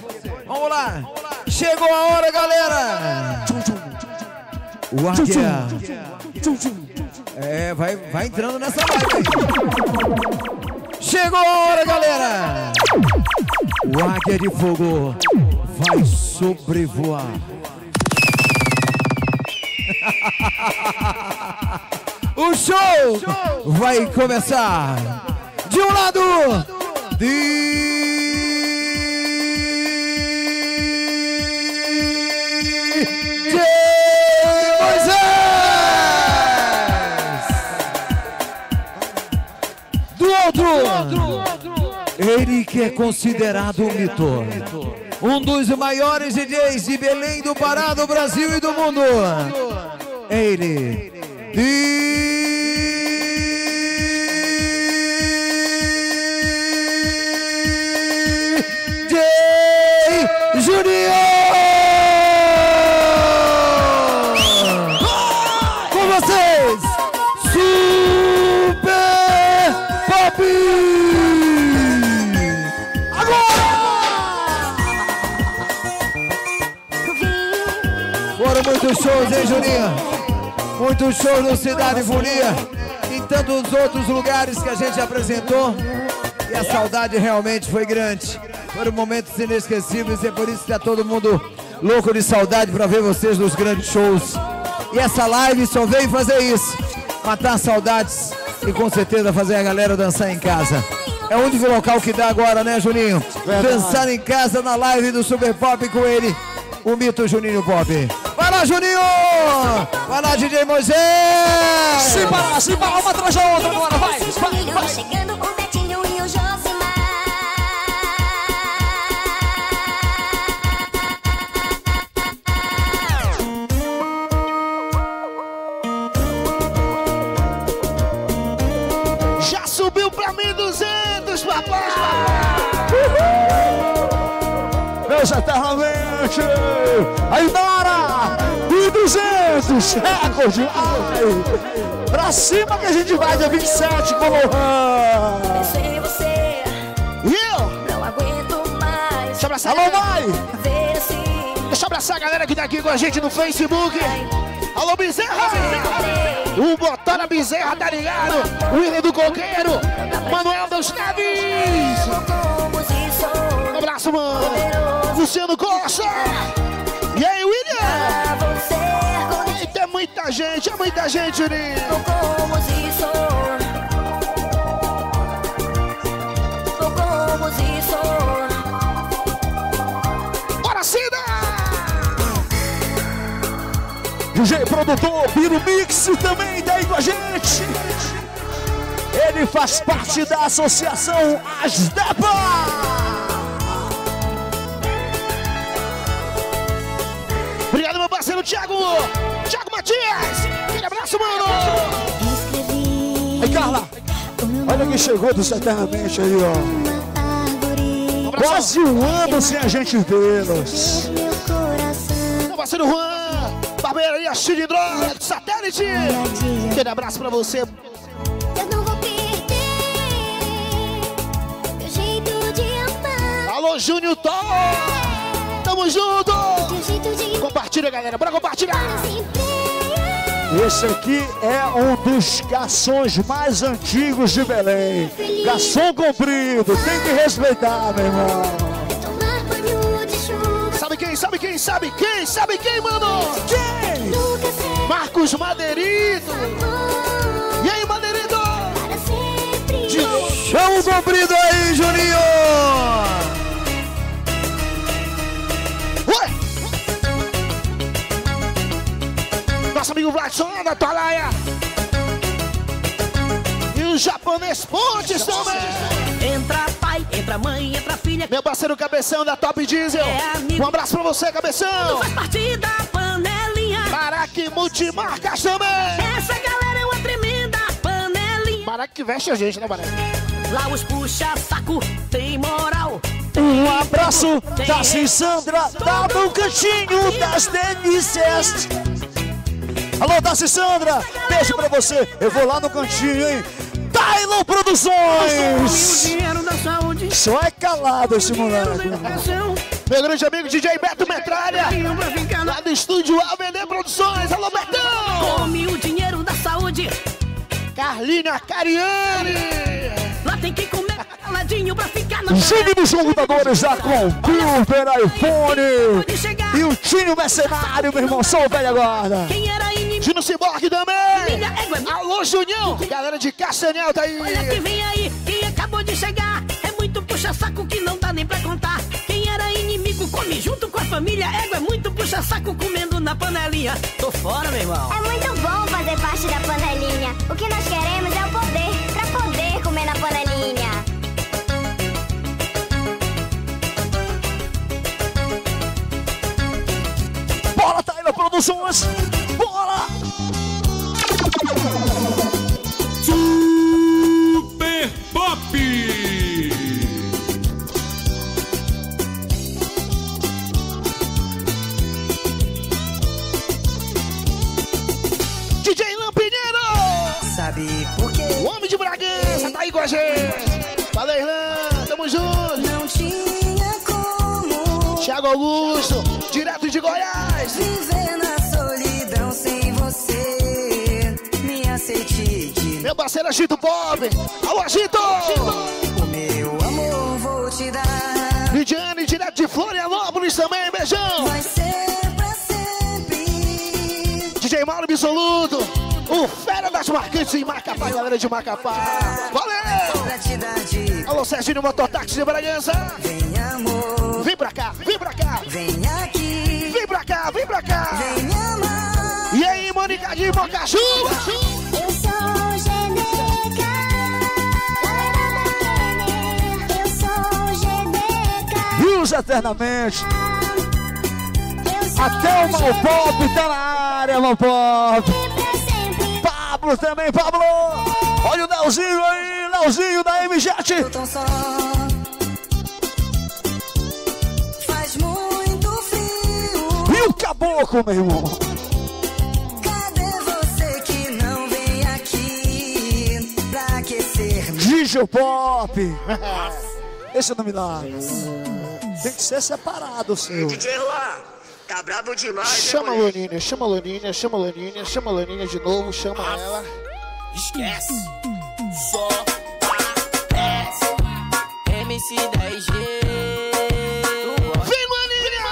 Vamos lá. Chegou a hora, galera! O Águia. É, vai, vai entrando nessa live aí. Chegou a hora, galera! O Águia de Fogo vai sobrevoar. <laughs> O show vai começar. De um lado, DJ Moisés. Do outro, ele que é considerado um mito. Um dos maiores DJs de Belém, do Pará, do Brasil e do mundo. É ele. DJ Junior! Com vocês, Super Pop! Foram muitos shows, hein, Juninho? Muitos shows no Cidade Folia, em tantos outros lugares que a gente apresentou. E a saudade realmente foi grande. Foram momentos inesquecíveis e é por isso que está todo mundo louco de saudade para ver vocês nos grandes shows. E essa live só veio fazer isso, matar saudades e com certeza fazer a galera dançar em casa. É o único local que dá agora, né, Juninho? Dançar em casa na live do Super Pop com ele, o mito Juninho Pop. Lá, Juninho! Vai lá, DJ Moisés! Simbora, simbora, uma atrás da outra agora, vai, vai, vai. Chegando o Betinho e o Josimar. Já subiu pra 1.200, papai! Meus eternamente! Aí, Dora! 1.200! Recorde! Ai. Pra cima que a gente vai, dia 27, com o você, E eu? não aguento mais. Deixa eu abraçar. Alô, vai! Ver assim. Deixa eu abraçar a galera que tá aqui com a gente no Facebook. Alô, Bezerra! O Botana Bezerra, tá ligado? William do Coqueiro, Manuel dos Neves! Um abraço, mano! Luciano Costa! E aí, William? Muita gente, é muita gente, Juninho! Bora, Cida! DJ produtor Biro Mix também tá aí com a gente. Ele faz parte da associação Asdepa. Obrigado, meu parceiro Thiago. Thiago Matias. Aquele abraço, mano. Aí, Carla. Olha quem chegou do Eternamente aí, ó. Quase um ano sem a gente vê-los. Meu parceiro Juan, barbearia de satélite. Aquele abraço pra você. Alô, Júnior Tom. Tamo junto. Compartilha, galera. Bora compartilhar. Esse aqui é um dos garçons mais antigos de Belém. Garçom comprido, tem que respeitar, meu irmão. Sabe quem? Sabe quem? Sabe quem? Sabe quem, mano? Quem? Marcos Madeirito. E aí, Madeirito? Chama o comprido aí, Juninho! Ué! Nosso amigo Vladson da Atalaia. E o japonês Pontes também. Entra pai, entra mãe, entra filha. Meu parceiro Cabeção da Top Diesel. Um abraço pra você, Cabeção. Faz parte da panelinha. Marac Multimarcas também. Essa galera é uma tremenda panelinha. Marac que veste a gente, né, Marac? Lá os puxa-saco, tem moral. Um abraço da Sandra, da do Cantinho das Delícias. Alô, Daci Sandra, beijo pra você. Eu vou lá no cantinho, hein? Tylon O Produções. dinheiro da saúde. Só é calado esse moleque. Meu grande amigo DJ Beto Metralha. Lá do estúdio AVD Produções. Alô, Betão. Come o dinheiro da saúde. Carlinha Cariani. Lá tem que comer caladinho pra ficar na Gine dos computadores da Computer iPhone. E o Tinho Mercenário, meu irmão, sou o velho guarda. Quem era Gino Ciborgue também. Minha égua é Alô, Junião. Galera de Castanhal tá aí. Olha quem vem aí, quem acabou de chegar. É muito puxa-saco que não dá nem pra contar. Quem era inimigo come junto com a família. Égua é muito puxa-saco comendo na panelinha. Tô fora, meu irmão. É muito bom fazer parte da panelinha. O que nós queremos é o poder, pra poder comer na panelinha. Bora, Taylor Produções. Bora. Super Pop! DJ Lampineiro. Sabe por quê? O homem de Bragança tá aí com a gente. Valeu, Irlan. Tamo junto. Não tinha como Thiago Augusto, direto de Goiás. Meu parceiro Agito Bob. Alô, Agito. O meu amor vou te dar. Lidiane, direto de Florianópolis também. Beijão. Vai ser pra sempre. DJ Mauro Absoluto. O fera das marcantes em Macapá, galera de Macapá. Valeu. Alô, Serginho Mototáxi de Bragança. Vem amor. Vem pra cá, vem pra cá. Vem aqui. Vem pra cá, vem pra cá. Vem amar. E aí, Mônica de Mocachu? Eu Rios eternamente. Até o Malpop tá na área, Malpop. Pablo também, Pablo. Olha o Nelzinho aí, Nelzinho da MJet. E o caboclo, meu irmão. Cadê você que não vem aqui pra aquecer? Gigi Pop. Esse não me dá. Tem que ser separado, seu. DJ Juan, tá brabo demais, Chama a né? Loninha, chama a Loninha, chama a Loninha, chama a Loninha de novo, chama ela. Esquece. Só aparece. MC10G. Vem, Loninha!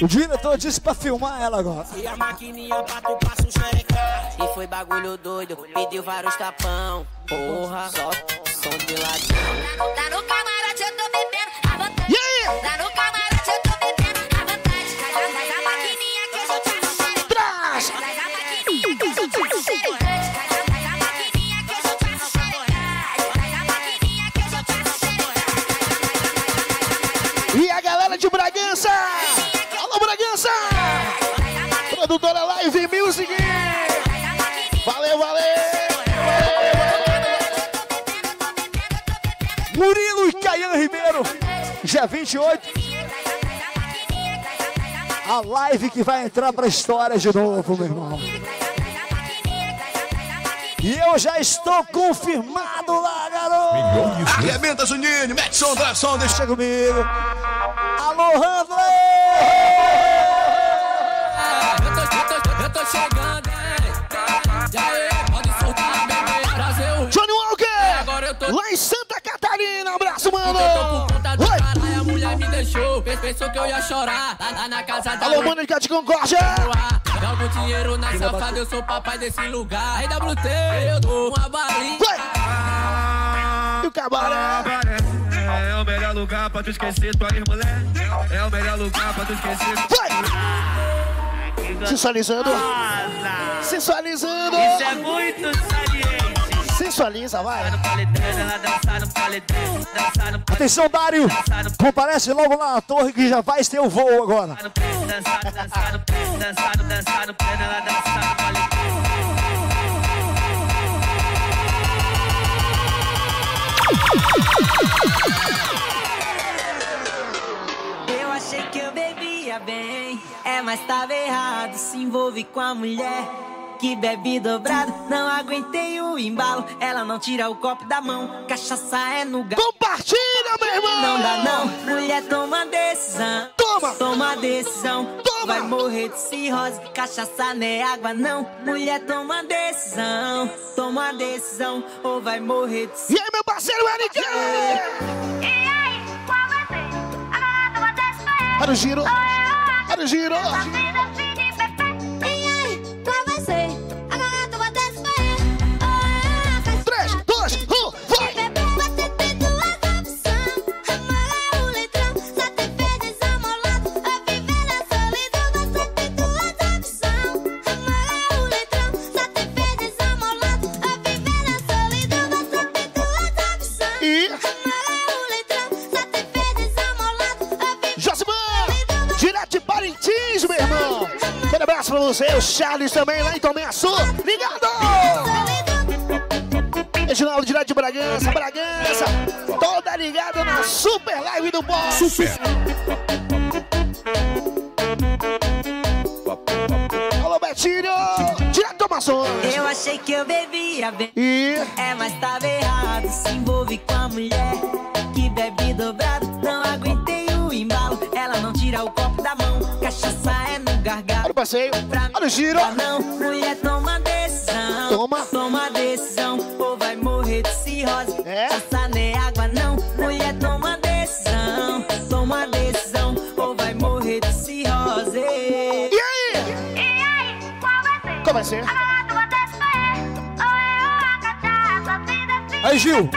O diretor disse pra filmar ela agora. E a maquininha pra tu passa um xerecá. E foi bagulho doido, pediu vários tapão. Porra, só som de ladrão. Tá no à no camarote, eu tô bebendo a que eu te a que eu te. E a galera de Bragança! Alô, Bragança! Produtora Live Music! Valeu, valeu! Murilo e Caian Ribeiro. Dia 28. A live que vai entrar pra história de novo, meu irmão. E eu já estou confirmado lá, garoto. Arrebenta, Juninho. Mete som, dá som, deixa comigo. Alô, Handley! Eu tô, eu tô, eu tô chegando, hein? Aí, pode surtar, bebê. Trazer o Johnny Walker! Agora eu tô. Lá em Santa Catarina, abraço, mano! Mulher deixou. Pensou que eu ia chorar. Lá, lá na casa da Alô. Mônica de Concórdia! Jogo dinheiro na safada, eu sou papai desse lugar. Aí WT, eu dou uma balinha. E o cabaré? É o melhor lugar pra tu esquecer tua ex-mulher. É o melhor lugar pra tu esquecer. Sensualizando! Sensualizando! Isso é muito saliente. Sensualiza, vai! Atenção, Dário! Comparece logo lá na torre que já vai ter o voo agora. Eu achei que eu bebia bem, é, mas tava errado. Se envolve com a mulher que bebe dobrado. Não aguentei o embalo, ela não tira o copo da mão. Cachaça é no gato. Compartilha, meu irmão! Não dá não, mulher toma decisão. Toma! Toma decisão. Vai morrer de cirrose. Cachaça não é água, não. Mulher, toma decisão. Toma decisão. Ou vai morrer de cirrose. E aí, meu parceiro Eric? Para o giro. Para o giro. Pra você, o Charles também lá em Tomeaçu. Ligado! Reginaldo, direto de Bragança, Bragança. Toda ligada na super live do Boss. Super. Alô, Betinho, direto do Amazonas. Eu achei que eu bebia bem. E... É, mas tava errado. Se envolve com a mulher que bebe dobrado. Não aguentei o embalo. Ela não tira o copo da mão. Cachaça é no gargalo. Olha o passeio. Olha o giro. Não, mulher, toma decisão. Toma. Toma decisão. Ou vai morrer de cirrose. É? Cachaça não é água, não. Mulher, toma decisão. Toma decisão. Ou vai morrer de cirrose. E aí? Como vai ser? Aí, Gil.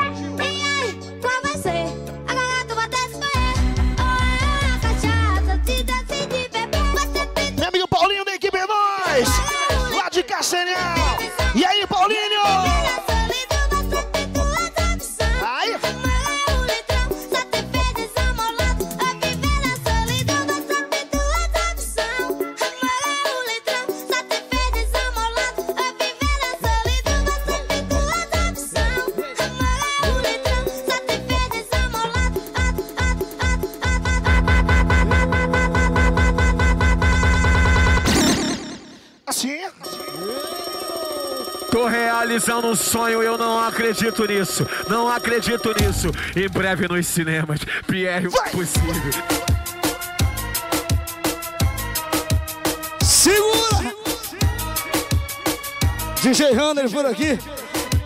Lá de Castanhal. E aí, Paulinho? Realizando um sonho, eu não acredito nisso. Não acredito nisso. Em breve nos cinemas. Pierre, o possível. Segura! DJ Handler por aqui.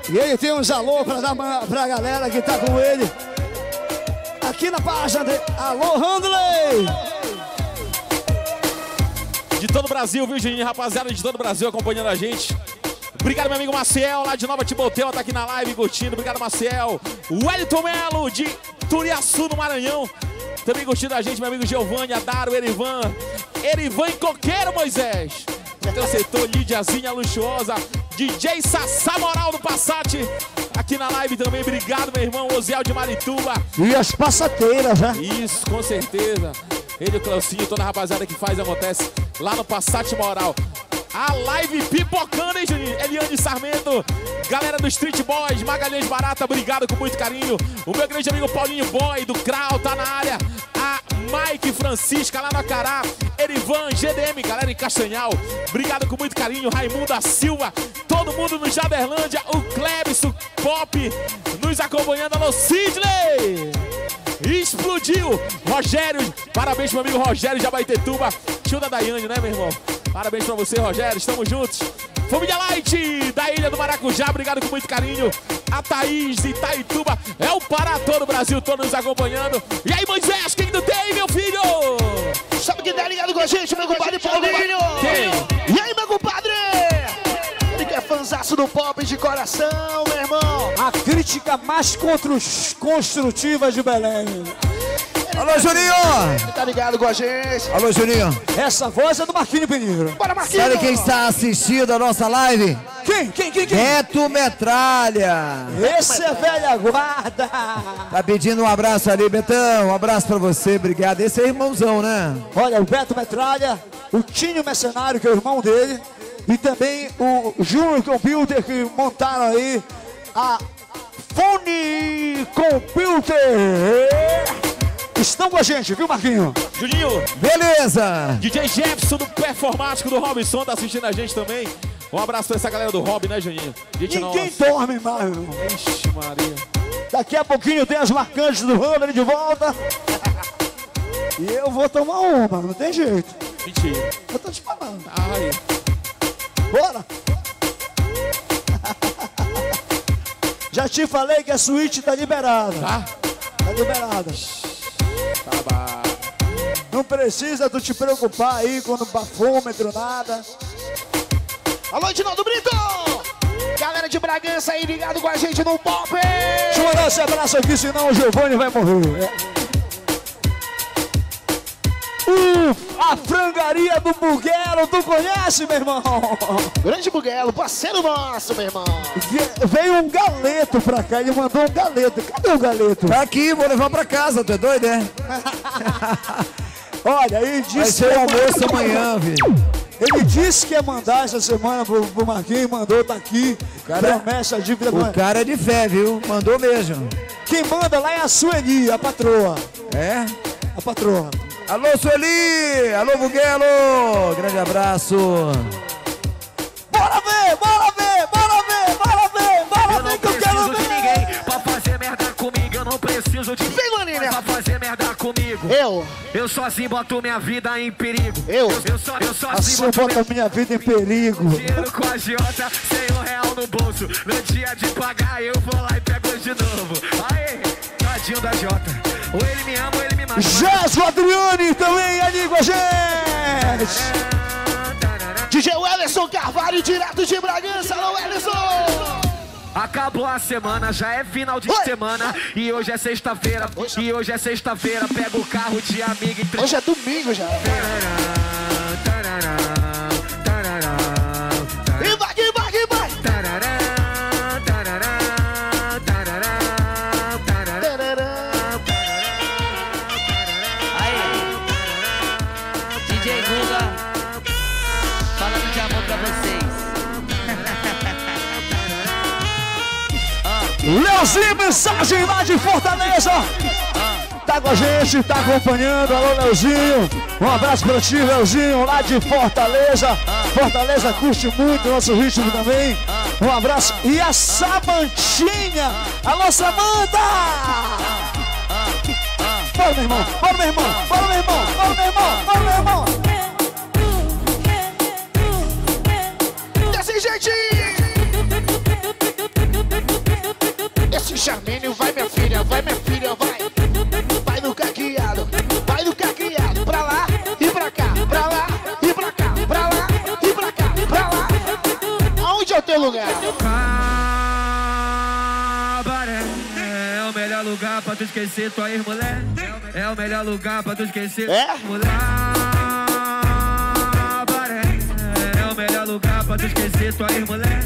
E ele tem uns alô pra dar pra galera que tá com ele. Aqui na página de Alô Handley! De todo o Brasil, viu, Juninho? Rapaziada de todo o Brasil acompanhando a gente. Obrigado, meu amigo Maciel, lá de Nova Timoteu, tá aqui na live curtindo. Obrigado, Maciel. Wellington Melo, de Turiaçu, no Maranhão. Também curtindo a gente, meu amigo Giovanni, Adaro, Erivan. Erivan e Coqueiro, Moisés. Teu setor, Lidiazinha Luxuosa. DJ Sassá Moral do Passat. Aqui na live também, obrigado, meu irmão. Oziel de Marituba. E as passateiras, né? Isso, com certeza. Ele, o Claucinho, toda a rapaziada que faz acontece lá no Passat Moral. A live pipocando, hein, Juninho? Eliane Sarmento, galera do Street Boys, Magalhães Barata, obrigado com muito carinho. O meu grande amigo Paulinho Boy, do Krau, tá na área. A Mike Francisca, lá no Acará. Erivan, GDM, galera em Castanhal. Obrigado com muito carinho. Raimundo da Silva, todo mundo no Jaderlândia. O Klebson Pop nos acompanhando. Alô, Sidney! Explodiu! Rogério, parabéns meu amigo Rogério de Abaitetuba. Tio da Daiane, né, meu irmão? Parabéns pra você, Rogério. Estamos juntos. Família Light, da Ilha do Maracujá, obrigado com muito carinho. A Thaís de Itaituba, é o Pará todo o Brasil, todo nos acompanhando. E aí, Moisés, quem não tem, meu filho? Sabe quem tá ligado com a gente, meu compadre Paulinho? Quem? E aí, meu compadre? Ele que é fanzaço do pop de coração, meu irmão. A crítica mais constru- construtiva de Belém. Alô, Juninho! Ele tá ligado com a gente. Alô, Juninho! Essa voz é do Marquinhos Pinheiro. Bora, Marquinhos! Sabe quem está assistindo a nossa live? Quem? Quem? Quem? Quem? Beto Metralha! Esse é velha guarda. Tá pedindo um abraço ali, Betão. Um abraço pra você, obrigado. Esse é irmãozão, né? Olha, o Beto Metralha, o Tinho Mercenário, que é o irmão dele, e também o Júnior Computer, que montaram aí a Fone Computer. Estão com a gente, viu, Marquinho? Juninho, Beleza! DJ Jefferson do Performático do Robinson tá assistindo a gente também. Um abraço pra essa galera do Rob, né, Juninho? Gente Ninguém nossa. dorme mais, meu irmão. Ixi, Maria. Daqui a pouquinho tem as marcantes do Runner de volta. E eu vou tomar uma, não tem jeito. Mentira. Eu tô te falando. Ai. Bora! <laughs> Já te falei que a suíte tá liberada. Tá? Tá liberada. Não precisa tu te preocupar aí com o bafômetro, nada. Alô, Edinaldo Brito! Galera de Bragança aí ligado com a gente no Pop! Deixa eu mandar esse abraço aqui, senão o Giovanni vai morrer. É. Uh, a frangaria do Buguelo, tu conhece, meu irmão? Grande Buguelo, parceiro nosso, meu irmão. Veio um galeto pra cá, ele mandou um galeto. Cadê o galeto? Tá aqui, vou levar pra casa, tu é doido, é? <laughs> Olha, ele disse Vai ser o almoço amanhã, filho. Ele disse que ia mandar essa semana pro, pro Marquinhos, mandou, tá aqui. cara- Promessa, dívida. O cara é de fé, viu? Mandou mesmo. Quem manda lá é a Sueli, a patroa. É? A patroa. Alô, Sueli! Alô, Buguelo! Grande abraço. Bora ver, bora preciso de Vem, Manília. pra fazer merda comigo. Eu. Eu sozinho boto minha vida em perigo. Eu. Eu, só, eu sozinho Assim boto bota minha vida em perigo. dinheiro com a Jota, sem um real no bolso. No dia de pagar, eu vou lá e pego de novo. Aê, tadinho da Jota. Ou ele me ama ou ele me mata. Jéssico Adriane também ali com a gente. DJ Wellerson Carvalho, direto de Bragança. Alô, Wellerson. Acabou a semana, já é final de semana e hoje é sexta-feira. E hoje é sexta-feira, pega o carro de amigo e tre- Hoje é domingo já. E vai, e vai, e vai. Aí, Leozinho, mensagem lá de Fortaleza. Tá com a gente, tá acompanhando. Alô, Leozinho. Um abraço pra ti, Leozinho, lá de Fortaleza. Fortaleza curte muito o nosso ritmo também. Um abraço. E a Samantinha. Alô, Samanta! Bora, meu irmão. Bora, meu irmão. Bora, meu irmão. Bora, meu irmão. Bora, meu irmão. Desse jeitinho. Esse charminho vai, minha filha, vai, minha filha, vai. Vai no caqueado, vai no caqueado. Pra lá e pra cá, pra lá e pra cá, pra lá e pra cá, pra lá. Aonde é o teu lugar? Cabaré é o melhor lugar pra tu esquecer tua ex-mulher. É o melhor lugar pra tu esquecer É? tua mulher. Lugar pra tu esquecer tua ex-mulher.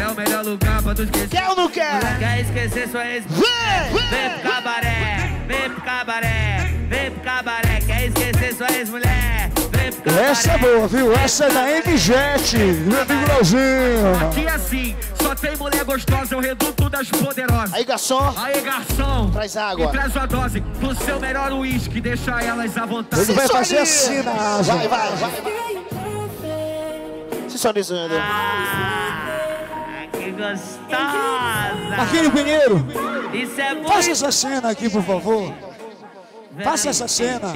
É o melhor lugar pra tu esquecer. Quer ou não quer? Quer esquecer sua ex? Vem! Vem pro cabaré, vem pro cabaré, vem pro cabaré. Quer esquecer sua ex-mulher? Vem pro cabaré. Essa é boa, viu? Essa é da M7, meu amigo Leozinho. Aqui é assim, só tem mulher gostosa, eu reduto das poderosas. Aí, garçom. Aí, garçom. Traz água. E traz uma dose do seu melhor uísque, deixa elas à vontade. Ele vai fazer assim na asa. Vai, vai, vai. Sensualizando. Que gostosa! Marquinhos Pinheiro, Isso é faça essa cena aqui, por favor. Faça essa cena.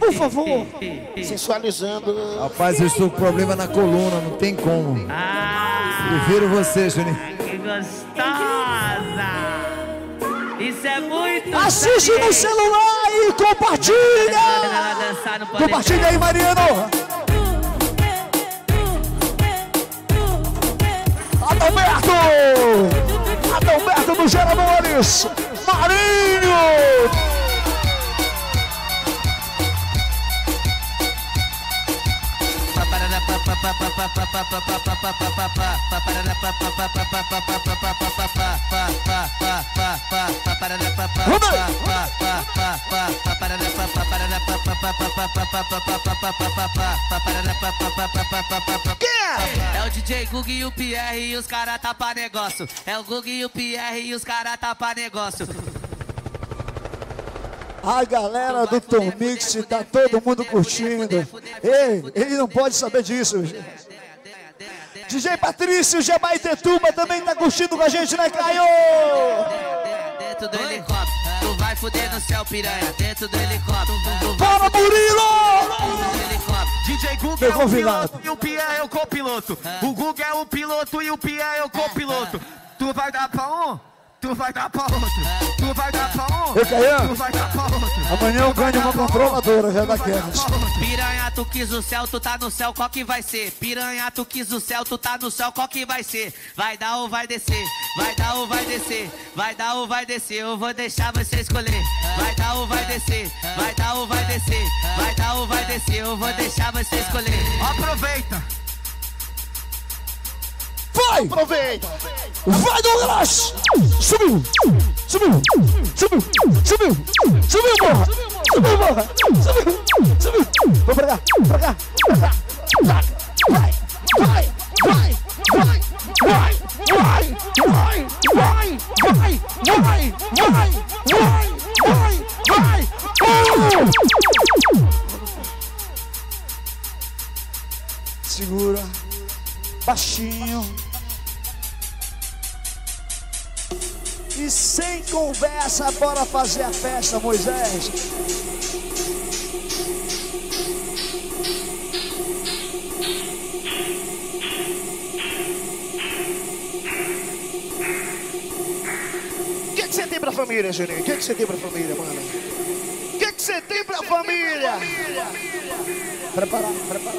Por favor. Sensualizando. Rapaz, eu estou com problema na coluna, não tem como. Prefiro você, Juninho. Que gostosa! Isso é muito... Assiste no celular e compartilha. Compartilha aí, Mariano. Adalberto. Adalberto dos Geradores. Marinho. É o DJ Gug e o Pierre e os cara tá pra negócio. É o Gug e o Pierre e os cara tá pra negócio. A galera do Tom Mix tá todo mundo curtindo. Ei, ele não pode saber disso. DJ Patrício Jabaitetuba também tá curtindo com a gente, né, Caio? Dentro do helicóptero. Tu vai fuder no céu, piranha, dentro do helicóptero. Bora, Murilo! DJ Google Meu é o convidado. piloto e o Pierre é o copiloto. O Google é o piloto e o Pierre é o copiloto. Tu vai dar pra um, tu vai dar pra outro. Tu vai dar pra um, Caian. tu vai dar pra outro. Amanhã eu ganho uma controladora já daquelas. Piranha, tu quis o céu, tu tá no céu, qual que vai ser? Piranha, tu quis o céu, tu tá no céu, qual que vai ser? Vai dar ou vai descer? Vai dar ou vai descer? Vai dar ou vai descer? Eu vou deixar você escolher. Vai dar ou vai descer? Vai dar ou vai descer? Vai dar ou vai descer? Eu vou deixar você escolher. Aproveita. Vai! Aproveita! Vai, Douglas! Subiu! Subiu! Subiu! Subiu! Subiu, porra! Subiu, porra! Subiu! Subiu! Vou pra cá! Pra cá! Pra cá! Vai! Vai! Vai! Vai! Vai! Vai! Vai! Vai! Vai! Vai! Vai! Vai! Vai! Vai! Uh! Segura. Baixinho. E sem conversa, bora fazer a festa, Moisés. O que que você tem pra família, Juninho? O que que você tem pra família, mano? O que que você tem pra família? Prepara, prepara,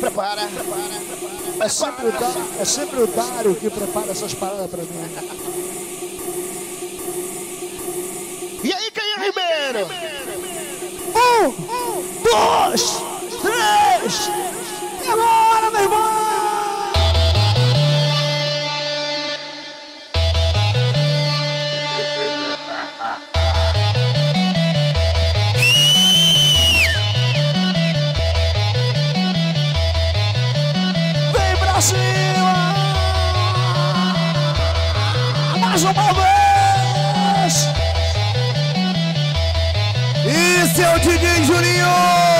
Prepara. É sempre, o Dário, é sempre o Dário que prepara essas paradas pra mim. E aí, Caio Ribeiro? Um, dois, três. E agora, meu irmão? mais uma vez. E seu Didi Juninho.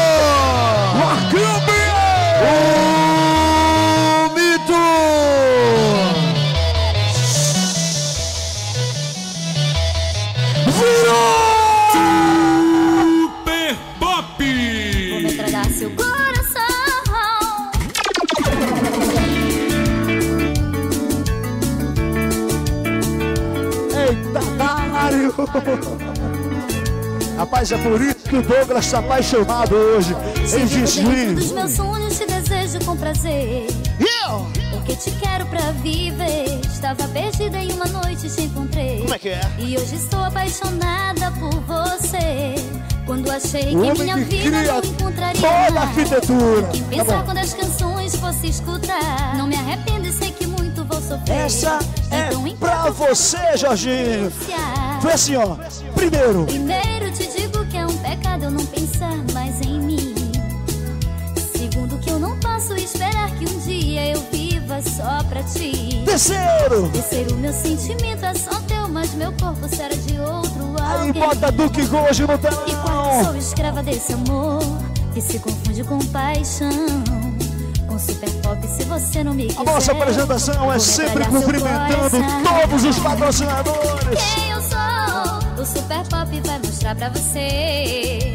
<laughs> Rapaz, é por isso que o Douglas está apaixonado hoje. Ele Dentro Juninho, dos meus sonhos te desejo com prazer. Porque te quero pra viver. Estava perdida em uma noite te encontrei. Como é que é? E hoje estou apaixonada por você. Quando achei O que minha que vida não encontraria toda a arquitetura. Quem Tá pensar bom. quando as canções fosse escutar. Não me arrependo e sei que muito vou sofrer. essa é Então, pra você, Jorginho. Foi assim, ó. Primeiro, Primeiro te digo que é um pecado eu não pensar mais em mim. Segundo que eu não posso esperar que um dia eu viva só pra ti. Terceiro. Terceiro, meu sentimento é só teu, mas meu corpo será de outro aí alguém. bota Duque Gold no E quarto, telão. sou escrava desse amor que se confunde com paixão. Com super pop, se você não me quiser. A nossa apresentação é sempre cumprimentando todos os patrocinadores. Super Pop vai mostrar pra você.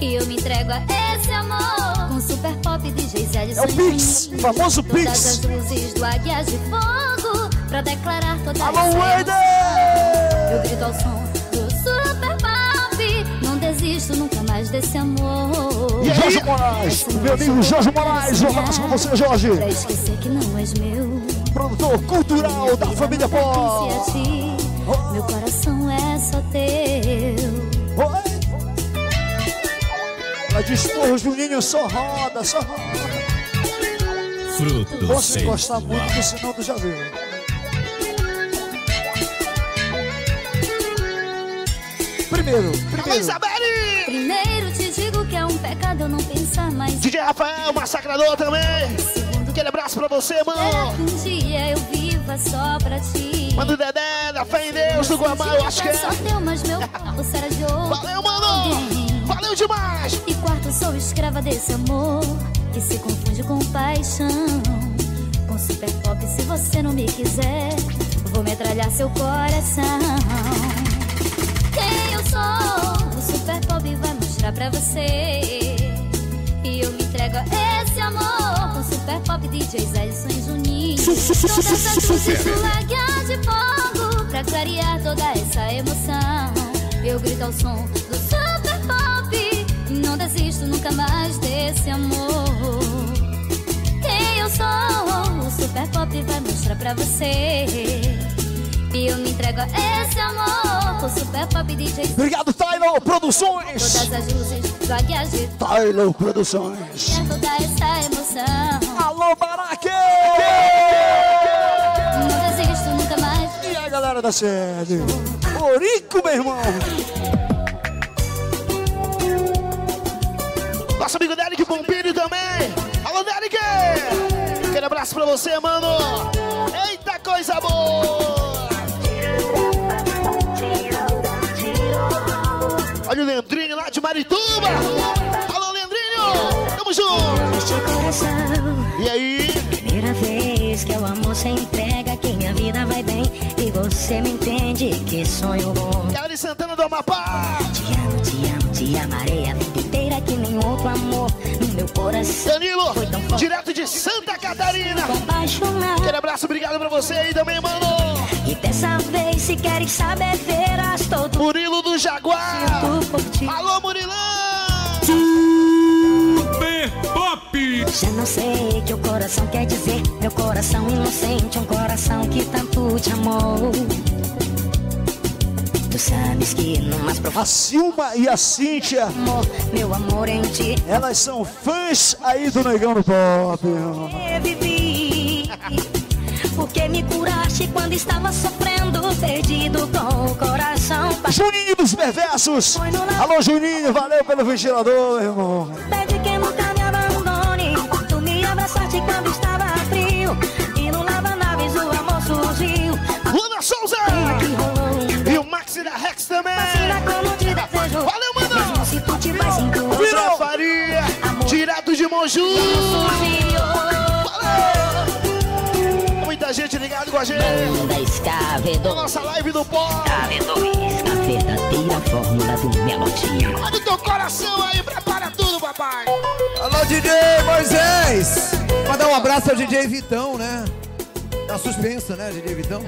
E eu me entrego a esse amor. Com Super Pop, de É o Pix, Juninho. famoso Todas Pix. as luzes do Águias de Fogo. Pra declarar toda Alô, a! Eu grito ao som do Super Pop. Não desisto nunca mais desse amor. E aí, Jorge Moraes, meu amigo Jorge Moraes, um abraço pra você, Jorge. Pra esquecer que não és meu. Produtor cultural da família Pó. Meu coração é só teu. Oi. Ela diz, porra, Juninho, só roda, só roda. Fruto Posso encostar muito, porque senão tu já viu. Primeiro, primeiro. Isabelle! Primeiro te digo que é um pecado eu não pensar mais. DJ Rafael, massacrador também. Aquele abraço pra você, Será mano. que um dia eu tá só pra ti. Manda o Dedé, da fé em Deus, do Guamá, eu acho que é. Só teu, mas meu corpo será de ouro. Valeu, mano! Valeu demais! E quarto, sou escrava desse amor que se confunde com paixão. Com super pop, se você não me quiser, vou metralhar seu coração. Quem eu sou? O super pop vai mostrar pra você. E eu me entrego a esse amor super pop DJs Edson e Juninho. Todas as luzes do lagar de fogo pra clarear toda essa emoção. Eu grito ao som do super pop. Não desisto nunca mais desse amor. Quem eu sou, o super pop vai mostrar pra você. E eu me entrego a esse amor com super pop DJs. Obrigado, Tyler Produções. Todas as luzes Tyler Produções. Alô, Baraque! Não desisto nunca mais. E a galera da sede? Orico, meu irmão. Nosso amigo Derek Pompini também. Alô, Derek! Aquele abraço pra você, mano. Eita, coisa boa! Marituba. Alô, Leandrinho! Tamo junto! E aí? Primeira vez que o amor se entrega, que minha vida vai bem. E você me entende, que sonho bom. De Santana do Amapá. Te amo, te amo, te amarei a vida inteira, que nem outro amor no meu coração. Danilo, direto de Santa Catarina. Aquele abraço, obrigado pra você aí também, mano. E dessa vez, se queres saber, verás todo. Murilo do Jaguar. Alô, Murilão! Super Pop! Já não sei o que o coração quer dizer. Meu coração inocente, um coração que tanto te amou. Tu sabes que profundo A Silma e a Cíntia, amor, meu amor em ti, elas são fãs aí do Negão do Pop. eu vivi. Porque me curaste quando estava sofrendo, perdido com o coração. Juninho dos Perversos. Alô, Juninho, valeu pelo ventilador, meu irmão. Pede que nunca me abandone. Tu me abraçaste quando estava frio. E no Lava Naves o amor surgiu. Luna Souza! E o Maxi da Rex também. Valeu, mano! Virou Faria, direto de Moju. Com a gente. Banda Escavedor. Nossa live do pó. Escavedor. A verdadeira fórmula do melodia. Olha o teu coração aí, prepara tudo, papai. Alô, DJ Moisés! Mandar um abraço ao DJ Vitão, né? Tá suspenso, né, DJ Vitão?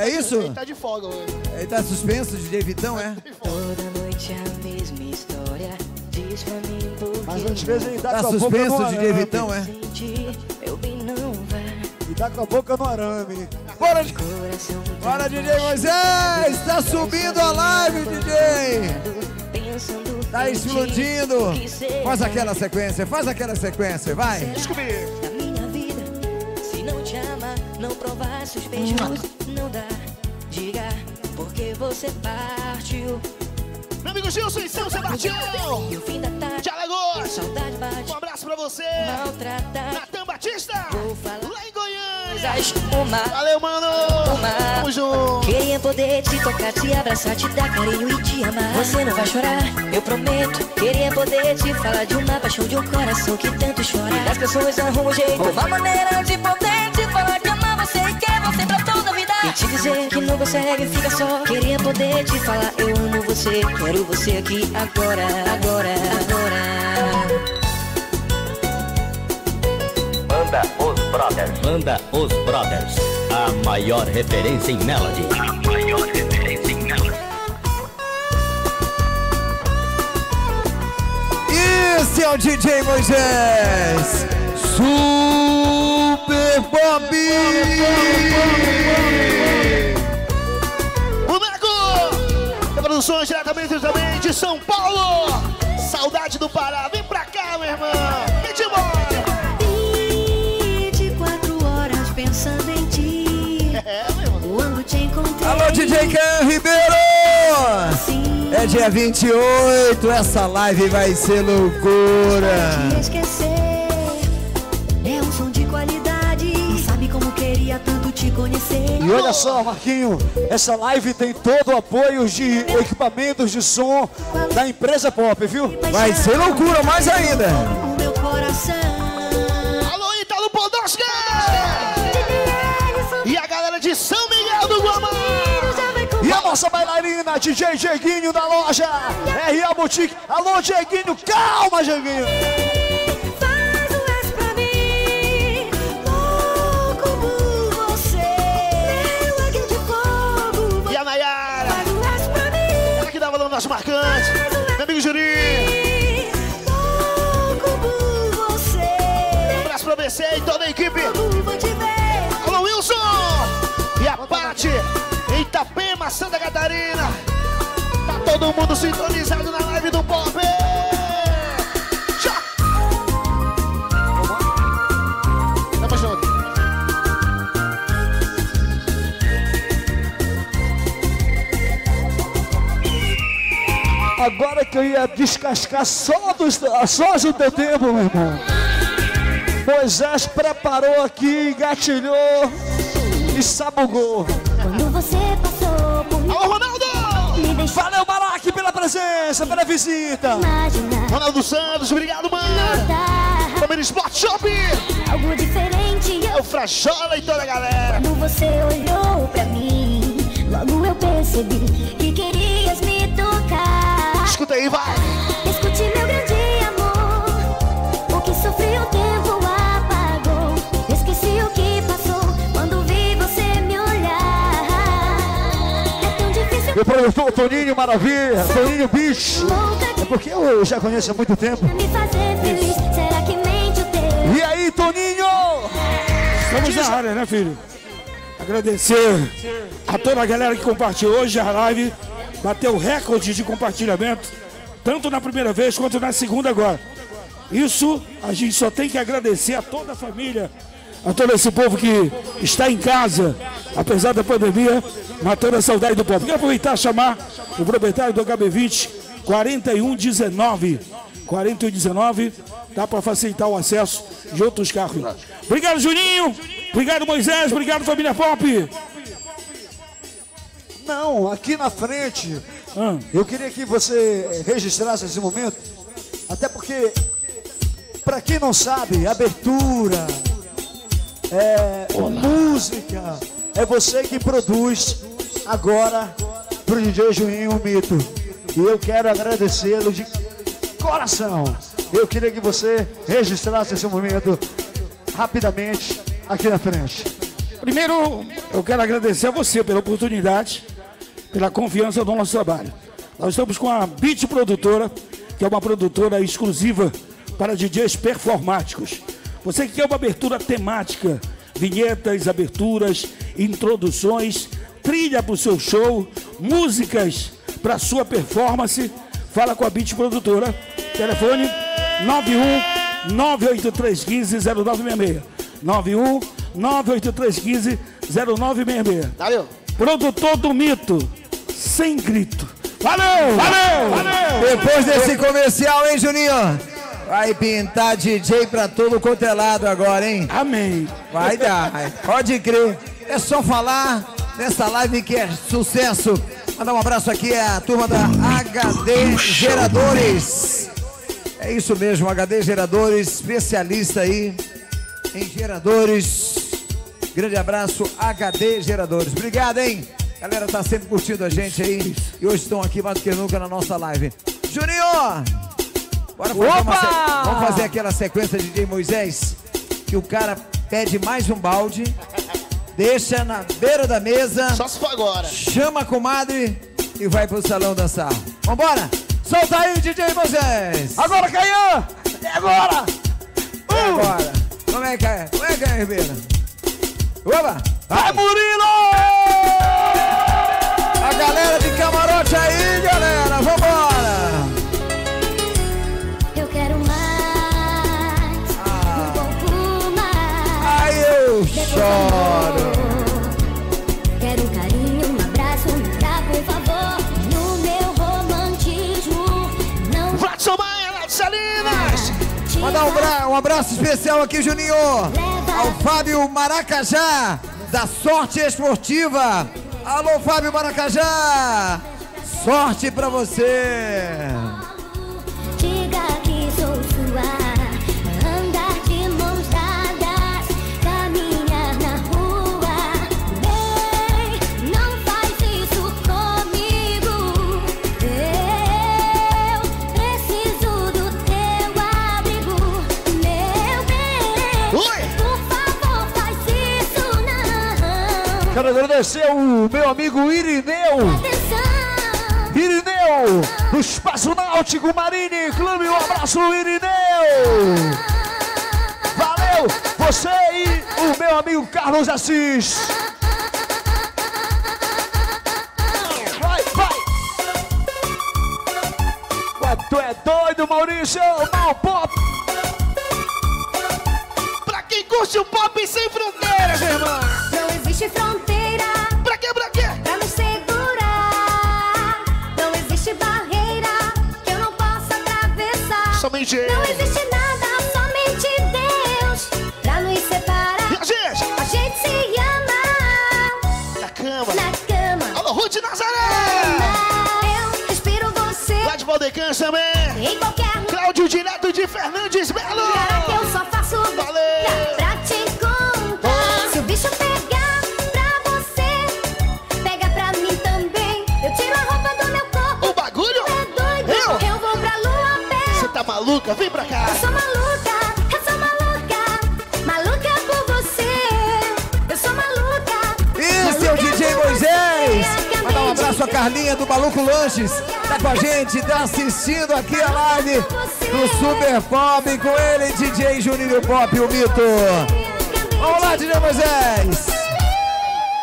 É isso? Ele tá de folga hoje. Ele tá suspenso, DJ Vitão, é? Toda noite a mesma história. Diz pra mim por Mas às vezes ele Tá boca suspenso, DJ arame. Vitão, é? Meu bem não vai. E dá com a boca no arame. Bora, Bora, DJ Moisés! Tá subindo a live, DJ! Tá explodindo! Faz aquela sequência, faz aquela sequência, vai! Da minha vida, se não te ama, não provasse os beijos, não dá. Diga porque você partiu. Meu amigo Gilson e São Sebastião. De Alagoas. Um abraço pra você. Natan Batista. Lá em Goiânia. Valeu, mano. Uma. Tamo junto. Queria poder te tocar, te abraçar, te dar carinho e te amar. Você não vai chorar, eu prometo. Queria poder te falar de uma paixão, de um coração que tanto chora. As pessoas arrumam um jeito, uma maneira de poder te falar que amar você e quer você pra. E te dizer que não consegue, fica só. Queria poder te falar, eu amo você, quero você aqui agora, agora, agora. Banda Os Brothers. Banda Os Brothers. A maior referência em Melody. A maior referência em Melody. Esse é o DJ Moisés! Super Pop! Boneco! Da produção diretamente também de São Paulo. Saudade do Pará. Vem pra cá, meu irmão. Vem de embora. 24 horas pensando em ti. É, meu irmão. Quando te encontrei. Alô, DJ Ken Ribeiro! É dia 28, essa live vai ser loucura! Te esquecer E olha só, Marquinho, essa live tem todo o apoio de equipamentos de som da empresa Pop, viu? Vai ser loucura mais ainda! O meu coração. Alô, Italo Podosca! E a galera de São Miguel do Guamá! E a nossa bailarina, DJ Jeguinho da loja RA Boutique. Alô, Jeguinho, calma, Jeguinho. Das marcantes. Meu amigo Juninho. Um abraço pra você e toda a equipe. Alô, Wilson. E a Paty, em Itapema, Santa Catarina. Tá todo mundo sintonizado na live do Pop. Agora que eu ia descascar só, dos, só do teu tempo, meu irmão. Moisés preparou aqui, engatilhou e sabugou. Quando você passou por mim, Alô, Ronaldo! Valeu, Baraque, pela presença, pela visita. imaginar. Ronaldo Santos, obrigado, mano. Família Sport Shop. algo diferente. É o Frajola e toda a galera. Quando você olhou pra mim, logo eu percebi que. Escuta aí, vai. Escute meu grande amor, o que sofri o tempo apagou. Esqueci o que passou quando vi você me olhar. É tão difícil Meu produtor Toninho Maravilha, Toninho Bicho. É porque eu já conheço há muito tempo. me fazer feliz. Será que mente o teu? E aí, Toninho? Estamos na área, né, filho? Agradecer a toda a galera que compartilhou hoje a live. Bateu recorde de compartilhamento, tanto na primeira vez quanto na segunda agora. Isso a gente só tem que agradecer a toda a família, a todo esse povo que está em casa, apesar da pandemia, matando a saudade do povo. Quero aproveitar e chamar o proprietário do HB20 4119. 4119, dá para facilitar o acesso de outros carros. Obrigado, Juninho. Obrigado, Moisés. Obrigado, família Pop. Não, aqui na frente. Ah. Eu queria que você registrasse esse momento. Até porque, pra quem não sabe, abertura, é, música, é você que produz agora pro DJ Juninho o Mito. E eu quero agradecê-lo de coração. Eu queria que você registrasse esse momento rapidamente aqui na frente. Primeiro, eu quero agradecer a você pela oportunidade, pela confiança no nosso trabalho. Nós estamos com a Beat Produtora, que é uma produtora exclusiva para DJs performáticos. Você que quer uma abertura temática, vinhetas, aberturas, introduções, trilha para o seu show, músicas para a sua performance, fala com a Beat Produtora. Telefone 91 98315 0966. 91 98315 0966. Valeu. Produtor do mito, sem grito. Valeu! Valeu! Valeu! Depois desse comercial, hein, Juninho? Vai pintar DJ pra todo quanto é lado agora, hein? Amém. Vai dar, pode crer. É só falar nessa live que é sucesso. Mandar um abraço aqui à turma da HD Geradores. É isso mesmo, HD Geradores, especialista aí em geradores. Grande abraço, HD Geradores. Obrigado, hein? Galera tá sempre curtindo a gente aí. E hoje estão aqui mais do que nunca na nossa live. Juninho! Bora fazer, uma Vamos fazer aquela sequência de DJ Moisés. Que o cara pede mais um balde, deixa na beira da mesa. Só se for agora. Chama a comadre e vai pro salão dançar. Vambora! Solta aí, DJ Moisés! Agora, Caian! É agora! É agora! Como é que é? Como é que é, Ribeira? Opa! Vai, Murilo! Galera de camarote aí, galera! Vambora! Eu quero mais, um pouco mais. Aí eu Depois choro! amor. Quero um carinho, um abraço, me dá por favor. No meu romantismo, não Vladson Maia, Salinas! Mandar um, bra- um abraço especial aqui, Juninho! Ao Fábio Maracajá, da Sorte Esportiva! Alô, Fábio Maracajá! Sorte pra você! Agradecer o meu amigo Irineu. Irineu, do Espaço Náutico Marine Clube. Um abraço, Irineu. Valeu, você e o meu amigo Carlos Assis. Vai, vai. Tu é doido, Maurício? Mal pop. Pra quem curte o pop sem fronteiras, irmã. Não existe fronteira. Pra quê, pra quê? Pra me segurar. Não existe barreira que eu não possa atravessar. Somente Não ele. existe nada, somente Deus. Pra nos separar. E a gente? A gente se ama. Na cama. Na cama. Alô, Ruth Nazaré. Eu respiro você. Lá de Valdecãs também. Em qualquer Cláudio direto de Fernandes Melo. Maluca? Vem pra cá. Eu sou maluca, eu sou maluca. Maluca por você. Eu sou maluca. Esse é o DJ Moisés. Mandar um abraço a Carlinha do Maluco Lanches. Tá com a gente, tá assistindo aqui a live do Super Pop com ele, DJ Juninho Pop, o mito. Vamos lá, DJ Moisés.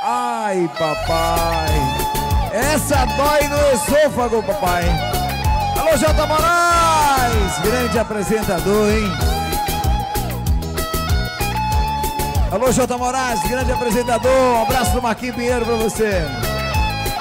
Ai, papai. Essa dói no esôfago, papai. Alô, Jota Moraes. Grande apresentador, hein? Alô, Jota Moraes, grande apresentador. Um abraço do Marquinhos Pinheiro pra você.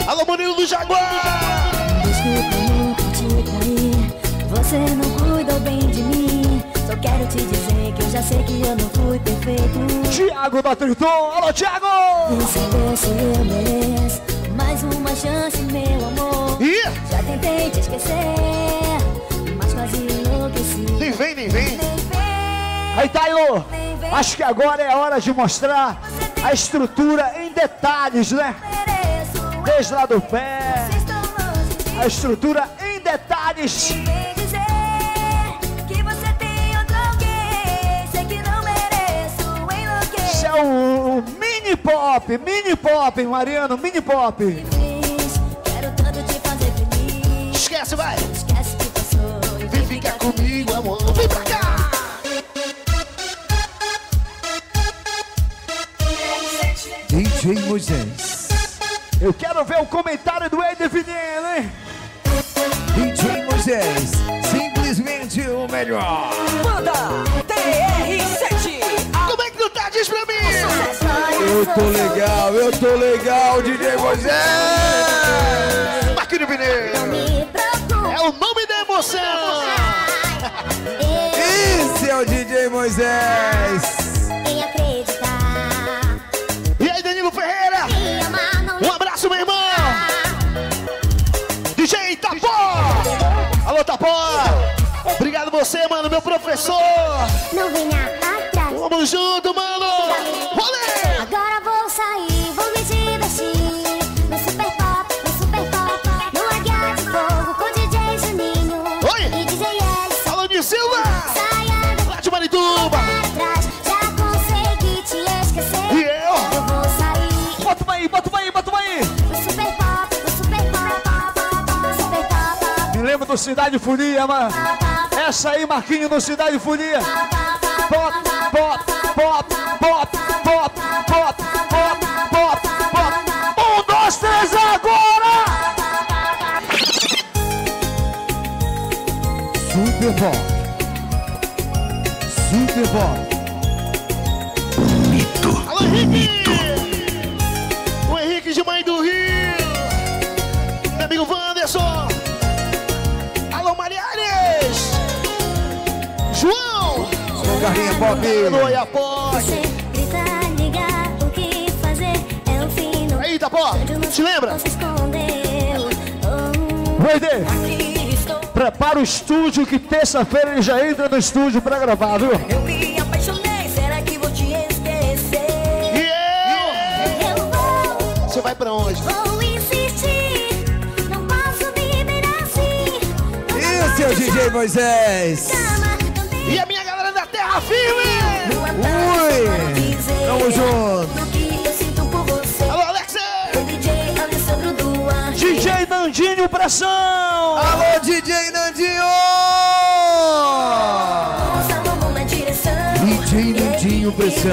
Alô, Murilo do Jaguar. Desculpa, nunca te traí. Você não cuidou bem de mim. Só quero te dizer que eu já sei que eu não fui perfeito. Tiago da Triton. Alô, Tiago. Você vê se eu mereço mais uma chance, meu amor. Ih. Já tentei te esquecer, vem, nem vem. Aí, Taylor. Acho que agora é hora de mostrar a estrutura em detalhes, né? Desde lá do pé. A estrutura em detalhes. Isso é o, o mini pop, mini pop, Mariano, mini pop. Esquece, vai. Ficar comigo, amor. Vem pra cá. DJ Moisés. Eu quero ver o comentário do Ed Vineno, hein? DJ Moisés. Simplesmente o melhor. Manda TR7. Como é que tu tá? Diz pra mim. Eu tô legal, eu tô legal, DJ Moisés. Marquinhos procura. É o nome da emoção. Esse é o DJ Moisés. Acreditar. E aí, Danilo Ferreira. Um abraço, meu irmão. DJ Tapó. Alô, Tapó. Obrigado você, mano, meu professor. Não venha atrás. Tamo junto, mano. Rolê. Lembro do Cidade Folia, mano. Essa aí, Marquinho, no Cidade Folia. Pop, pop, pop, pop, pop, pop, pop, pop, pop. Um, dois, três, agora! Super Pop. Super Pop. Alô, Henrique! É o fim do Aí, Tapó! Te lembra? Estou. Prepara o estúdio que terça-feira ele já entra no estúdio pra gravar, viu? Eu me apaixonei, será que vou te esquecer? E eu? Eu vou, Você vai pra onde? vou insistir. Não posso viver assim. Esse é o DJ Moisés. E a minha Tá firme! Ui! Tamo junto! Alô, Alexa! DJ Nandinho Pressão! Alô, DJ Nandinho! DJ Nandinho Pressão!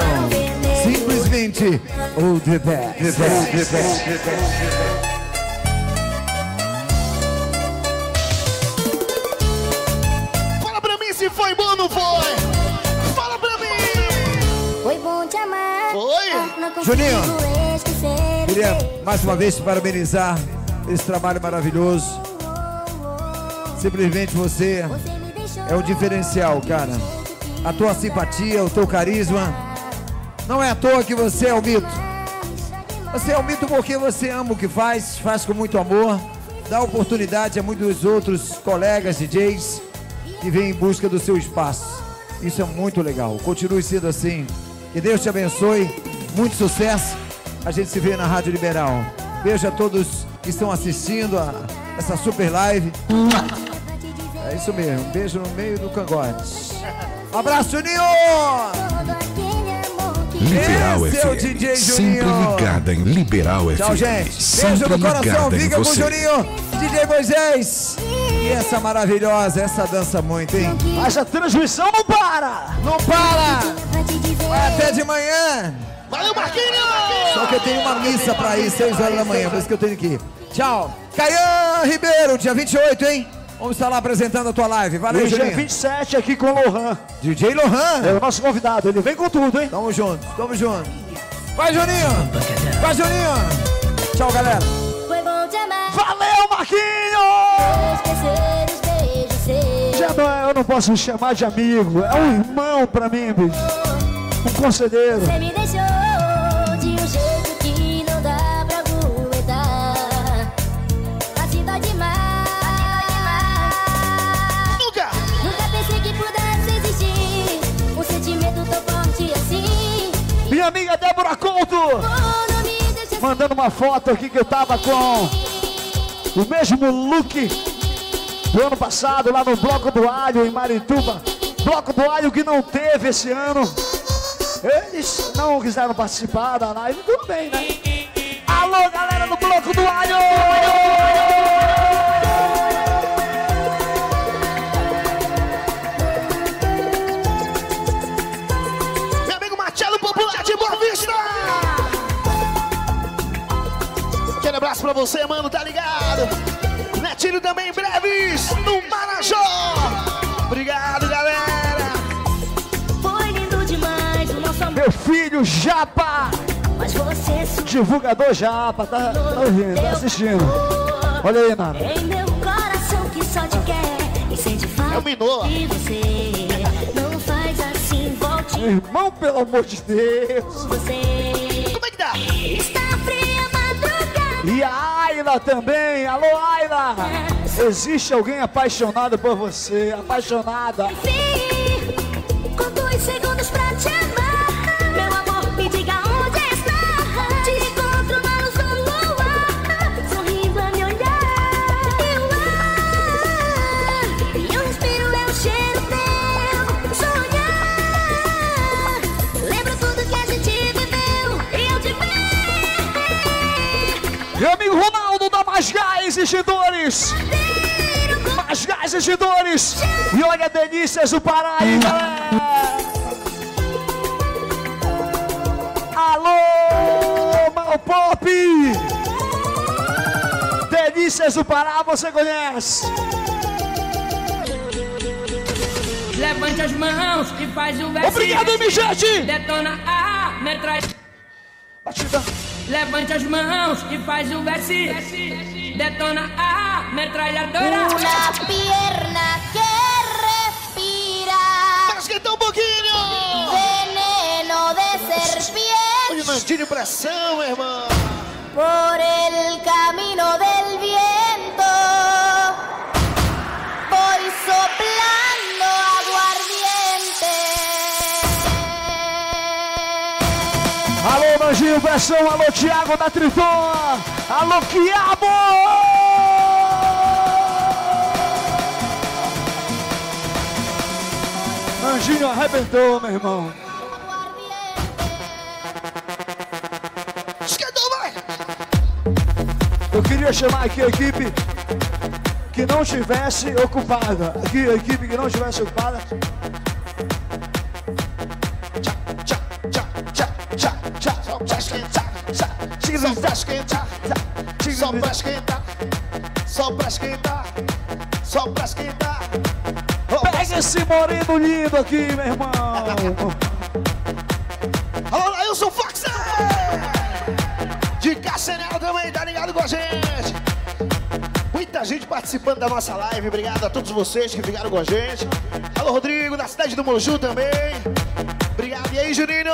Simplesmente, oh the best. The best. The best. The best. The best. Juninho, Queria mais uma vez te parabenizar esse trabalho maravilhoso. Simplesmente você é o diferencial, cara. A tua simpatia, o teu carisma. Não é à toa que você é o mito. Você é o mito porque você ama o que faz, faz com muito amor, dá oportunidade a muitos outros colegas DJs que vêm em busca do seu espaço. Isso é muito legal. Continue sendo assim. Que Deus te abençoe. Muito sucesso. A gente se vê na Rádio Liberal. Beijo a todos que estão assistindo a essa super live. É isso mesmo. Beijo no meio do cangote. Um abraço, Juninho! Liberal Esse é o FM. DJ Sempre Juninho. ligada em Liberal FM. Tchau, gente. Beijo Sempre no coração. Fica com o. Juninho, DJ Moisés. E essa maravilhosa, essa dança muito, hein? Mas a transmissão não para! Não para! Vai até de manhã. Valeu, Marquinhos! Só que eu tenho uma missa pra ir, 6 horas da manhã, por isso que eu tenho que ir. Tchau. Caian Ribeiro, dia 28, hein? Vamos estar lá apresentando a tua live. Valeu, Juninho. 27 aqui com o Lohan. DJ Lohan. É o nosso convidado, ele vem com tudo, hein? Tamo junto, tamo junto. Vai, Juninho. Vai, Juninho. Tchau, galera. Valeu, Marquinhos! Seus. Já não, é- eu não posso me chamar de amigo, é um irmão pra mim, bicho. Um conselheiro. Débora Couto, mandando uma foto aqui que eu tava com o mesmo look do ano passado lá no Bloco do Alho em Marituba. Bloco do Alho que não teve esse ano. Eles não quiseram participar da live, tudo bem, né? Alô, galera do Bloco do Alho! Abraço pra você, mano, tá ligado? Netinho também em breves no Marajó! Obrigado, galera! Foi lindo demais o nosso amor. Meu filho Japa! Mas você sumiu Divulgador Japa, tá, tá ouvindo, tá assistindo. Olha aí, Nara. em meu coração que só te quer e sente falta É Minô. de você. Não faz assim, volte Irmão, pelo amor de Deus. você. Como é que tá? Está. E a Ayla também. Alô, Ayla. Existe alguém apaixonado por você? Apaixonada. Com dois segundos pra Mais Gás Extintores. Mais Gás Extintores. E olha, Delícias do Pará aí, galera. Alô, Malpop. Delícias do Pará, você conhece? Levante as mãos e faz o verso. Obrigado, mijete. Detona a metralha. Batida. Levante as mãos e faz o verso. Detona a metralhadora. Una pierna que respira. Para esquentar um pouquinho! Veneno de serpiente Nandinho pressão, irmão! por el camino del viento. Pressão, alô, Thiago da Triton, alô, Quiabo! Manjinho arrebentou, meu irmão. Eu queria chamar aqui a equipe que não estivesse ocupada. Aqui a equipe que não estivesse ocupada. Esquentar, só pra esquentar, tchá, só pra esquentar, só pra esquentar, só pra esquentar. Pega esse moreno lindo aqui, meu irmão. Alô, Ailson Fox! De Castanel também, tá ligado com a gente? Muita gente participando da nossa live. Obrigado a todos vocês que ficaram com a gente. Alô, Rodrigo, da cidade do Moju também. Obrigado. E aí, Juninho?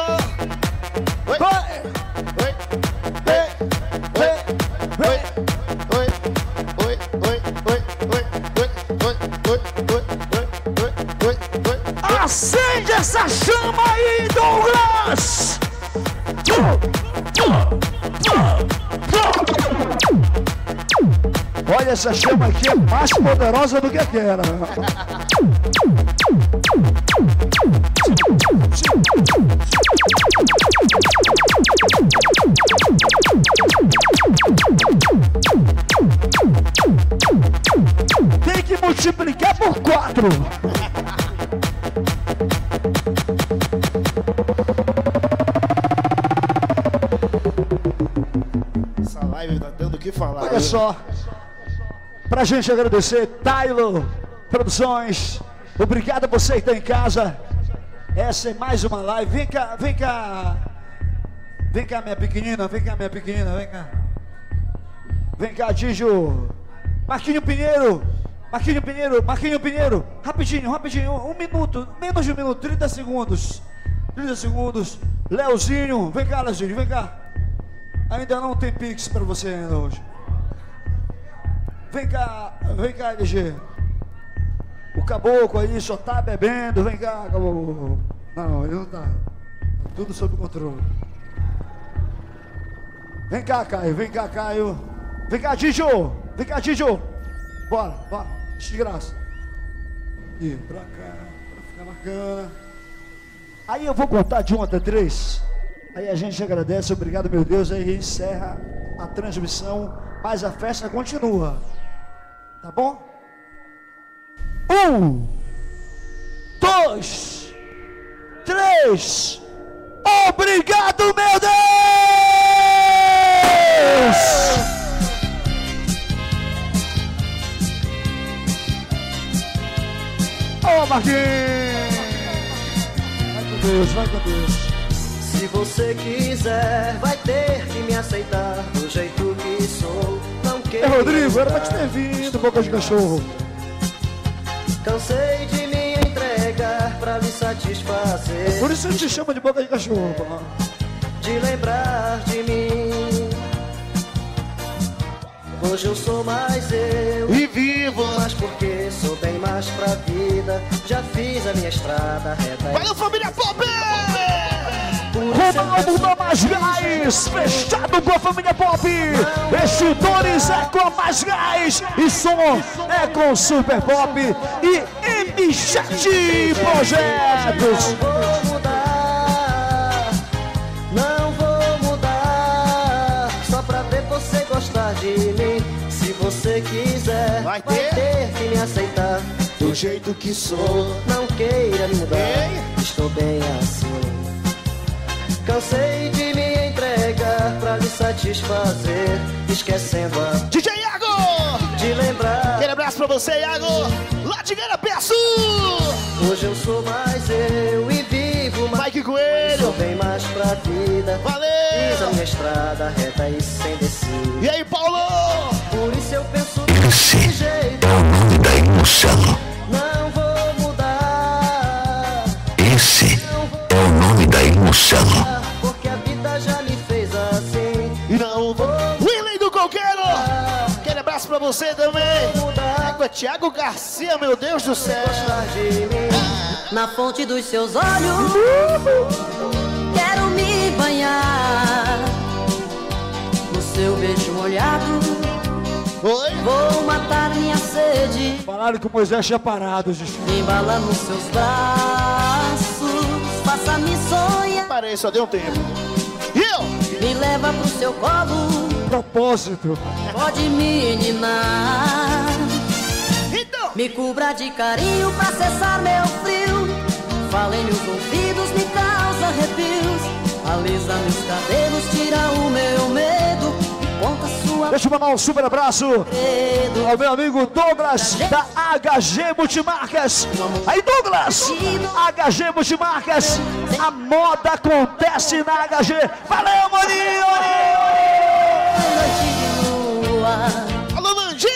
Acende essa chama aí, Douglas! Olha, essa chama aqui é mais poderosa do que aquela. Por quatro. Essa live tá dando o que falar. Olha só. Pra gente agradecer, Tylo Produções. Obrigado a você que está em casa. Essa é mais uma live. Vem cá, vem cá. Vem cá, minha pequenina. Vem cá, minha pequenina. Vem cá. Vem cá, Tijo. Marquinho Pinheiro. Marquinho Pinheiro. Marquinho Pinheiro. Rapidinho, rapidinho. Um minuto. Menos de um minuto. 30 segundos. 30 segundos. Leozinho. Vem cá, Leozinho. Vem cá. Ainda não tem Pix pra você ainda hoje. Vem cá, vem cá, LG. O caboclo aí só tá bebendo. Vem cá, caboclo. Não, ele não tá. Tudo sob controle. Vem cá, Caio. Vem cá, Caio. Vem cá, Dijo. Vem cá, Dijo. Bora, bora. Deixa de graça. E pra cá, pra ficar bacana. Aí eu vou contar de um até três. Aí a gente agradece, obrigado, meu Deus. Aí encerra a transmissão, mas a festa continua. Tá bom? Um, dois, três. Obrigado, meu Deus! Marquinhos! Vai com Deus, vai com Deus. Se você quiser, vai ter que me aceitar do jeito que sou. Não É quero. Rodrigo, era pra te ter vindo, boca de cachorro. Cansei de me entregar pra lhe satisfazer. Por isso eu te chamo de boca de cachorro. pô. De lembrar de mim. Hoje eu sou mais eu. E vivo. Mas porque sou bem mais pra vida. Já fiz a minha estrada reta. Valeu, família Pop! Ronaldo Damas Gás, fechado com a família Pop. Extintores é com Mais Gás e som é com Super Pop e M7 Projetos. Do jeito que sou. Não queira me mudar, estou bem assim. Cansei de me entregar pra lhe satisfazer, esquecendo a DJ Iago! de lembrar. Aquele abraço pra você, Iago! Lá de Garapé Sul! Hoje eu sou mais eu e vivo mais. Mike Coelho! Sou bem mais pra vida. Valeu! Fiz a minha estrada reta e sem descer. E aí, Paulo? Por isso eu penso jeito. é o nome da emoção. Não vou mudar. Esse é o nome da emoção. Porque a vida já me fez assim. E não vou. Willy do Coqueiro! Aquele abraço pra você também! É o Thiago Garcia, meu Deus do céu! Gostar de mim. Na fonte dos seus olhos. Quero me banhar. No seu beijo molhado. Oi? Vou matar minha sede. Falaram que o Moisés tinha parado, gente. Embala nos seus braços, faça-me sonhar. Parei, só deu um tempo. E eu? Me leva pro seu colo, propósito. Pode menina Então Me cubra de carinho pra cessar meu frio Fale nos ouvidos, me causa arrepios Alisa meus cabelos, tira o meu medo Deixa eu mandar um super abraço ao meu amigo Douglas da HG Multimarcas. Aí, Douglas! HG Multimarcas, a moda acontece na HG. Valeu, Maninho! Alô, Landinho!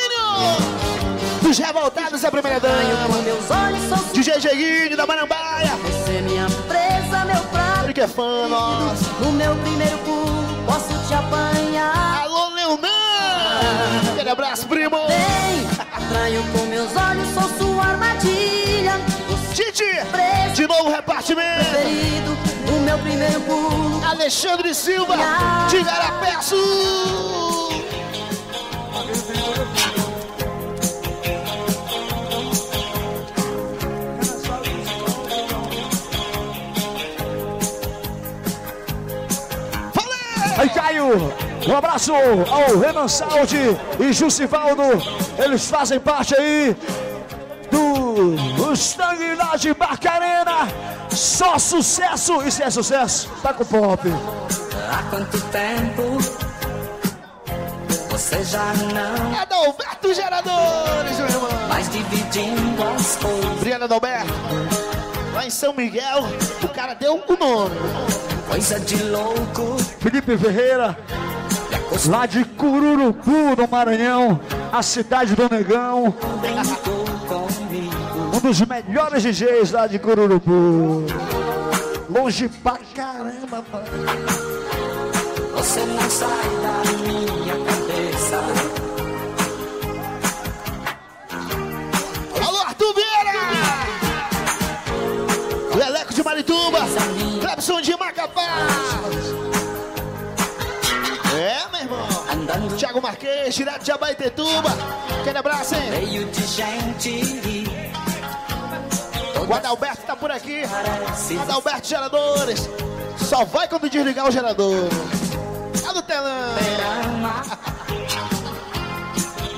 Dos revoltados da primeira dama. meus olhos são DJ Jeguinho da Marambaia. Você é minha presa, meu prato Ele que é fã, nossa. No meu primeiro pulo, posso te apanhar Alô, Leonan! Aquele abraço, primo! Vem, atraio com meus olhos, sou sua armadilha Titi! De novo repartimento! Preferido, o meu primeiro pulo Alexandre Silva de Garapeço! Aí, Caio! Um abraço ao Renan Saldi e Jucivaldo. Eles fazem parte aí do Mustang lá de Barcarena. Só sucesso! Isso é sucesso? Tá com pop. Há quanto tempo você já não Adalberto Geradores, meu irmão. mais dividindo as coisas Briana Adalberto. Lá em São Miguel, o cara deu o nome. Coisa de louco Felipe Ferreira, lá de Cururupu, no Maranhão, a cidade do Negão. Um dos melhores DJs lá de Cururupu. Longe pra caramba, mano. Você não sai da minha cabeça Alô, Arthur Vieira! Leleco de Marituba, Clebson de Macapá. Irmão. Thiago Marques, direto de Abaetetuba. Aquele abraço, hein? Meio de gente O Adalberto tá por aqui. Adalberto Geradores. Só vai quando desligar o gerador. Tá no telão.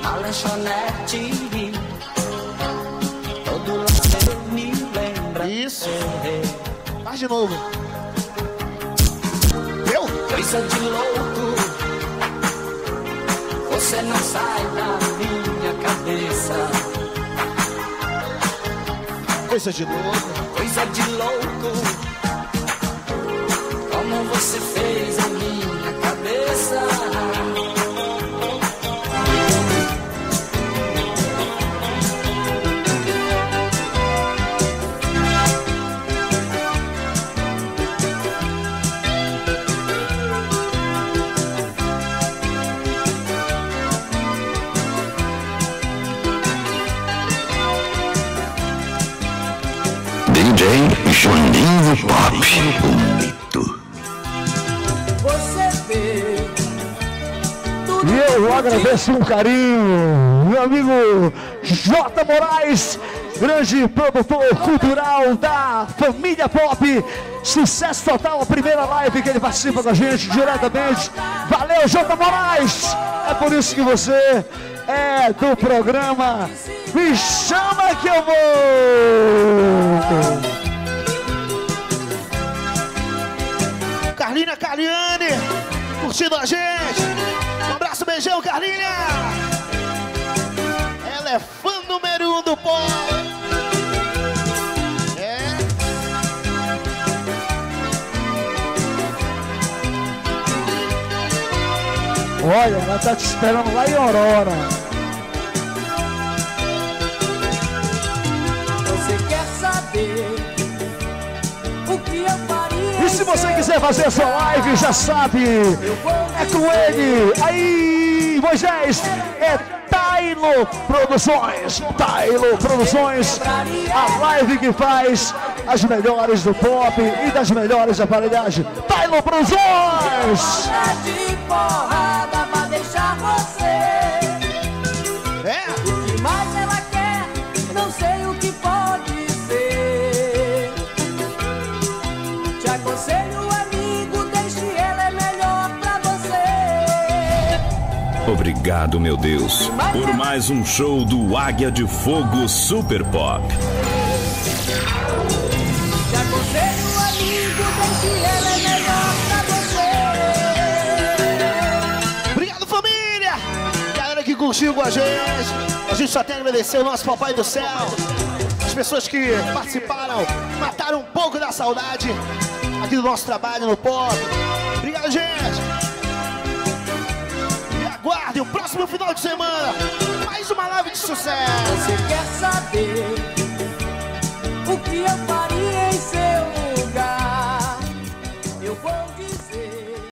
A lanchonete Todo lado me lembra Isso Faz de novo Eu? Coisa de louco Você não sai da minha cabeça. Coisa de louco. Coisa de louco. Como você Juninho Pop, o mito. Você vê E eu agradeço um carinho, meu amigo J. Moraes, grande produtor cultural da família Pop. Sucesso total, a primeira live que ele participa com a gente diretamente. Valeu, J. Moraes! É por isso que você é do programa Me Chama Que Eu Vou! Carlinha Caliane, curtindo a gente. Um abraço, beijão, Carlinha. Ela é fã número um do pop. É. Olha, ela tá te esperando lá em Aurora. Se você quiser fazer sua live, já sabe, é com ele. Aí, Moisés, é Tailo Produções. Tailo Produções, a live que faz as melhores do pop e das melhores aparelhagens. Tailo Produções. Obrigado, meu Deus, por mais um show do Águia de Fogo Super Pop. É. Obrigado, família! Galera que curtiu com a gente. A gente só tem a agradecer o nosso Papai do Céu. As pessoas que participaram, mataram um pouco da saudade aqui do nosso trabalho no pop. Obrigado, gente! E aguardem o próximo final de semana. Mais uma live de sucesso. Você quer saber o que eu faria